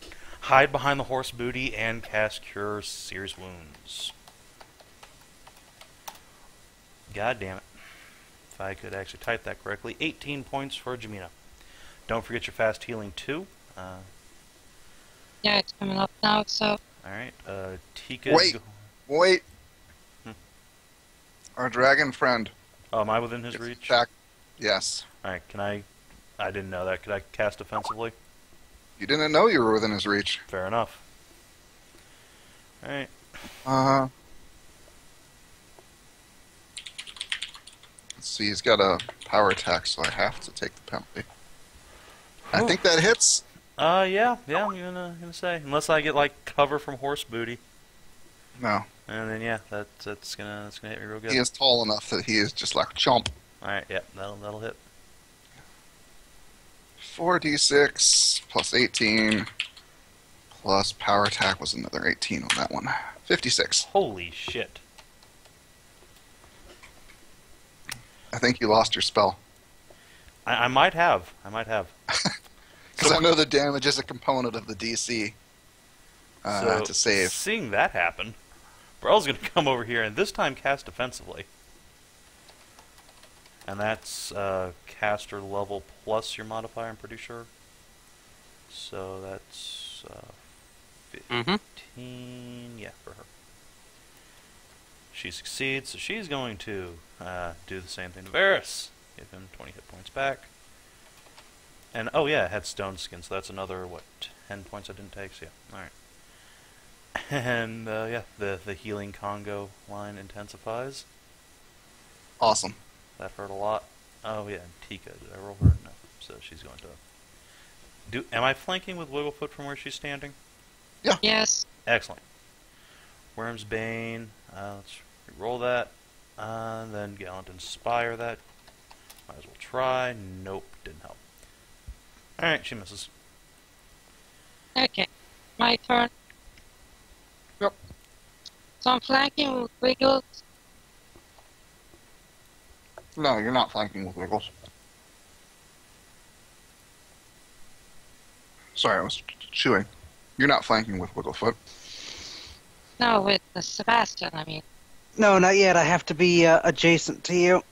hide behind the horse booty, and cast Cure Serious Wounds. God damn it! If I could actually type that correctly, 18 points for Jamina. Don't forget your fast healing too. Uh, Yeah, it's coming up now, so all right, uh, Tika. Wait. Wait. Hmm. Our dragon friend. Oh, am I within his gets reach? attacked. Yes. Alright, can I... I didn't know that. Could I cast offensively? You didn't know you were within his reach. Fair enough. Alright. Uh. Let's see. He's got a power attack, so I have to take the penalty. I think that hits. Uh, yeah, yeah, I'm gonna, gonna say. Unless I get, like, cover from horse booty. No, And then, yeah, that, that's gonna that's gonna hit me real good. he is tall enough that he is just like chomp. Alright, yeah, that'll, that'll hit. 4d6 plus 18 plus power attack was another 18 on that one. 56. Holy shit. I think you lost your spell. I, I might have. I might have. Because I know the damage is a component of the DC uh, so, to save. seeing that happen, Brell's gonna come over here and this time cast defensively. And that's uh, caster level plus your modifier, I'm pretty sure. So that's uh, Mhm. 15, yeah, for her. She succeeds, so she's going to uh, do the same thing to Varis. Give him 20 hit points back. And, oh yeah, it had stone skin, so that's another, what, 10 points I didn't take, so yeah, alright. And, uh, yeah, the, the healing Congo line intensifies. Awesome. That hurt a lot. Oh yeah, and Tika. Did I roll her? No. So she's going to. Do am I flanking with Wigglefoot from where she's standing? Yeah. Yes. Excellent. Worm's Bane. Uh, let's roll that. Uh, then Gallant Inspire that. Might as well try. Nope, didn't help. All right, she misses. Okay. My turn. So I'm flanking with Wiggles. No, you're not flanking with Wiggles. Sorry, I was chewing. You're not flanking with Wigglefoot. No, with uh, Sebastian, I mean. No, not yet. I have to be uh, adjacent to you.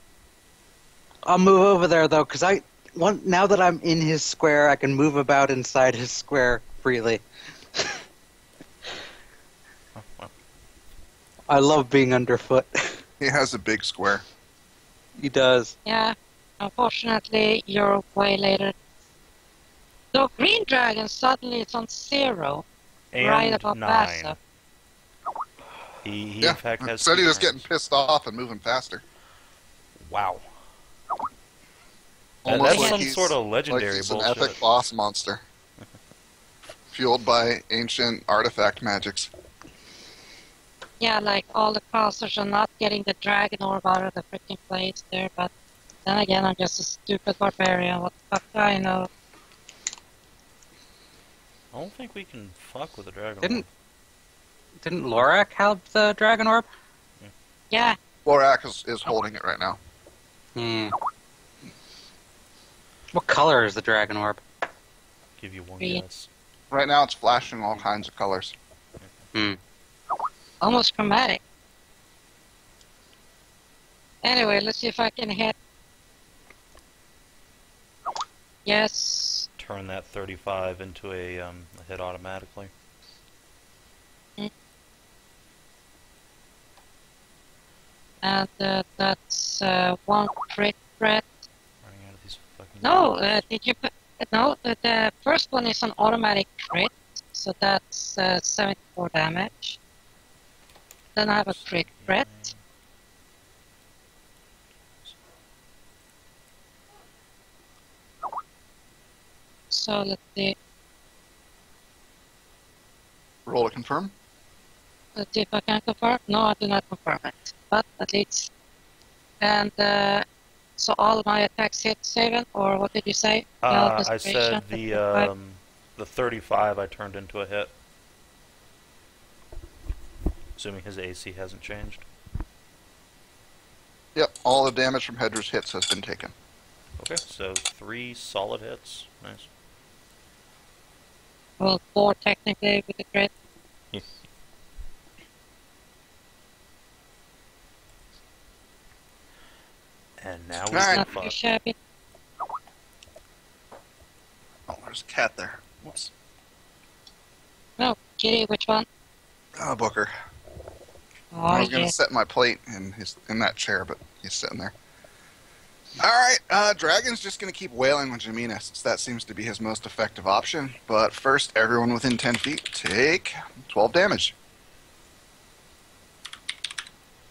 I'll move over there though, because I one now that I'm in his square, I can move about inside his square freely. Oh, well, I love being underfoot. He has a big square. he does. Yeah, unfortunately, you're way later. So Green Dragon suddenly it's on zero, and right above nine. Vasa. He, he yeah, in fact has. said he was getting pissed off and moving faster. Wow. That- Almost that's like some he's- sort of Like legendary he's an epic boss monster. Fueled by ancient artifact magics. Yeah, like all the casters are not getting the Dragon Orb out of the freaking place there, but then again, I'm just a stupid barbarian. What the fuck do I know? I don't think we can fuck with a dragon. Didn't didn't Lorac have the dragon orb? Yeah, Lorac is, is holding it right now. Hmm. What color is the dragon orb? give you one Green. guess. Right now it's flashing all kinds of colors. Hmm. almost chromatic. Anyway, let's see if I can hit. Yes. Turn that 35 into a, um, a hit automatically. And uh, that's uh, one crit threat. Running out of these fucking. No, uh, did you put. No, the, the first one is an automatic crit, so that's uh, 74 damage. Then I have a crit threat. So let's see. Roll to confirm. Let's see if I can confirm. No, I do not confirm it. But at least. And uh, so all my attacks hit seven, or what did you say? Uh, I said the um, the 35 I turned into a hit. Assuming his AC hasn't changed. Yep, all the damage from Hedrah's hits has been taken. Okay, so three solid hits. Nice. Well, four technically with the crit. And now we Alright. can Not fuck. shabby. Oh, there's a cat there. Whoops. No, Kitty, which one? Oh, Booker. Oh, I was gonna set my plate in his in that chair, but he's sitting there. All right, uh, Dragon's just gonna keep wailing with Jamina, since that seems to be his most effective option. But first, everyone within ten feet take twelve damage.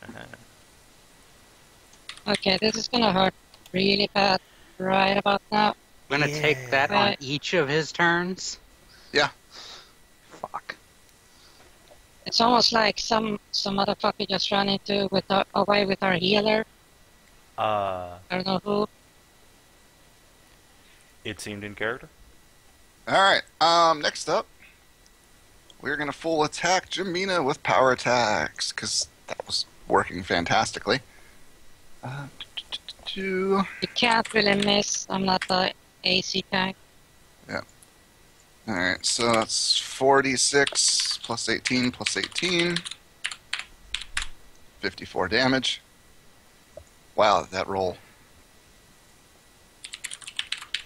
Okay, this is gonna hurt really bad right about now. I'm gonna take that on each of his turns. Yeah. Fuck. It's almost like some some motherfucker just ran into with our, away with our healer. Uh, I don't know who. it seemed in character. All right. Um, next up, we're gonna full attack Jamina with power attacks because that was working fantastically. Uh, two. You can't really miss. I'm not the AC tank. All right, so that's 46 plus 18 plus 18. 54 damage. Wow, that roll.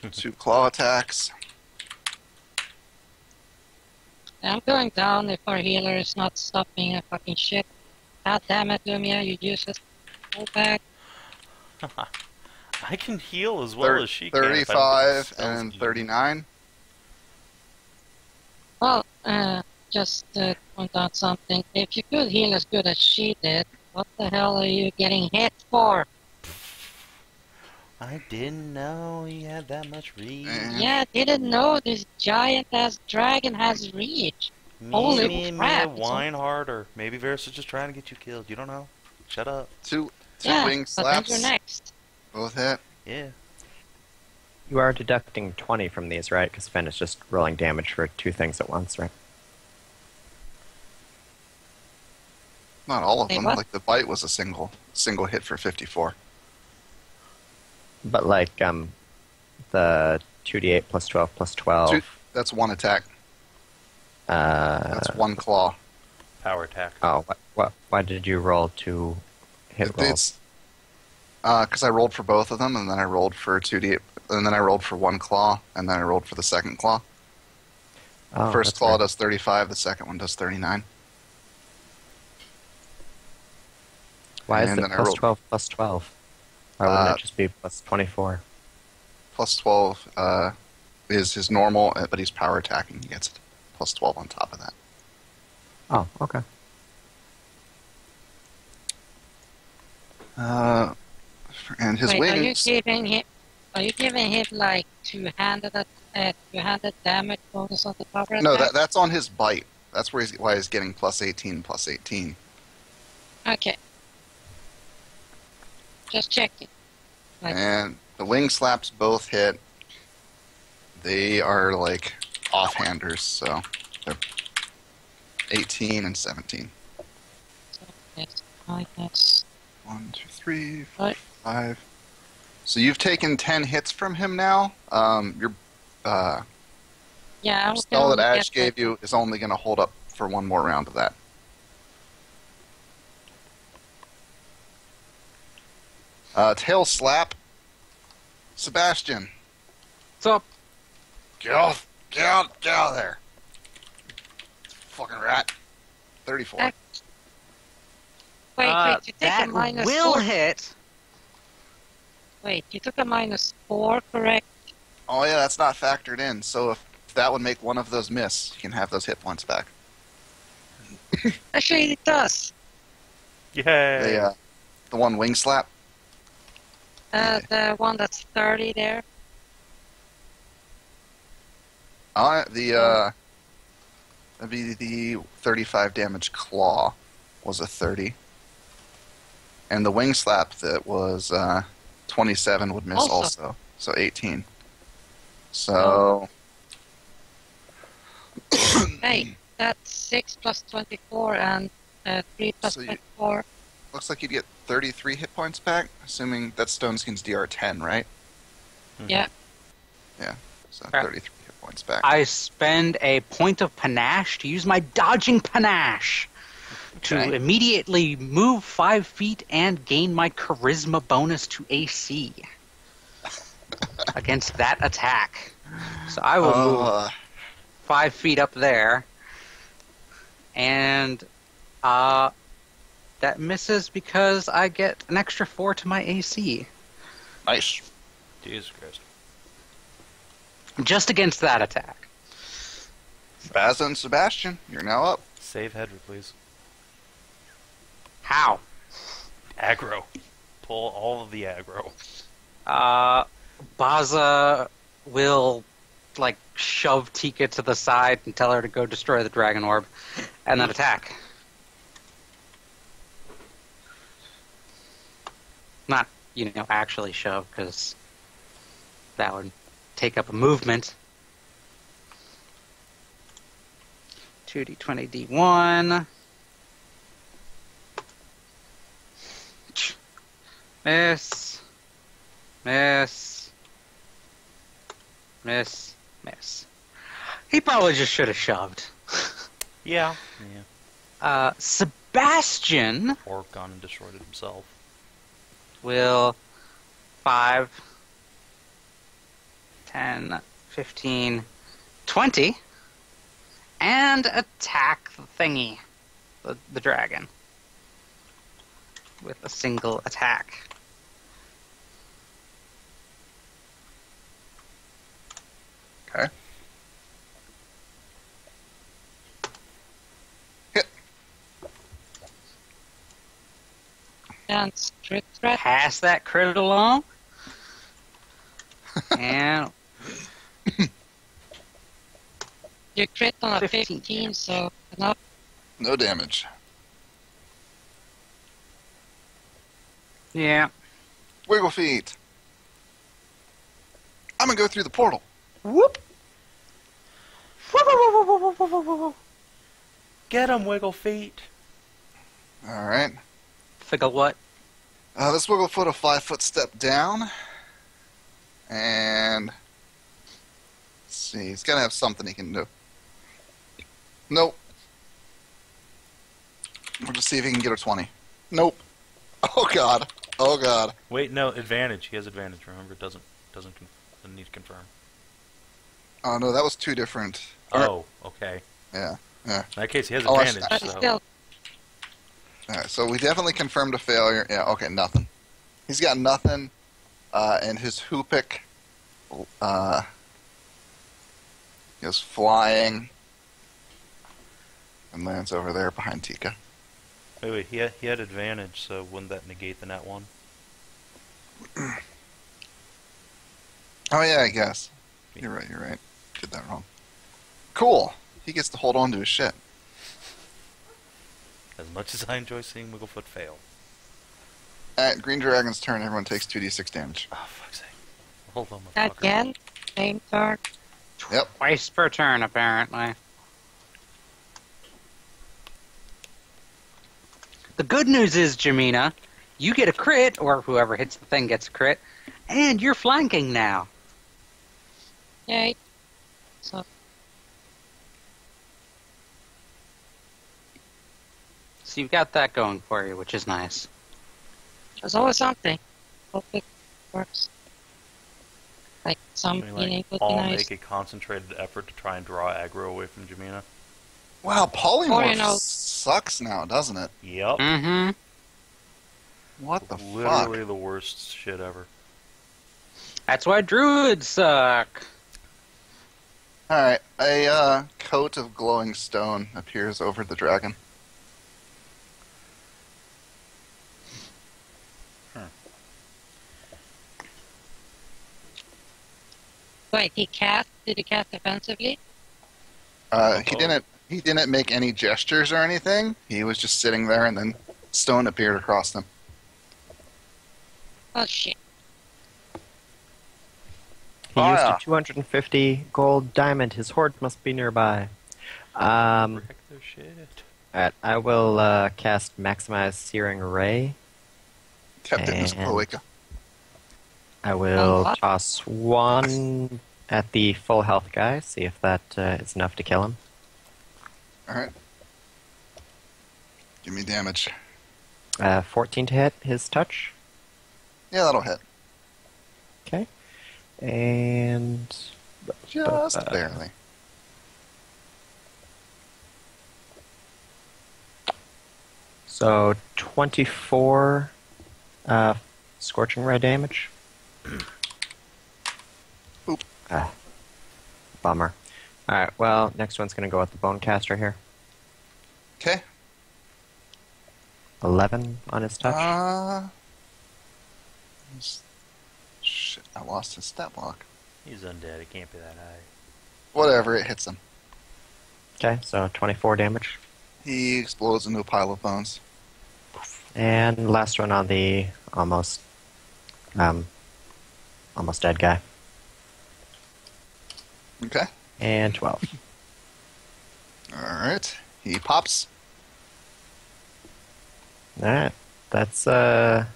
Two claw attacks. I'm going down if our healer is not stopping a fucking shit. God damn it, Lumia, you useless. Go back. I can heal as well Thir- as she can. if I don't get 35 and 39. Well, uh, just uh, point out something. If you could heal as good as she did, what the hell are you getting hit for? I didn't know he had that much reach. Eh. Yeah, didn't know this giant ass dragon has reach. Me, Holy me, me, crap, it's whine harder. Maybe Varis is just trying to get you killed. You don't know. Shut up. Two, two yeah, wing slaps. you're next. Both hit. Yeah. You are deducting 20 from these, right? Because Fen is just rolling damage for two things at once, right? Not all of Hey, them. what? Like the bite was a single single hit for 54. But like um, the 2d8 plus 12 plus 12. Two, that's one attack. uh, That's one claw. Power attack. Oh, what, what? Why did you roll two hit? It's because I rolled for both of them, and then I rolled for 2d, and then I rolled for one claw, and then I rolled for the second claw. Oh, First claw weird. does 35, the second one does 39. Why is it plus rolled- 12 plus 12? Why wouldn't Uh, it just be plus 24? Plus 12 uh, is his normal, uh, but he's power attacking. He gets plus 12 on top of that. Oh, okay. Uh, and his Wait, are you giving him? Are you giving him like two-handed uh, two-handed damage bonus on the power No, that, that's on his bite. That's where he's, why he's getting plus 18, plus 18. Okay. Just checking. Like, And the wing slaps both hit. They are like offhanders, so they're 18 and 17. yes, minus. One, two, three, four, Right. five. So you've taken 10 hits from him now. Um, your uh, Yeah, I was spell that Ash get gave you is only going to hold up for one more round of that. Uh, tail slap. Sebastian, What's up? get off, get out, get out of there. Fucking rat. 34. Act- Wait, Uh, wait, you take that a minus will four. hit. Wait, you took a minus four, correct? Oh yeah, that's not factored in. So if that would make one of those miss, you can have those hit points back. Actually, it does. Yay! The, uh, the one wing slap. Uh, the one that's 30 there. Uh, the uh, that'd be the 35 damage claw was a 30, and the wing slap that was uh, 27 would miss Also. also, so 18. So Hey, that's 6 plus 24 and uh, 3 plus So you- looks like you'd get 33 hit points back, assuming that's Stone Skin's DR 10, right? Mhm. Yeah. So Yeah. 33 hit points back. I spend a point of panache to use my dodging panache to Okay. immediately move five feet and gain my charisma bonus to AC against that attack. So I will move Uh, five feet up there, and uh, that misses because I get an extra four to my AC nice. Jesus Christ. just against that attack. Baza and Sebastian, you're now up. Save Hedrah, please. How? Aggro. Pull all of the aggro. Uh, Baza will like shove Tika to the side and tell her to go destroy the dragon orb, and then attack. Not, you know, actually shove because that would take up a movement. 2d20 Miss. Miss. Miss. Miss. He probably just should have shoved. Yeah. Yeah. Uh, Sebastian Or gone and destroyed it himself. will 5, 10, 15, 20, and attack the thingy, the, the dragon, with a single attack. Okay. Hit. And crit threat. Pass that crit along. and You crit on a 15 15, so enough. No damage. yeah, Wiggle feet. I'm gonna go through the portal. Whoop. Get him, Wiggle Feet! All right. Figure what? Uh, this Wigglefoot a five foot step down, and let's see, he's gotta have something he can do. Nope. We'll just see if he can get a twenty. Nope. Oh god. Oh god. Wait, no, advantage. He has advantage. Remember, it doesn't doesn't, doesn't need to confirm. Oh no, that was two different. Oh, okay. Yeah. yeah. In that case, he has Oh, advantage. But so still, All right, so we definitely confirmed a failure. Yeah, okay, nothing. He's got nothing, uh, and his Hoopak uh, is flying and lands over there behind Tika. wait, wait. He had, he had advantage, so wouldn't that negate the net one? Oh yeah, I guess. You're right. You're right. Did that wrong. Cool. He gets to hold on to his shit. As much as I enjoy seeing Wigglefoot fail. At Green Dragon's turn, everyone takes 2d6 damage. Oh, fuck's sake. Hold on, motherfucker. again, same turn. Yep. Twice per turn, apparently. The good news is, Jamina, you get a crit, or whoever hits the thing gets a crit, and you're flanking now. Yay. So, So you've got that going for you, which is nice. there's always something. Hope it works. Like some Can we, like, innate would be all nice. make a concentrated effort to try and draw aggro away from Jamina? Wow, polymorph Or, you know- sucks now, doesn't it? Yep. Mm-hmm. What the Literally fuck? the worst shit ever. That's why druids suck. All right, a uh, coat of glowing stone appears over the dragon. Wait, he cast? Did he cast defensively? Uh, he didn't. He didn't make any gestures or anything. He was just sitting there, and then stone appeared across them. Oh shit. He Oh, used yeah. a 250 gold diamond. His hoard must be nearby. Um, Wreck their shit. alright, I will uh, cast Maximize Searing Ray. Captain it in cloaca. I will toss one at the full health guy, see if that uh, is enough to kill him. All right. Give me damage. Uh, 14 to hit his touch. Yeah, that'll hit. And Just Uh, barely. so 24 uh, Scorching Ray damage. Oop. Ah, bummer. Alright, well, next one's going to go with the Bonecaster here. Okay. 11 on his touch. Uh, I lost his stat block. He's undead. It can't be that high. Whatever, it hits him. Okay, so 24 damage. He explodes into a pile of bones. And last one on the almost, um, almost dead guy. Okay. And 12. All right. He pops. Alright, that's, uh,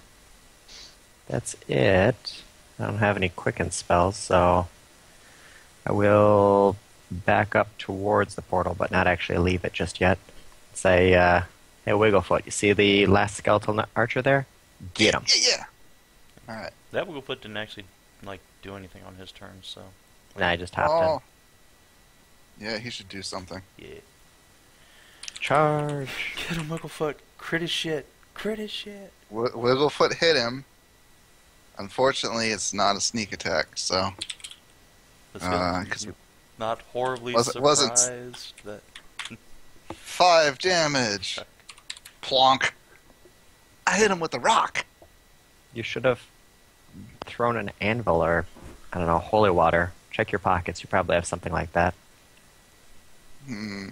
that's it. I don't have any quicken spells, so I will back up towards the portal, but not actually leave it just yet. Say, uh, hey, Wigglefoot, you see the last skeletal archer there? Get him. Yeah, yeah. All right. That Wigglefoot didn't actually like do anything on his turn, so And I just hopped Oh. Yeah, he should do something. yeah. Charge. Get him, Wigglefoot. Crit his shit. Crit his shit. W- Wigglefoot hit him. Unfortunately, it's not a sneak attack, so Let's Uh, go. 'cause- You're not horribly Was it- wasn't- surprised that five damage. Plonk. I hit him with a rock. You should have thrown an anvil or, I don't know, holy water. Check your pockets. You probably have something like that. Hmm.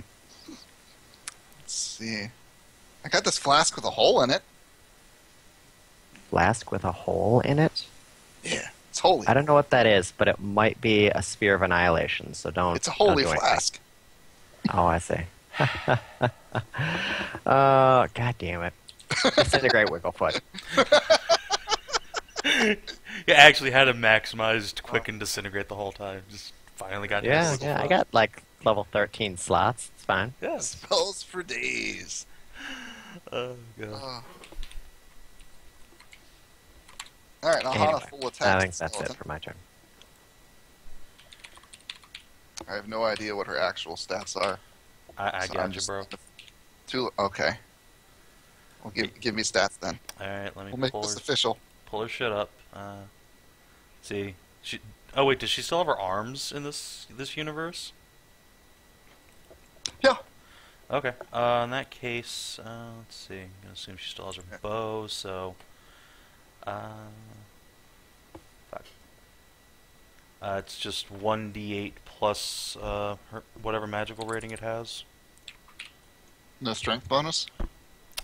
Let's see. I got this flask with a hole in it. Flask with a hole in it? Yeah, it's holy. I don't know what that is, but it might be a spear of annihilation, so don't. It's a holy do flask. Oh, I see. uh, God damn it. Disintegrate Wigglefoot. You actually had a maximized quick and disintegrate the whole time. Just finally got to Yeah, Wigglefoot. yeah, I got like level 13 slots. It's fine. Yeah. Spells for days. Oh god. Uh. All right, I'll Anyway, have a full attack. I think that's skeleton. it for my turn. I have no idea what her actual stats are. I, I so got I'm you, bro. Too okay. Well, give give me stats then. All right, let me We'll make pull this her, official. pull her shit up. Uh, see, she. Oh wait, does she still have her arms in this this universe? Yeah. Okay. Uh, in that case, uh, let's see. I'm gonna assume she still has her Yeah. bow. So, uh, fuck. Uh, it's just one d8 plus uh, her, whatever magical rating it has. No strength bonus.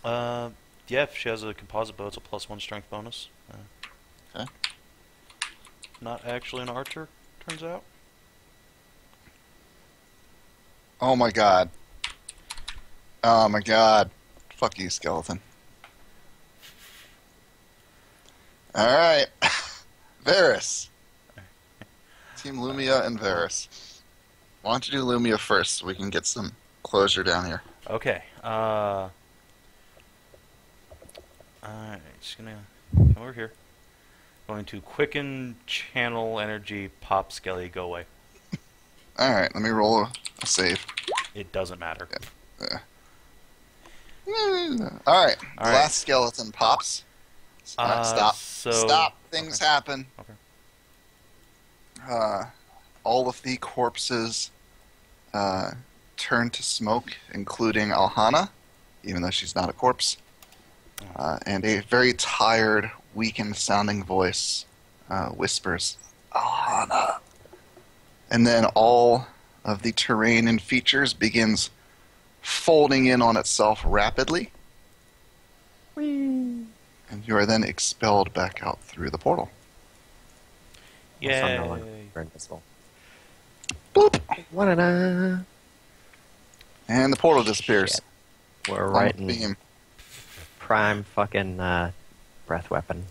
Uh, yeah, if she has a composite bow, it's a plus one strength bonus. Uh, Okay. Not actually an archer, turns out. Oh my god. Oh my god. Fuck you, skeleton. Alright. Varis. Team Lumia and Varis. Why don't you do Lumia first so we can get some closure down here? Okay. Uh. Alright, just gonna come over here. Going to quicken channel energy, pop skelly, go away. Alright, let me roll a, a save. It doesn't matter. Alright, Alright. last skeleton pops. Alright, Uh, stop. So, Stop. Things okay. happen. Okay. Uh, all of the corpses uh, turn to smoke, including Alhana, even though she's not a corpse. Uh, and a very tired, weakened sounding voice uh, whispers, Alhana. And then all of the terrain and features begins folding in on itself rapidly. And you are then expelled back out through the portal. Also, no Yay. longer invisible. Boop! Wa-da-da. And the portal disappears. Shit. We're Along right with in beam. prime fucking uh, breath weapon.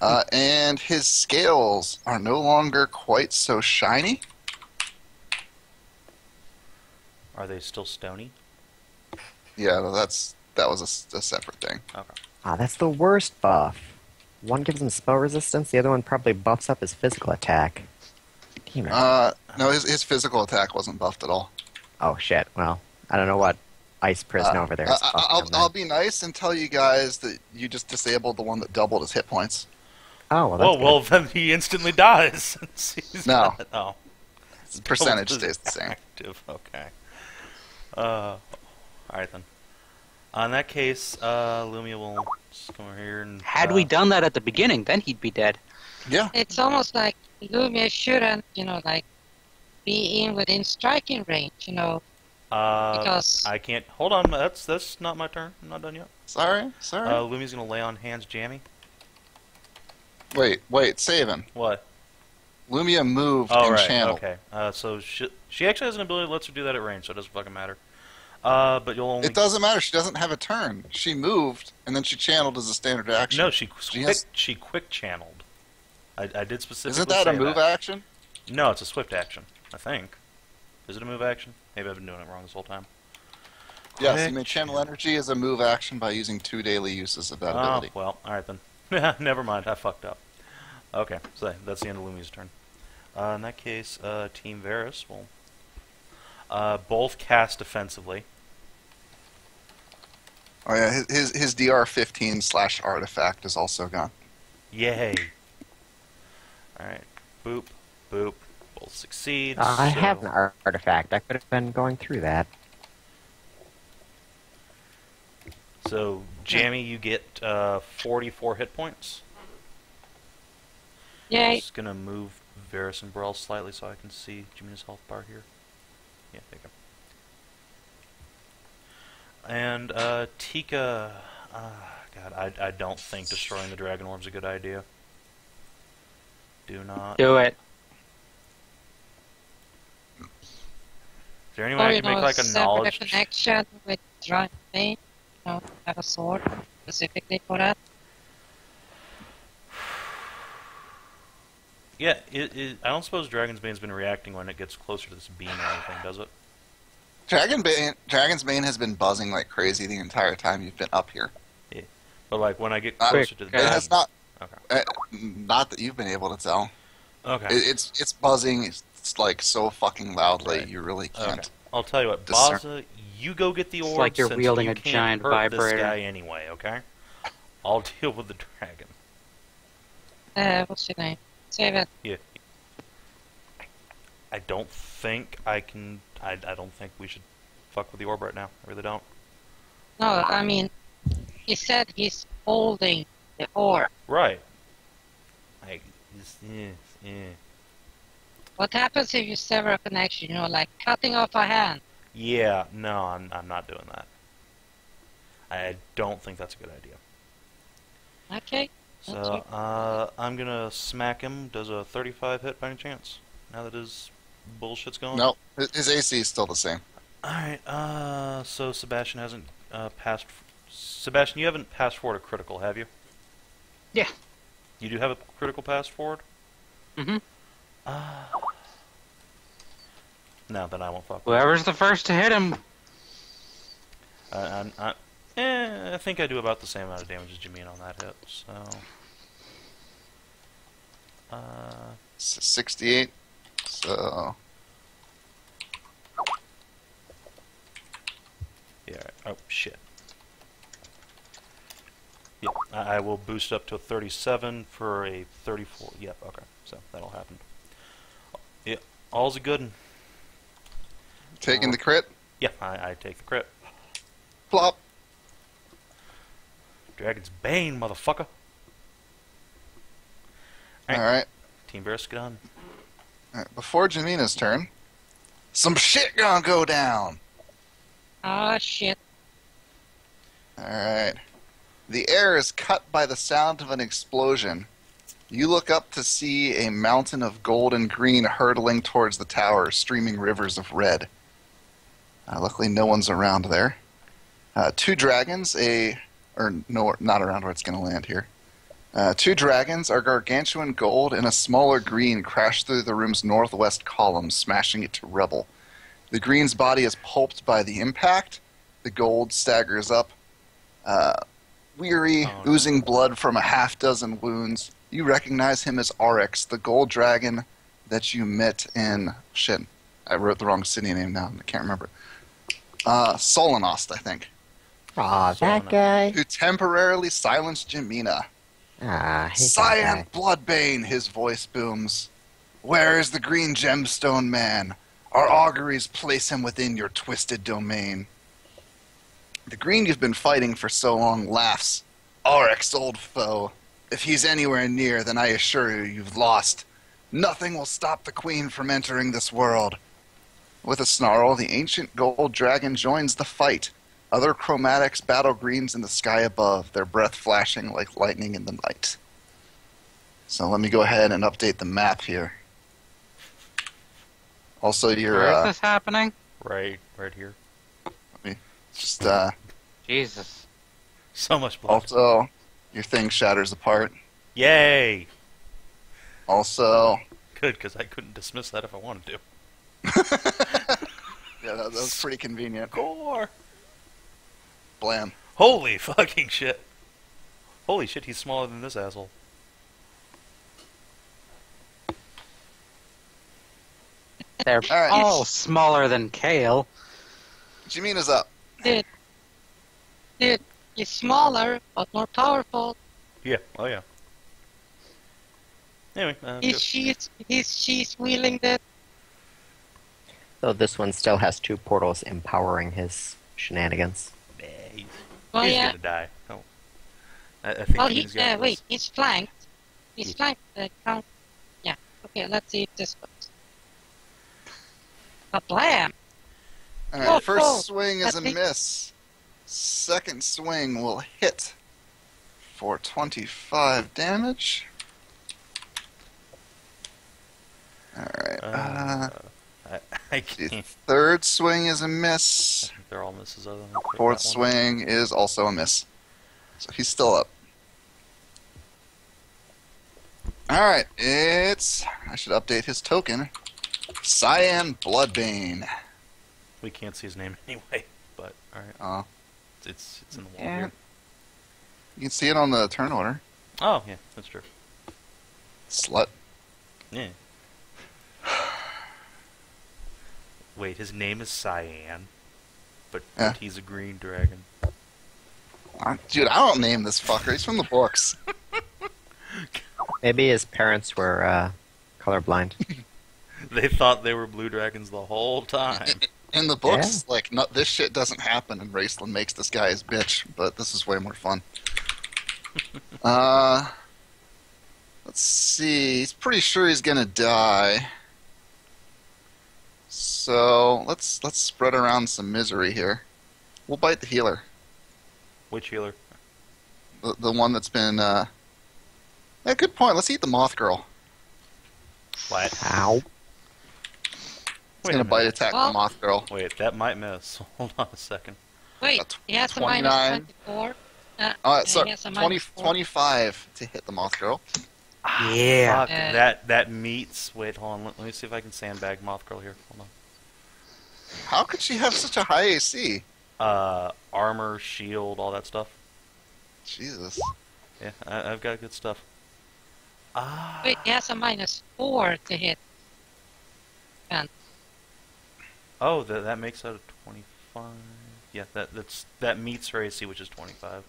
Uh, and his scales are no longer quite so shiny. Are they still stony? Yeah, that's that was a separate thing. Okay. Ah, that's the worst buff. One gives him spell resistance, the other one probably buffs up his physical attack. Damn it. Uh, no, his his physical attack wasn't buffed at all. oh shit, well, I don't know what ice prison Uh, over there Uh, I'll, him I'll be nice and tell you guys that you just disabled the one that doubled his hit points. Oh, well, Well, that's well, then he instantly dies. He's No. not- oh. The percentage stays the same. Active. Okay. Uh, all right then. Uh, in that case, uh, Lumia will just come over here and. Had uh, we done that at the beginning, then he'd be dead. Yeah. It's almost like Lumia shouldn't, you know, like be in within striking range, you know, Uh, because I can't. Hold on. That's that's not my turn. I'm not done yet. Sorry, sorry. Uh, Lumia's gonna lay on hands, jammy. wait, wait, save him. What? Lumia moved Oh and right. channeled. Okay. Uh, so she she actually has an ability that lets her do that at range, so it doesn't fucking matter. Uh, but you'll only. It doesn't matter. She doesn't have a turn. She moved and then she channeled as a standard action. No, she She quick, has- she quick channeled. I, I did specifically. Isn't that a move that. action? No, it's a swift action. I think. Is it a move action? Maybe I've been doing it wrong this whole time. Yes, Quick you may channel energy as a move action by using two daily uses of that Oh ability. well, all right then. Never mind. I fucked up. Okay, so that's the end of Lumi's turn. Uh, in that case, uh, Team Varis will uh, both cast defensively. Oh yeah, his his, his DR fifteen slash artifact is also gone. Yay! All right, boop, boop. Both succeed. Uh, I so- have an ar- artifact. I could have been going through that. So, Jammy, you get uh, 44 hit points. yay, Just gonna move Varis and Brawl slightly so I can see Jimmy's health bar here. Yeah, there you go. And uh, Tika, uh, God, I I don't think destroying the dragon orb's a good idea. Do not. Do it. Is there anyone or I you can make know, like a sever the knowledge? connection with Drawing Pain. you know, have a sword specifically for that? Yeah, it, it, I don't suppose Dragon's Bane's been reacting when it gets closer to this beam or anything, does it? Dragon Bane, Dragon's Bane has been buzzing like crazy the entire time you've been up here. Yeah, But like when I get Uh, closer to the It beam, has not. Okay. Uh, not that you've been able to tell. okay. It, it's it's buzzing. It's, it's like so fucking loudly. Right. You really can't. Okay. I'll tell you what, discern- Baza, you go get the It's like you're wielding you a giant hurt This vibrator. guy anyway, okay? I'll deal with the dragon. Uh, what's your name? Save it. Yeah. I don't think I can. I, I don't think we should fuck with the orb right now. I really don't. No, I mean, he said he's holding the orb. Right. I. It's, yeah, yeah. What happens if you sever a connection? You know, like cutting off a hand. Yeah, no, I'm, I'm not doing that. I don't think that's a good idea. Okay. So, uh, I'm gonna smack him. Does a 35 hit by any chance? Now that his bullshit's going? No, his his AC is still the same. Alright, uh, so Sebastian hasn't, uh, passed. Sebastian, you haven't passed forward a critical, have you? Yeah. You do have a critical pass forward? Mm-hmm. Uh. No, then I won't fuck Whoever's the first to hit him. I, I'm, I, eh, I think I do about the same amount of damage as Jameen on that hit, so. Uh, 68. So yeah, oh shit. Yep, I, I will boost up to a 37 for a 34. Yep, okay, so that'll happen. Yep, all's a good. taking the crit. Yeah, I, I take the crit. Plop. Dragon's Bane, motherfucker. All Alright. right. Team Bear Skadon. All right. Before Jamina's turn, some shit gonna go down. Oh shit. All right. The air is cut by the sound of an explosion. You look up to see a mountain of gold and green hurtling towards the tower, streaming rivers of red. Uh, luckily, no one's around there. Uh, two dragons, a or no, not around where it's going to land here. Uh, two dragons, are gargantuan gold and a smaller green, crash through the room's northwest column, smashing it to rubble. The green's body is pulped by the impact. The gold staggers up, uh, weary, Oh, no. oozing blood from a half dozen wounds. You recognize him as Oryx, the gold dragon that you met in. Shit, I wrote the wrong city name now. I can't remember. Uh, Silvanost, I think. Aw, So that nice. guy. Who temporarily silenced Jamina. Ah, I Cyan. Bloodbane, his voice booms. Where is the green gemstone man? Our auguries place him within your twisted domain. The green you've been fighting for so long laughs. Oryx, old foe. If he's anywhere near, then I assure you, you've lost. Nothing will stop the queen from entering this world. With a snarl, the ancient gold dragon joins the fight. Other chromatics battle greens in the sky above, their breath flashing like lightning in the night. So let me go ahead and update the map here. Also, your Where is uh, this happening? Right, right here. just uh. Jesus. So much blood. also your thing shatters apart. Yay! Also, Good, because I couldn't dismiss that if I wanted to. yeah, that, that was pretty convenient. Gore! Blam. Holy fucking shit! Holy shit, he's smaller than this asshole. They're All right. all smaller than Kale. Jamina's up. Dude. Dude, he's smaller but more powerful. Yeah, oh yeah. Anyway, uh, He's go- she's he's she's wheeling the Though this one still has two portals empowering his shenanigans. Nah, he's, well he's yeah. gonna die. No. I, I think Well he he's uh, wait, he's flanked. He's Yeah. flanked uh, count yeah. Okay, let's see if this works. A blam! All right, Oh, first oh, swing is a think- miss. Second swing will hit for 25 damage. All right. Uh, Uh, I, I can't. third swing is a miss. They're all misses other than Fourth that one. swing is also a miss. So he's still up. Alright, it's. I should update his token. Cyan Bloodbane. We can't see his name anyway, but alright. Uh, It's it's in the wall Yeah. here. you can see it on the turn order. Oh yeah, that's true. Slut. Yeah. Wait, his name is Cyan, but, Yeah. but he's a green dragon. Uh, Dude, I don't name this fucker. He's from the books. Maybe his parents were uh, colorblind. They thought they were blue dragons the whole time. In the books, like, no, this shit doesn't happen, and Raistlin makes this guy his bitch, but this is way more fun. uh, let's see. He's pretty sure he's gonna die. So let's let's spread around some misery here. We'll bite the healer, Which healer? the, the one that's been. Uh... Yeah, good point. Let's eat the moth girl. What? Ow. It's Wait gonna bite minute. attack the moth girl. Wait, that might miss. Hold on a second. Wait, That's he has a 29. minus 24. Uh, Uh, he sorry, 20, minus 25 to hit the moth girl. Yeah. Fuck, Uh, that that meets. Wait, hold on. Let, let me see if I can sandbag Moth Girl here. Hold How could she have such a high AC? Uh, armor, shield, all that stuff. Jesus. Yeah, I, I've got good stuff. Ah. Wait, he has a minus 4 to hit. Oh, that that makes that a twenty-five. Yeah, that that's that meets her AC, which is twenty-five.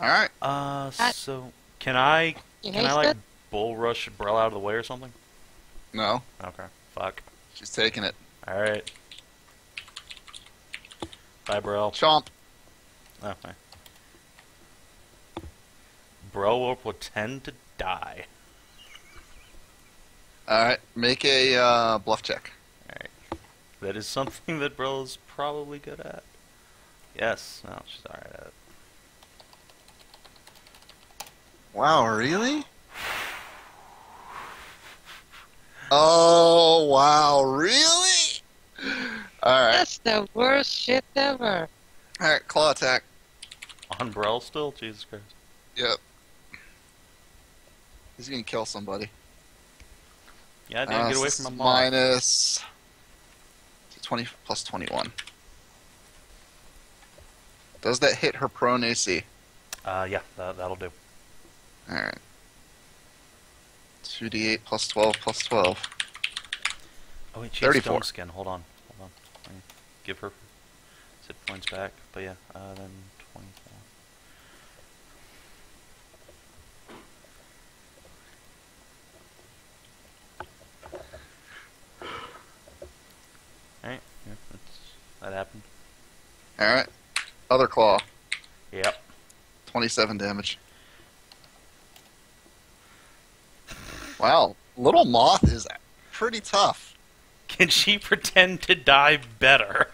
All right. Uh, Uh, so can I can I like hasted? bull rush Brell out of the way or something? No, Okay. Fuck. she's taking it. All right. Bye, Brell. Chomp. Okay. Bro will pretend to die. All right. Make a uh, bluff check. Alright. That is something that Bro is probably good at. Yes. No, she's alright at it. Wow, really? Oh, wow, really? All right. That's the worst shit ever. All right, claw attack. On Brell still? Jesus Christ. Yep. He's gonna kill somebody. Yeah, I didn't Uh, get away so from a it's moth. Minus 20 plus 21. Does that hit her prone AC? Uh, yeah, that, that'll do. Alright. 2d8 plus 12 plus 12. Oh wait, she has 34. stone skin. Hold on, hold on. Let me give her hit points back. But yeah, uh, then twenty-four. Alright, yeah, that's, that happened. Alright. Other claw. Yep. 27 damage. Wow. Little Moth is pretty tough. Can she pretend to die better?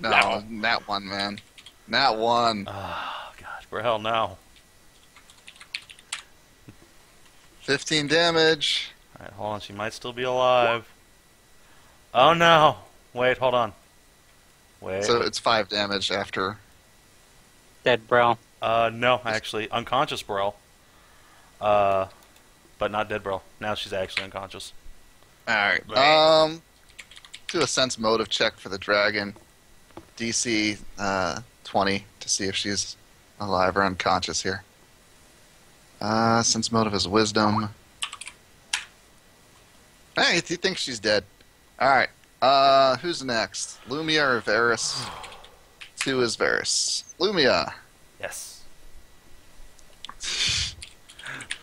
No, that one, man. That one. Oh, God, for hell no. 15 damage. Alright, hold on. She might still be alive. Oh no! Wait, hold on. Wait. So it's 5 damage after. Dead bro. uh, no, actually, unconscious Bro. Uh, but not dead Bro. Now she's actually unconscious. Alright. Right. Um, do a sense motive check for the dragon. DC uh, 20 to see if she's alive or unconscious here. Uh, sense motive is wisdom. Hey, he thinks she's dead. Alright. Uh, who's next? Lumia or Varis? Two is Varis. Lumia. Yes.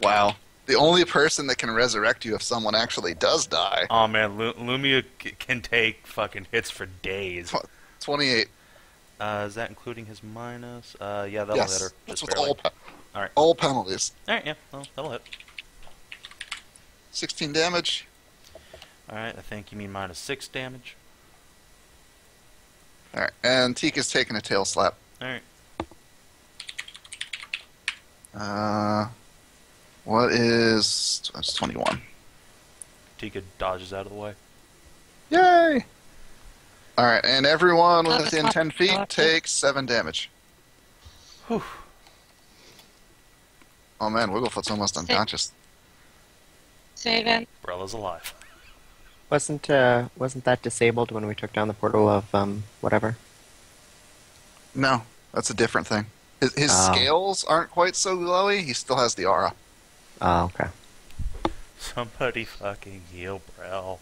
Wow. The only person that can resurrect you if someone actually does die. Oh man, Lu- Lumia c- can take fucking hits for days. 28. Uh, is that including his minus? Uh, yeah, that'll yes. hit her. That's with barely. all, pe- Alright. all penalties. Alright, yeah, well, that'll hit. 16 damage. Alright, I think you mean minus six damage. Alright. And Tika's taking a tail slap. Alright. Uh, what is. That's 21. Tika dodges out of the way. Yay! All right, and everyone within 10 feet okay. takes 7 damage. Whew. Oh man, Wigglefoot's almost unconscious. Saving. Brella's alive. Wasn't uh, wasn't that disabled when we took down the portal of um whatever? No, that's a different thing. His, his Oh. scales aren't quite so glowy. He still has the aura. Oh, okay. Somebody fucking heal Brell.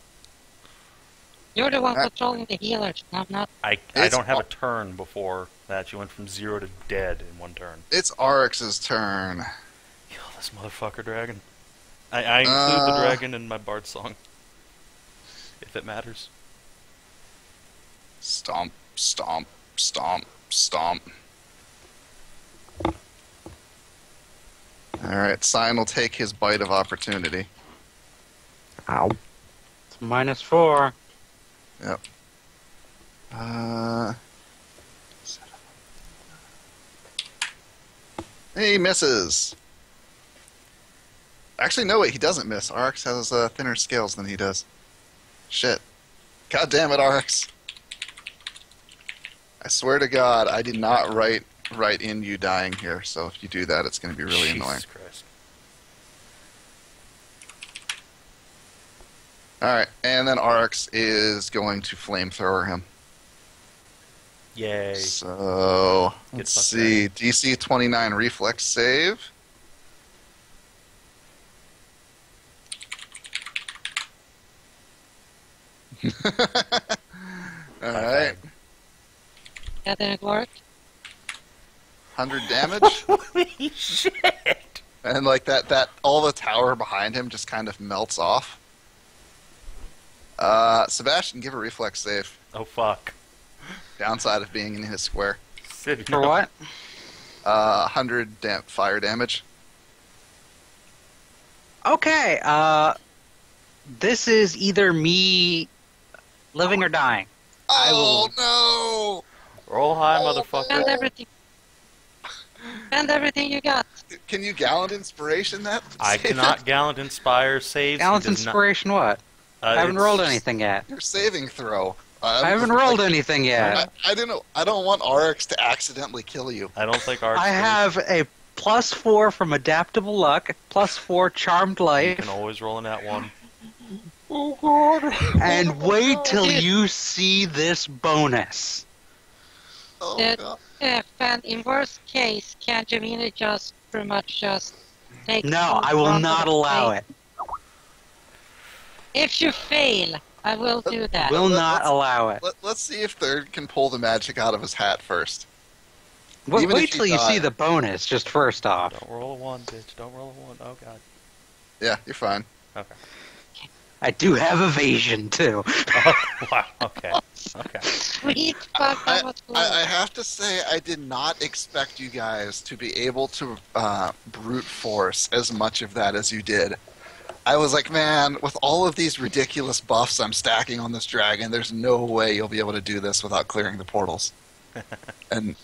You're the one Uh, controlling the healers. No, I'm not. I, I don't have a turn before that. You went from zero to dead in one turn. It's Oryx's turn. Kill this motherfucker dragon. I, I include the Uh. dragon in my bard song. If it matters. Stomp, stomp, stomp, stomp. All right, Cyan will take his bite of opportunity. Ow. It's minus four. Uh, he misses. Actually, no, wait, he doesn't miss. Arx has uh, thinner scales than he does. Shit. God damn it, Arx. I swear to God, I did not write write in you dying here. So if you do that, it's going to be really Jesus annoying. Christ. All right, and then Arx is going to flamethrower him. Yay. So Get let's fucked see, DC 29 reflex save. All right, That didn't work. 100 damage, Holy shit! and like that, that all the tower behind him just kind of melts off. Uh, Sebastian, give a reflex save. Oh fuck. Downside of being in his square. City, For no. what? Uh, 100 dam- fire damage. Okay, uh, this is either me living or dying. I Oh no! Roll high, Oh, motherfucker. Spend everything. Spend everything you got. Can you gallant inspiration that? I cannot that? gallant inspire saves. Gallant He does not- inspiration what? Uh, I haven't rolled anything yet. Your saving throw. Um, I haven't like, rolled anything yet. I don't know. I don't want Rx to accidentally kill you. I don't think our. I have a plus four from adaptable luck, plus four charmed life. You can always roll in that one. Oh god! and wait till you see this bonus. Oh god! If and in worst case, can Jamina just pretty much just take? No, I will not allow pain? it. If you fail, I will do that. Will not let's- allow it. Let, let's see if Third can pull the magic out of his hat first. Wait, even wait you till you die- see the bonus, just first off. Don't roll a one, bitch. Don't roll a one. Oh god. Yeah, you're fine. Okay. I do have evasion too. Oh, wow. Okay. Okay. Sweet fuck, that. I, I have to say, I did not expect you guys to be able to uh, brute force as much of that as you did. I was like, man, with all of these ridiculous buffs I'm stacking on this dragon, there's no way you'll be able to do this without clearing the portals. and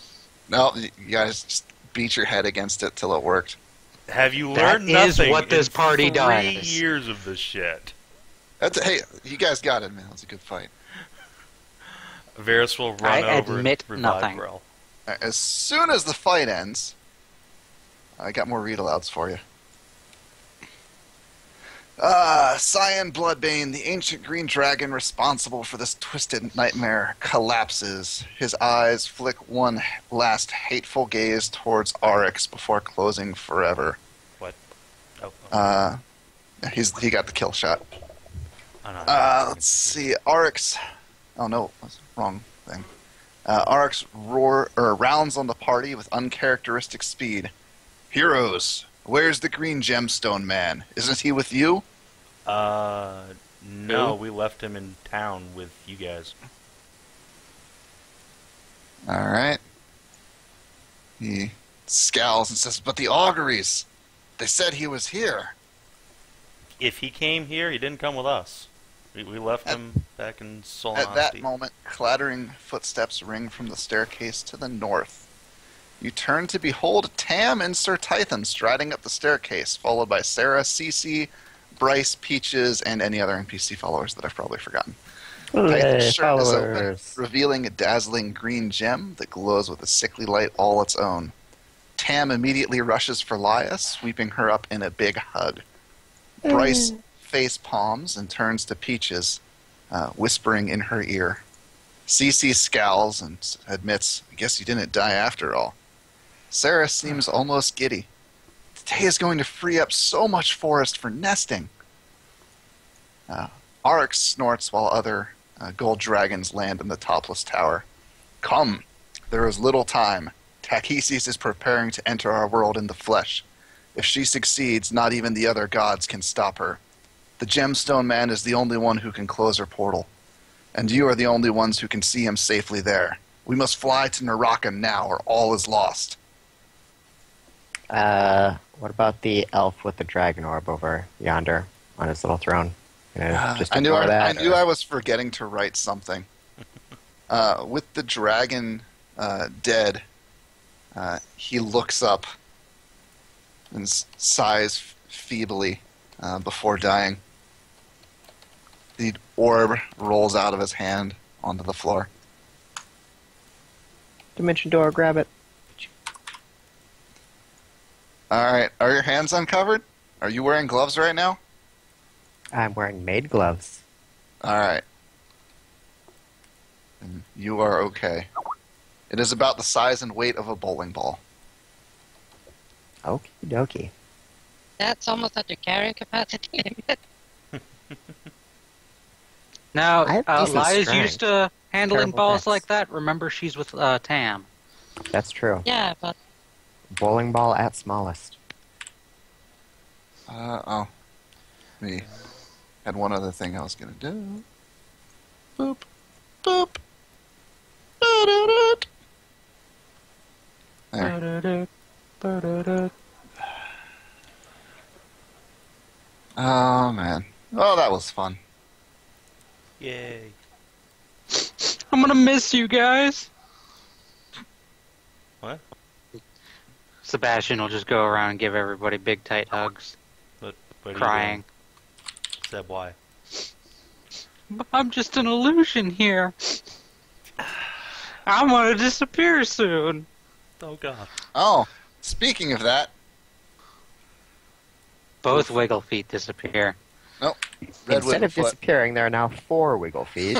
no, you guys just beat your head against it till it worked. Have you That learned is nothing what this in party three does. years of this shit? That's, hey, you guys got it, man. It was a good fight. Varis will run I over admit and revive nothing. Grell. As soon as the fight ends, I got more read alouds for you. Ah, Cyan Bloodbane, the ancient green dragon responsible for this twisted nightmare, collapses. His eyes flick one last hateful gaze towards Oryx before closing forever. Oh, oh. Uh, he's he got the kill shot. Oh, no, Uh, let's see. Oryx. Oh no, that's wrong thing. Uh, Oryx roar or rounds on the party with uncharacteristic speed. Heroes, where's the green gemstone man? Isn't he with you? Uh, no, Who? we left him in town with you guys. All right. He scowls and says, "But the auguries. They said he was here." If he came here, he didn't come with us. We, we left At- him back in Solon. At that moment, clattering footsteps ring from the staircase to the north. You turn to behold Tam and Sir Tython striding up the staircase, followed by Sarah, Cece, Bryce, Peaches, and any other NPC followers that I've probably forgotten. Titan's shirt is open, revealing a dazzling green gem that glows with a sickly light all its own. Tam immediately rushes for Liah, sweeping her up in a big hug. Bryce face palms and turns to Peaches, uh, whispering in her ear. Cece scowls and admits, I guess you didn't die after all. Sarah seems almost giddy. Today is going to free up so much forest for nesting. Uh, Arx snorts while other uh, gold dragons land in the topless tower. Come, there is little time. Takhisis is preparing to enter our world in the flesh. If she succeeds, not even the other gods can stop her. The Gemstone Man is the only one who can close her portal. And you are the only ones who can see him safely there. We must fly to Neraka now, or all is lost. Uh, what about the elf with the dragon orb over yonder on his little throne? Gonna just I knew ignore I, that. I knew or- I was forgetting to write something. Uh, with the dragon uh, dead, uh, he looks up and sighs feebly uh, before dying. The orb rolls out of his hand onto the floor. Dimension door, grab it. All right, are your hands uncovered? Are you wearing gloves right now? I'm wearing maid gloves. All right. And you are okay. It is about the size and weight of a bowling ball. Okie dokie. That's almost at your carrying capacity. Now, I have uh, decent Liah's used to handling Terrible balls dex. like that. Remember, she's with uh, Tam. That's true. Yeah, but Bowling ball at smallest. Uh oh. Me. Had one other thing I was gonna do. Boop. Boop. Ba-da-da. There. Oh man. Oh, that was fun. Yay. I'm gonna miss you guys. What? Sebastian will just go around and give everybody big tight hugs, What are you crying. doing? Seb, why? I'm just an illusion here. I'm gonna disappear soon. Oh god. Oh, speaking of that, Both wiggle feet disappear. Red Instead of Wigglefoot. disappearing, there are now four wiggle feet.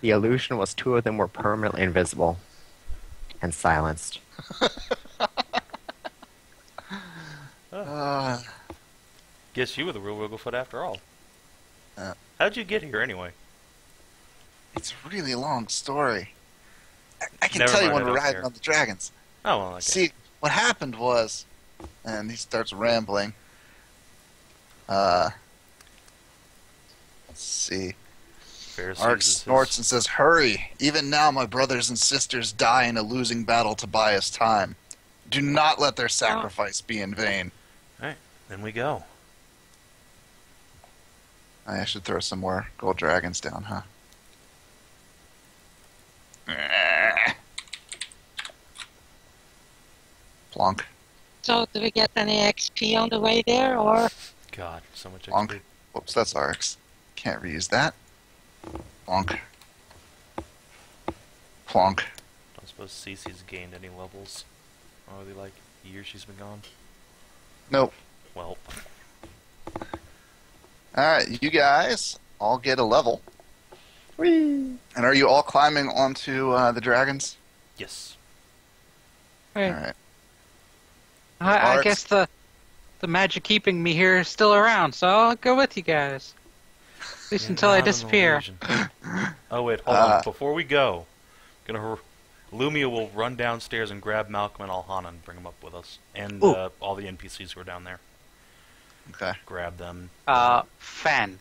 the illusion was two of them were permanently invisible and silenced. Uh, Guess you were the real Wigglefoot after all. Uh. How'd you get here anyway? it's a really long story. I, I can Never tell you when we're don't riding care. on the dragons. Oh well, okay. See, what happened was, and he starts rambling. Uh, let's see. Pharisees Ark snorts and says, "Hurry! Even now, my brothers and sisters die in a losing battle to buy us time. Do not let their oh. sacrifice be in vain." All right, then we go. I should throw some more gold dragons down, huh? Plonk. so do we get any XP on the way there, or God, so much Bonk. XP. Whoops, that's RX. Can't reuse that. Plonk. Plonk. Don't suppose Cece's gained any levels over the like year she's been gone. Nope. Well, Alright, you guys all get a level. Whee! And are you all climbing onto uh, the dragons? yes. Hey, Alright. I, I guess the the magic keeping me here is still around, so I'll go with you guys. At least You're until not I disappear. oh wait, hold Uh, on. Before we go, gonna r- Lumia will run downstairs and grab Malcolm and Alhana and bring them up with us, and uh, all the NPCs who are down there. Okay. Grab them. Uh, Fan,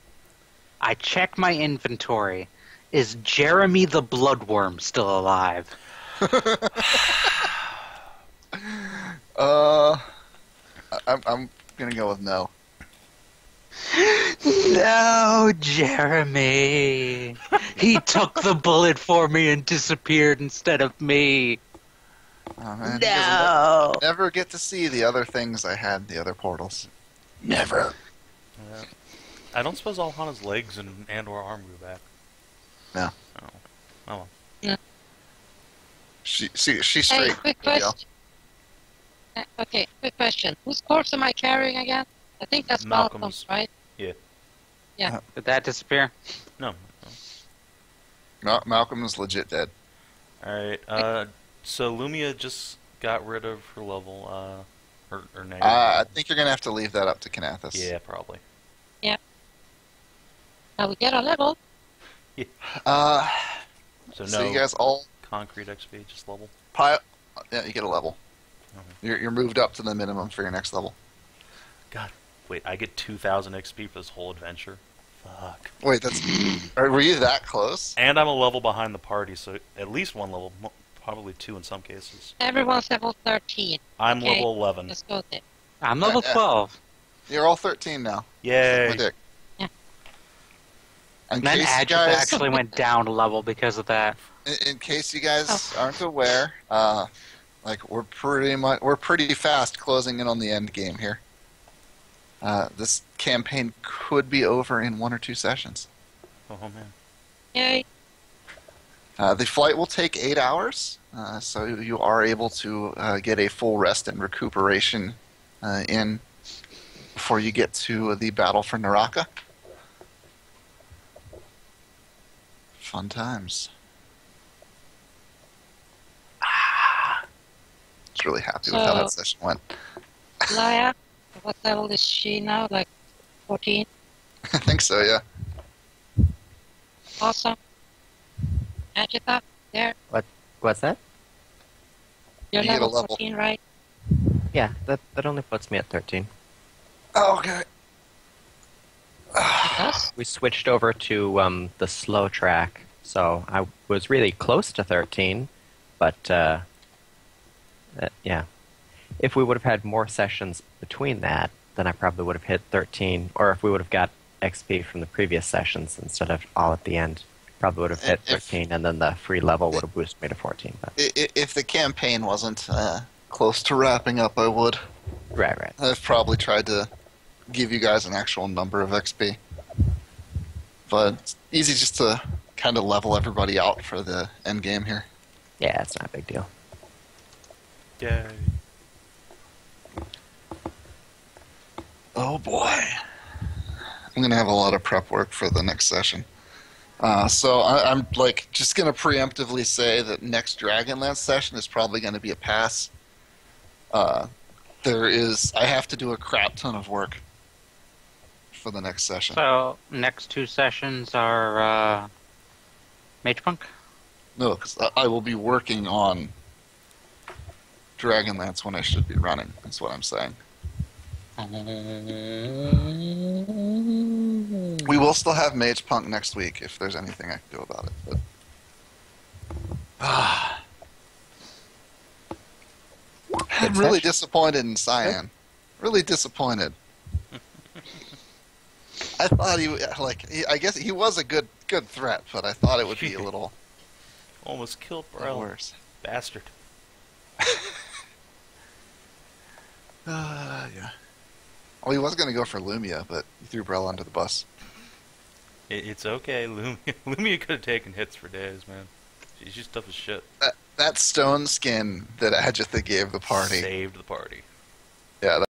I check my inventory. Is Jeremy the Bloodworm still alive? Uh, I- I'm, I'm gonna go with no. No, Jeremy. He took the bullet for me and disappeared instead of me. Oh, man, you guys will No. ne- never get to see the other things I had, the other portals. Never. Yeah. I don't suppose Alhana's legs and and or arm grew back. No. Oh. Oh well. She she she's Hey, straight. quick question. Uh, okay, quick question. Whose corpse am I carrying again? I think that's Malcolm's. Malcolm's, right? Did that disappear? No. no. Malcolm is legit dead. All right. Uh, so Lumia just got rid of her level. Uh, her her name. Uh, I think you're gonna have to leave that up to Kinathis. yeah, probably. Yeah. Now we get a level. Uh, So no so you guys all concrete XP, just level. pile. Yeah, you get a level. Okay. You're you're moved up to the minimum for your next level. God, wait, I get 2,000 XP for this whole adventure. Fuck. Wait, that's. are, were you that close? And I'm a level behind the party, so at least one level, probably two in some cases. Everyone's level 13. I'm Okay. level 11. Let's go there. I'm level Uh, uh, 12. You're all 13 now. Yay! My dick. Yeah. In And then case guys, actually went down a level because of that. in, in case you guys Oh. aren't aware, uh, like we're pretty much we're pretty fast closing in on the end game here. Uh, this campaign could be over in one or two sessions. Oh man. Yay. Uh, the flight will take eight hours, uh, so you are able to uh, get a full rest and recuperation uh, in before you get to the battle for Neraka. Fun times. Ah, just really happy with how that session went. Liah, what level is she now? Like 14? I think so, yeah. Awesome. Agita, there. What? What's that? You're You level level. 14, right? Yeah, that that only puts me at 13. Oh, okay. We switched over to um, the slow track, so I was really close to 13, but uh, uh, yeah. If we would have had more sessions between that, then I probably would have hit 13, or if we would have got XP from the previous sessions instead of all at the end, probably would have hit If- 13, and then the free level would have boosted me to 14. But I- i- If the campaign wasn't uh, close to wrapping up, I would. right, right. I've probably tried to give you guys an actual number of XP. But it's easy just to kind of level everybody out for the end game here. Yeah, it's not a big deal. Yay! Oh boy. I'm going to have a lot of prep work for the next session. Uh, so I, I'm like just going to preemptively say that next Dragonlance session is probably going to be a pass. Uh, there is I have to do a crap ton of work for the next session. So, next two sessions are uh, Mage Punk. No, because I, I will be working on Dragonlance when I should be running. That's what I'm saying. We will still have Mage Punk next week if there's anything I can do about it. But ah, I'm really disappointed in Cyan. Really disappointed. I thought he like he, I guess he was a good good threat, but I thought it would be a little Almost killed Brell. worse. Bastard. Uh, yeah. Well, he was going to go for Lumia, but he threw Brell under the bus. It, it's okay. Lumia, Lumia could have taken hits for days, man. She's just tough as shit. That that stone skin that Adjatha gave the party. Saved the party. Yeah,